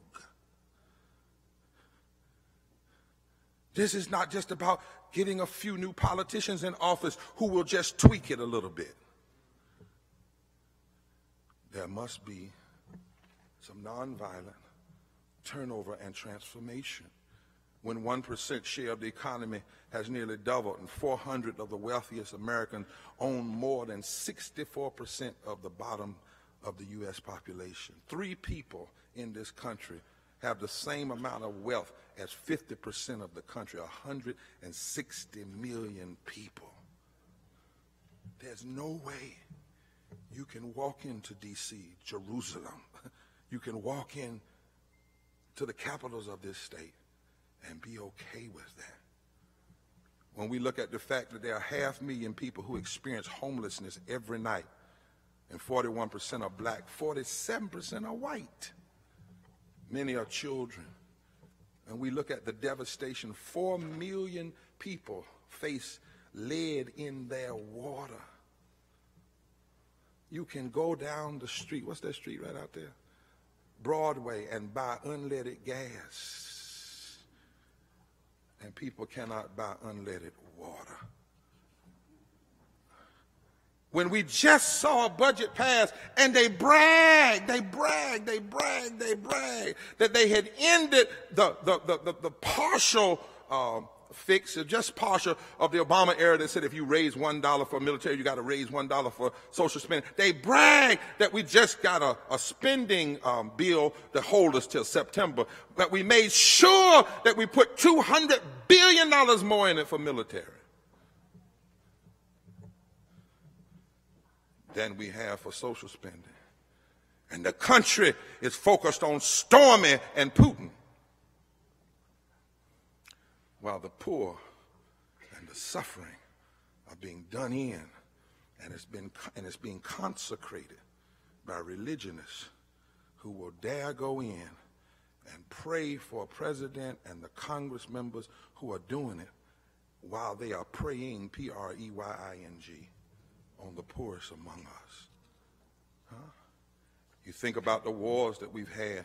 This is not just about getting a few new politicians in office who will just tweak it a little bit. There must be some nonviolent turnover and transformation. When 1% share of the economy has nearly doubled and 400 of the wealthiest Americans own more than 64% of the bottom of the U.S. population. Three people in this country have the same amount of wealth as 50% of the country, 160 million people. There's no way you can walk into D.C., Jerusalem, [laughs] you can walk in to the capitals of this state and be okay with that. When we look at the fact that there are half million people who experience homelessness every night, and 41% are black, 47% are white. Many are children and we look at the devastation, four million people face lead in their water. You can go down the street, what's that street right out there? Broadway, and buy unleaded gas. And people cannot buy unleaded water when we just saw a budget pass and they bragged, they bragged, they bragged, they bragged that they had ended the, the, the, the, the partial uh, fix, just partial of the Obama era that said if you raise one dollar for military, you got to raise one dollar for social spending. They bragged that we just got a, a spending um, bill to hold us till September, but we made sure that we put $200 billion more in it for military. Than we have for social spending. And the country is focused on Stormy and Putin, while the poor and the suffering are being done in, and it's, been, and it's being consecrated by religionists who will dare go in and pray for a president and the Congress members who are doing it while they are praying, P R E Y I N G, on the poorest among us. Huh? You think about the wars that we've had.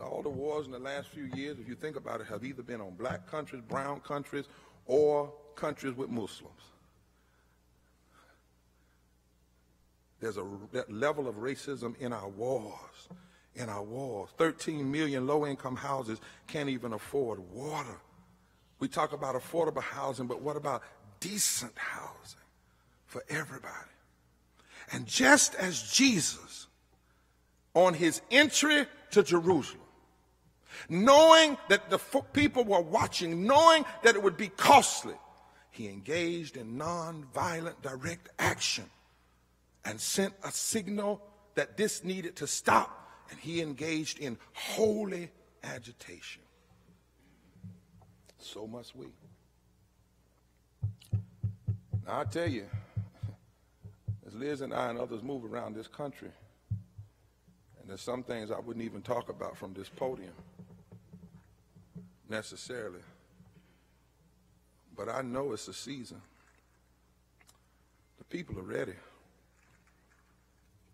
All the wars in the last few years, if you think about it, have either been on black countries, brown countries, or countries with Muslims. There's a that level of racism in our wars. In our wars. 13 million low income houses can't even afford water. We talk about affordable housing, but what about decent housing for everybody? And just as Jesus, on his entry to Jerusalem, knowing that the people were watching, knowing that it would be costly, he engaged in nonviolent direct action and sent a signal that this needed to stop, and he engaged in holy agitation. So must we. Now, I tell you, as Liz and I and others move around this country, and there's some things I wouldn't even talk about from this podium necessarily, but I know it's a season. The people are ready.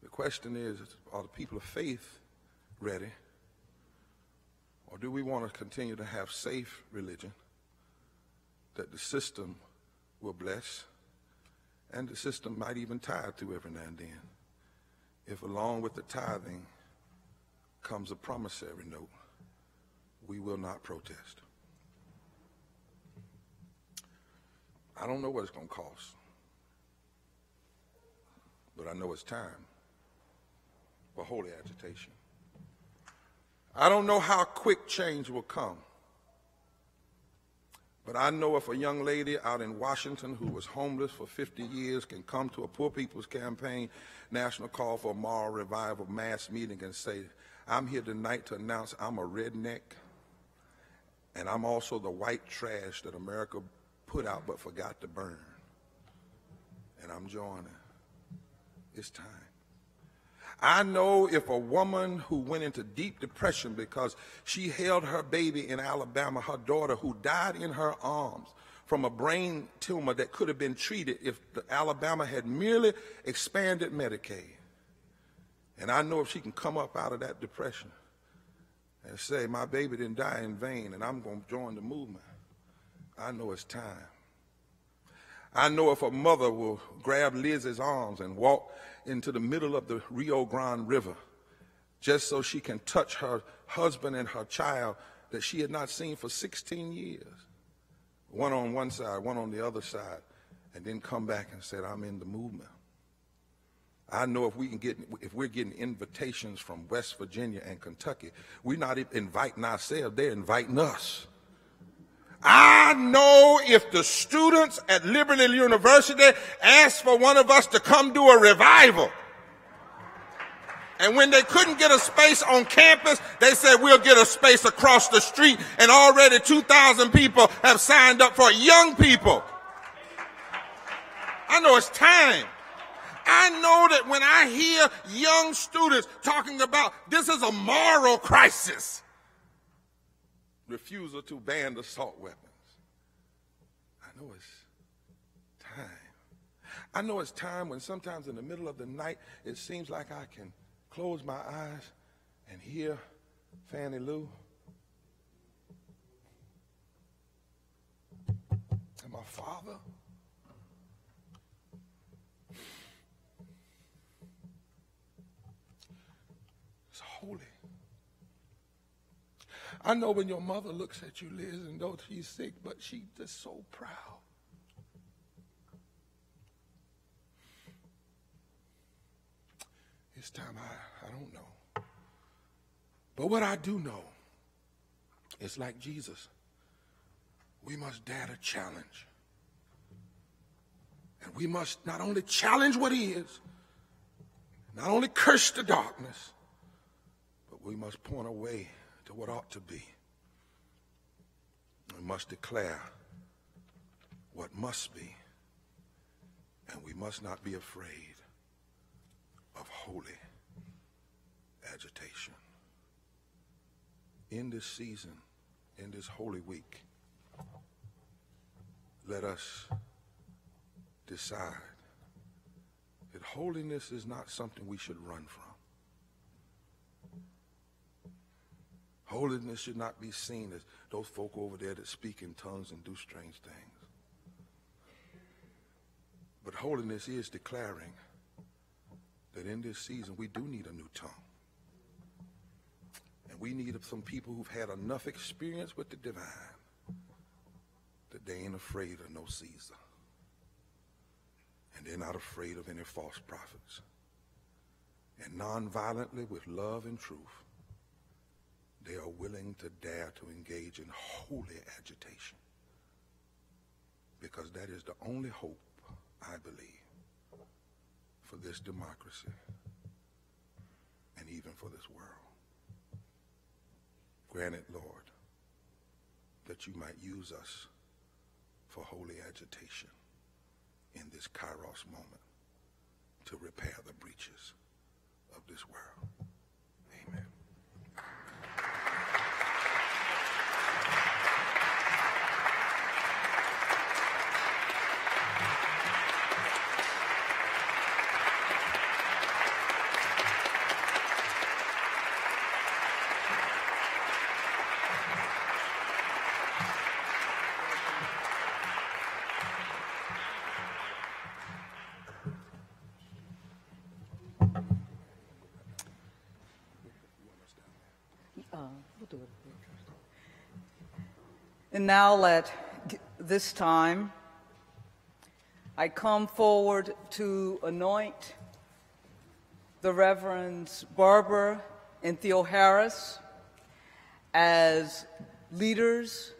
The question is, are the people of faith ready? Or do we want to continue to have safe religion that the system will bless and the system might even tithe to every now and then if along with the tithing comes a promissory note, we will not protest. I don't know what it's going to cost, but I know it's time for holy agitation. I don't know how quick change will come. But I know if a young lady out in Washington who was homeless for 50 years can come to a Poor People's Campaign National Call for a Moral Revival mass meeting and say, I'm here tonight to announce I'm a redneck and I'm also the white trash that America put out but forgot to burn. And I'm joining. It's time. I know if a woman who went into deep depression because she held her baby in Alabama, her daughter who died in her arms from a brain tumor that could have been treated if Alabama had merely expanded Medicaid. And I know if she can come up out of that depression and say, my baby didn't die in vain and I'm going to join the movement, I know it's time. I know if a mother will grab Liz's arms and walk into the middle of the Rio Grande River just so she can touch her husband and her child that she had not seen for 16 years. One on one side, one on the other side, and then come back and said, I'm in the movement. I know if we can get if we're getting invitations from West Virginia and Kentucky, we're not inviting ourselves, they're inviting us. I know if the students at Liberty University asked for one of us to come do a revival, and when they couldn't get a space on campus, they said, we'll get a space across the street. And already 2,000 people have signed up for young people. I know it's time. I know that when I hear young students talking about this is a moral crisis, refusal to ban assault weapons. I know it's time. I know it's time when sometimes in the middle of the night it seems like I can close my eyes and hear Fannie Lou. And my father. It's holy. I know when your mother looks at you, Liz, and though she's sick, but she's just so proud. This time I, I don't know. But what I do know is like Jesus, we must dare to challenge. And we must not only challenge what he is, not only curse the darkness, but we must point a way to what ought to be. We must declare what must be, and we must not be afraid of holy agitation. In this season, in this holy week, let us decide that holiness is not something we should run from. Holiness should not be seen as those folk over there that speak in tongues and do strange things. But holiness is declaring that in this season we do need a new tongue. And we need some people who've had enough experience with the divine that they ain't afraid of no Caesar. And they're not afraid of any false prophets. And nonviolently, with love and truth, they are willing to dare to engage in holy agitation. Because that is the only hope, I believe, for this democracy and even for this world. Grant it, Lord, that you might use us for holy agitation in this kairos moment to repair the breaches of this world. Amen.
And now at this time, I come forward to anoint the Reverends Barber and Theoharis as leaders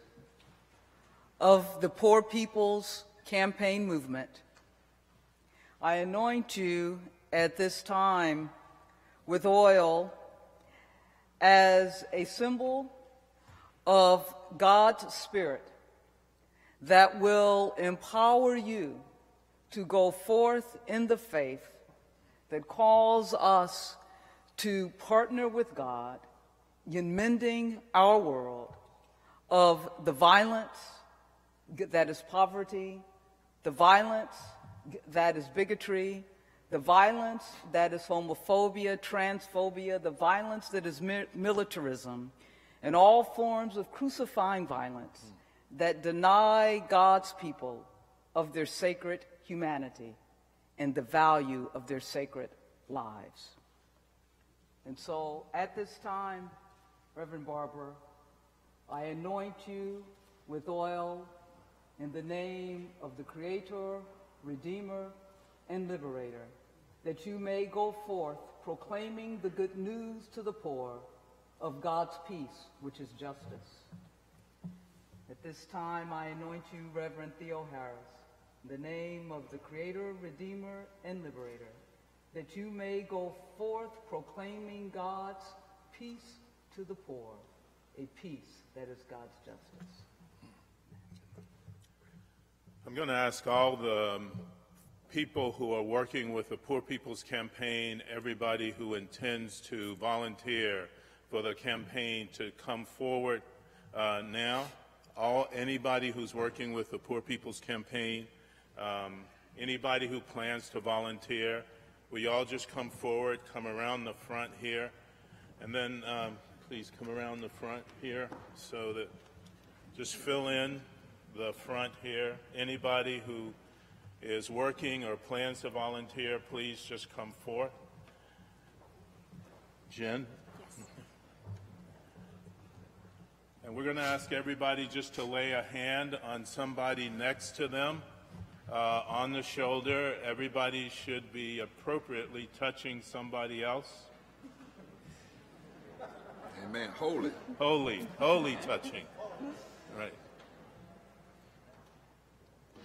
of the Poor People's Campaign Movement. I anoint you at this time with oil as a symbol of God's Spirit that will empower you to go forth in the faith that calls us to partner with God in mending our world of the violence that is poverty, the violence that is bigotry, the violence that is homophobia, transphobia, the violence that is mi- militarism, and all forms of crucifying violence that deny God's people of their sacred humanity and the value of their sacred lives. And so at this time, Reverend Barber, I anoint you with oil in the name of the Creator, Redeemer, and Liberator, that you may go forth proclaiming the good news to the poor of God's peace, which is justice. At this time, I anoint you, Reverend Theoharis, in the name of the Creator, Redeemer, and Liberator, that you may go forth proclaiming God's peace to the poor, a peace that is God's justice.
I'm going to ask all the um, people who are working with the Poor People's Campaign, everybody who intends to volunteer for the campaign to come forward uh, now. All anybody who's working with the Poor People's Campaign, um, anybody who plans to volunteer, you all just come forward, come around the front here, and then um, please come around the front here so that just fill in the front here. Anybody who is working or plans to volunteer, please just come forth. Jen? And we're going to ask everybody just to lay a hand on somebody next to them uh, on the shoulder. Everybody should be appropriately touching somebody else.
Amen. Holy.
Holy, holy touching. Right.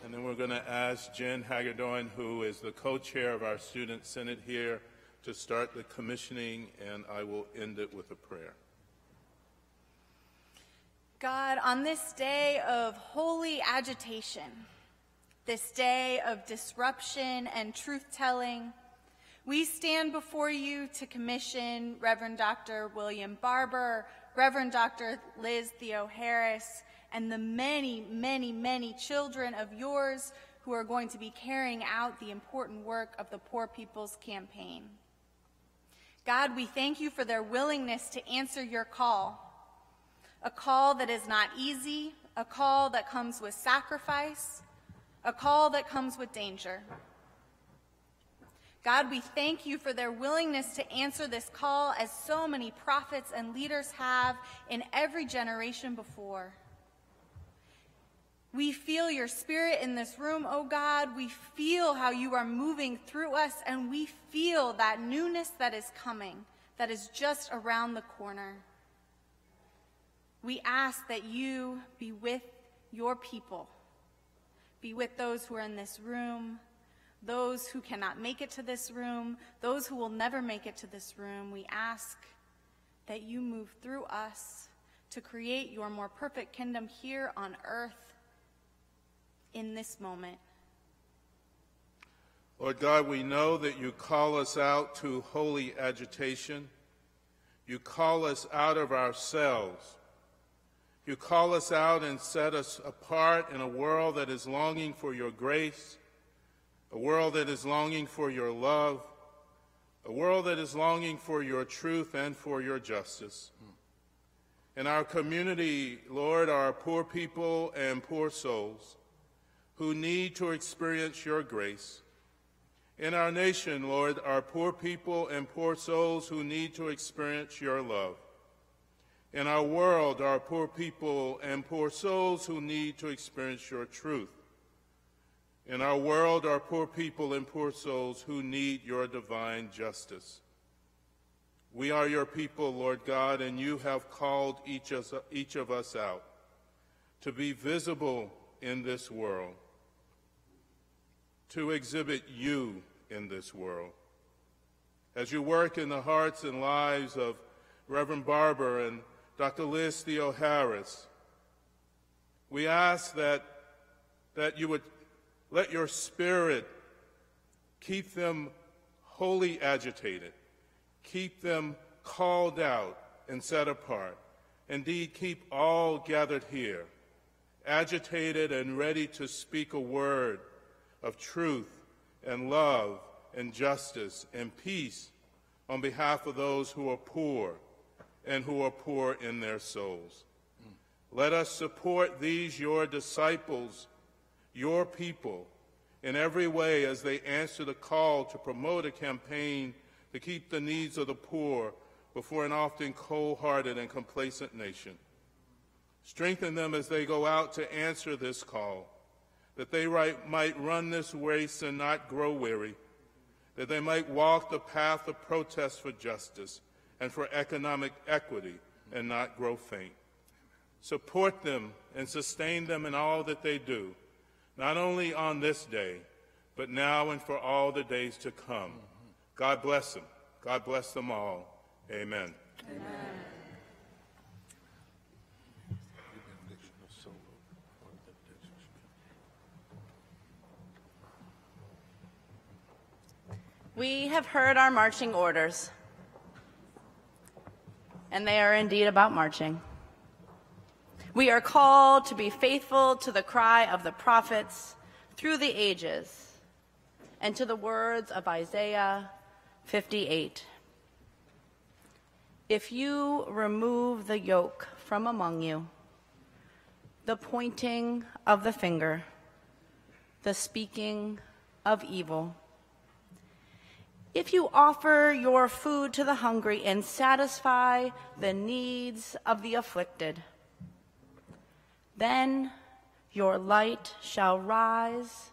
And then we're going to ask Jen Hagedorn, who is the co-chair of our Student Senate here, to start the commissioning, and I will end it with a prayer.
God, on this day of holy agitation, this day of disruption and truth telling, we stand before you to commission Reverend Dr. William Barber, Reverend Dr. Liz Theoharis, and the many, many, many children of yours who are going to be carrying out the important work of the Poor People's Campaign. God, we thank you for their willingness to answer your call, a call that is not easy, a call that comes with sacrifice, a call that comes with danger. God, we thank you for their willingness to answer this call as so many prophets and leaders have in every generation before. We feel your spirit in this room, oh God. We feel how you are moving through us, and we feel that newness that is coming, that is just around the corner. We ask that you be with your people, be with those who are in this room, those who cannot make it to this room, those who will never make it to this room. We ask that you move through us to create your more perfect kingdom here on earth in this moment.
Lord God, we know that you call us out to holy agitation. You call us out of ourselves. You call us out and set us apart in a world that is longing for your grace, a world that is longing for your love, a world that is longing for your truth and for your justice. In our community, Lord, are poor people and poor souls who need to experience your grace. In our nation, Lord, are poor people and poor souls who need to experience your love. In our world are poor people and poor souls who need to experience your truth. In our world are poor people and poor souls who need your divine justice. We are your people, Lord God, and you have called each, each of us out to be visible in this world to exhibit you in this world. As you work in the hearts and lives of Reverend Barber and Dr. Liz Theoharis, we ask that, that you would let your spirit keep them wholly agitated, keep them called out and set apart. Indeed, keep all gathered here, agitated and ready to speak a word of truth and love and justice and peace on behalf of those who are poor and who are poor in their souls. Let us support these, your disciples, your people, in every way as they answer the call to promote a campaign to keep the needs of the poor before an often cold-hearted and complacent nation. Strengthen them as they go out to answer this call that they might run this race and not grow weary, that they might walk the path of protest for justice and for economic equity and not grow faint. Support them and sustain them in all that they do, not only on this day, but now and for all the days to come. God bless them. God bless them all. Amen. Amen.
We have heard our marching orders, and they are indeed about marching. We are called to be faithful to the cry of the prophets through the ages and to the words of Isaiah 58. If you remove the yoke from among you, the pointing of the finger, the speaking of evil, if you offer your food to the hungry and satisfy the needs of the afflicted, then your light shall rise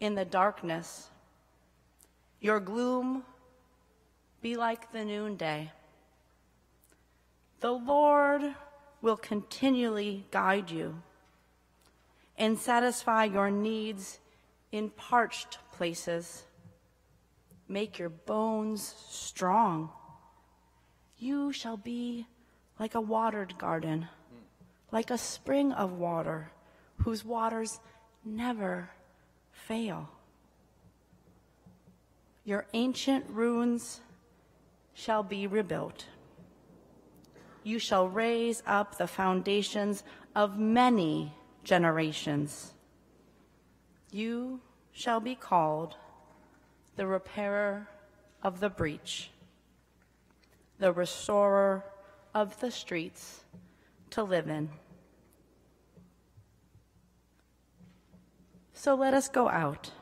in the darkness, your gloom be like the noonday. The Lord will continually guide you and satisfy your needs in parched places make your bones strong. You shall be like a watered garden, like a spring of water whose waters never fail. Your ancient ruins shall be rebuilt. You shall raise up the foundations of many generations. You shall be called the repairer of the breach, the restorer of the streets to live in. So let us go out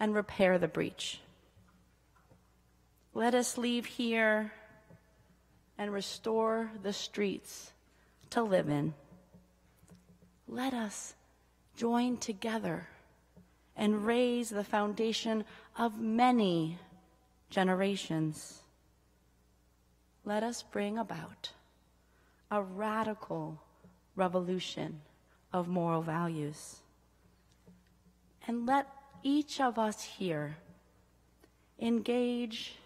and repair the breach. Let us leave here and restore the streets to live in. Let us join together and raise the foundation of many generations. Let us bring about a radical revolution of moral values. And let each of us here engage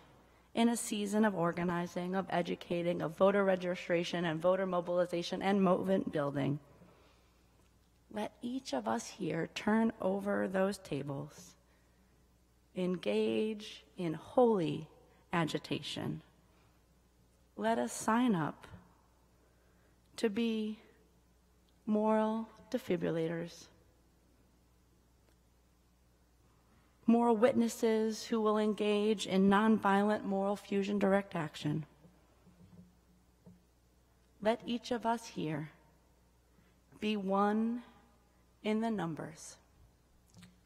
in a season of organizing, of educating, of voter registration and voter mobilization and movement building. Let each of us here turn over those tables, engage in holy agitation. Let us sign up to be moral defibrillators, moral witnesses who will engage in nonviolent moral fusion direct action. Let each of us here be one in the numbers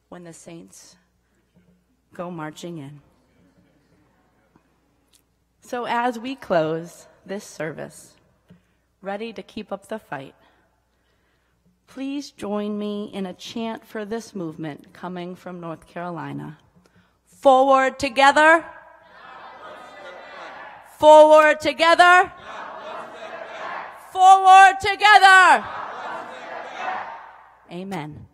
when the saints go marching in. So, as we close this service, ready to keep up the fight, please join me in a chant for this movement coming from North Carolina. Forward together. Forward together. Forward together. Amen.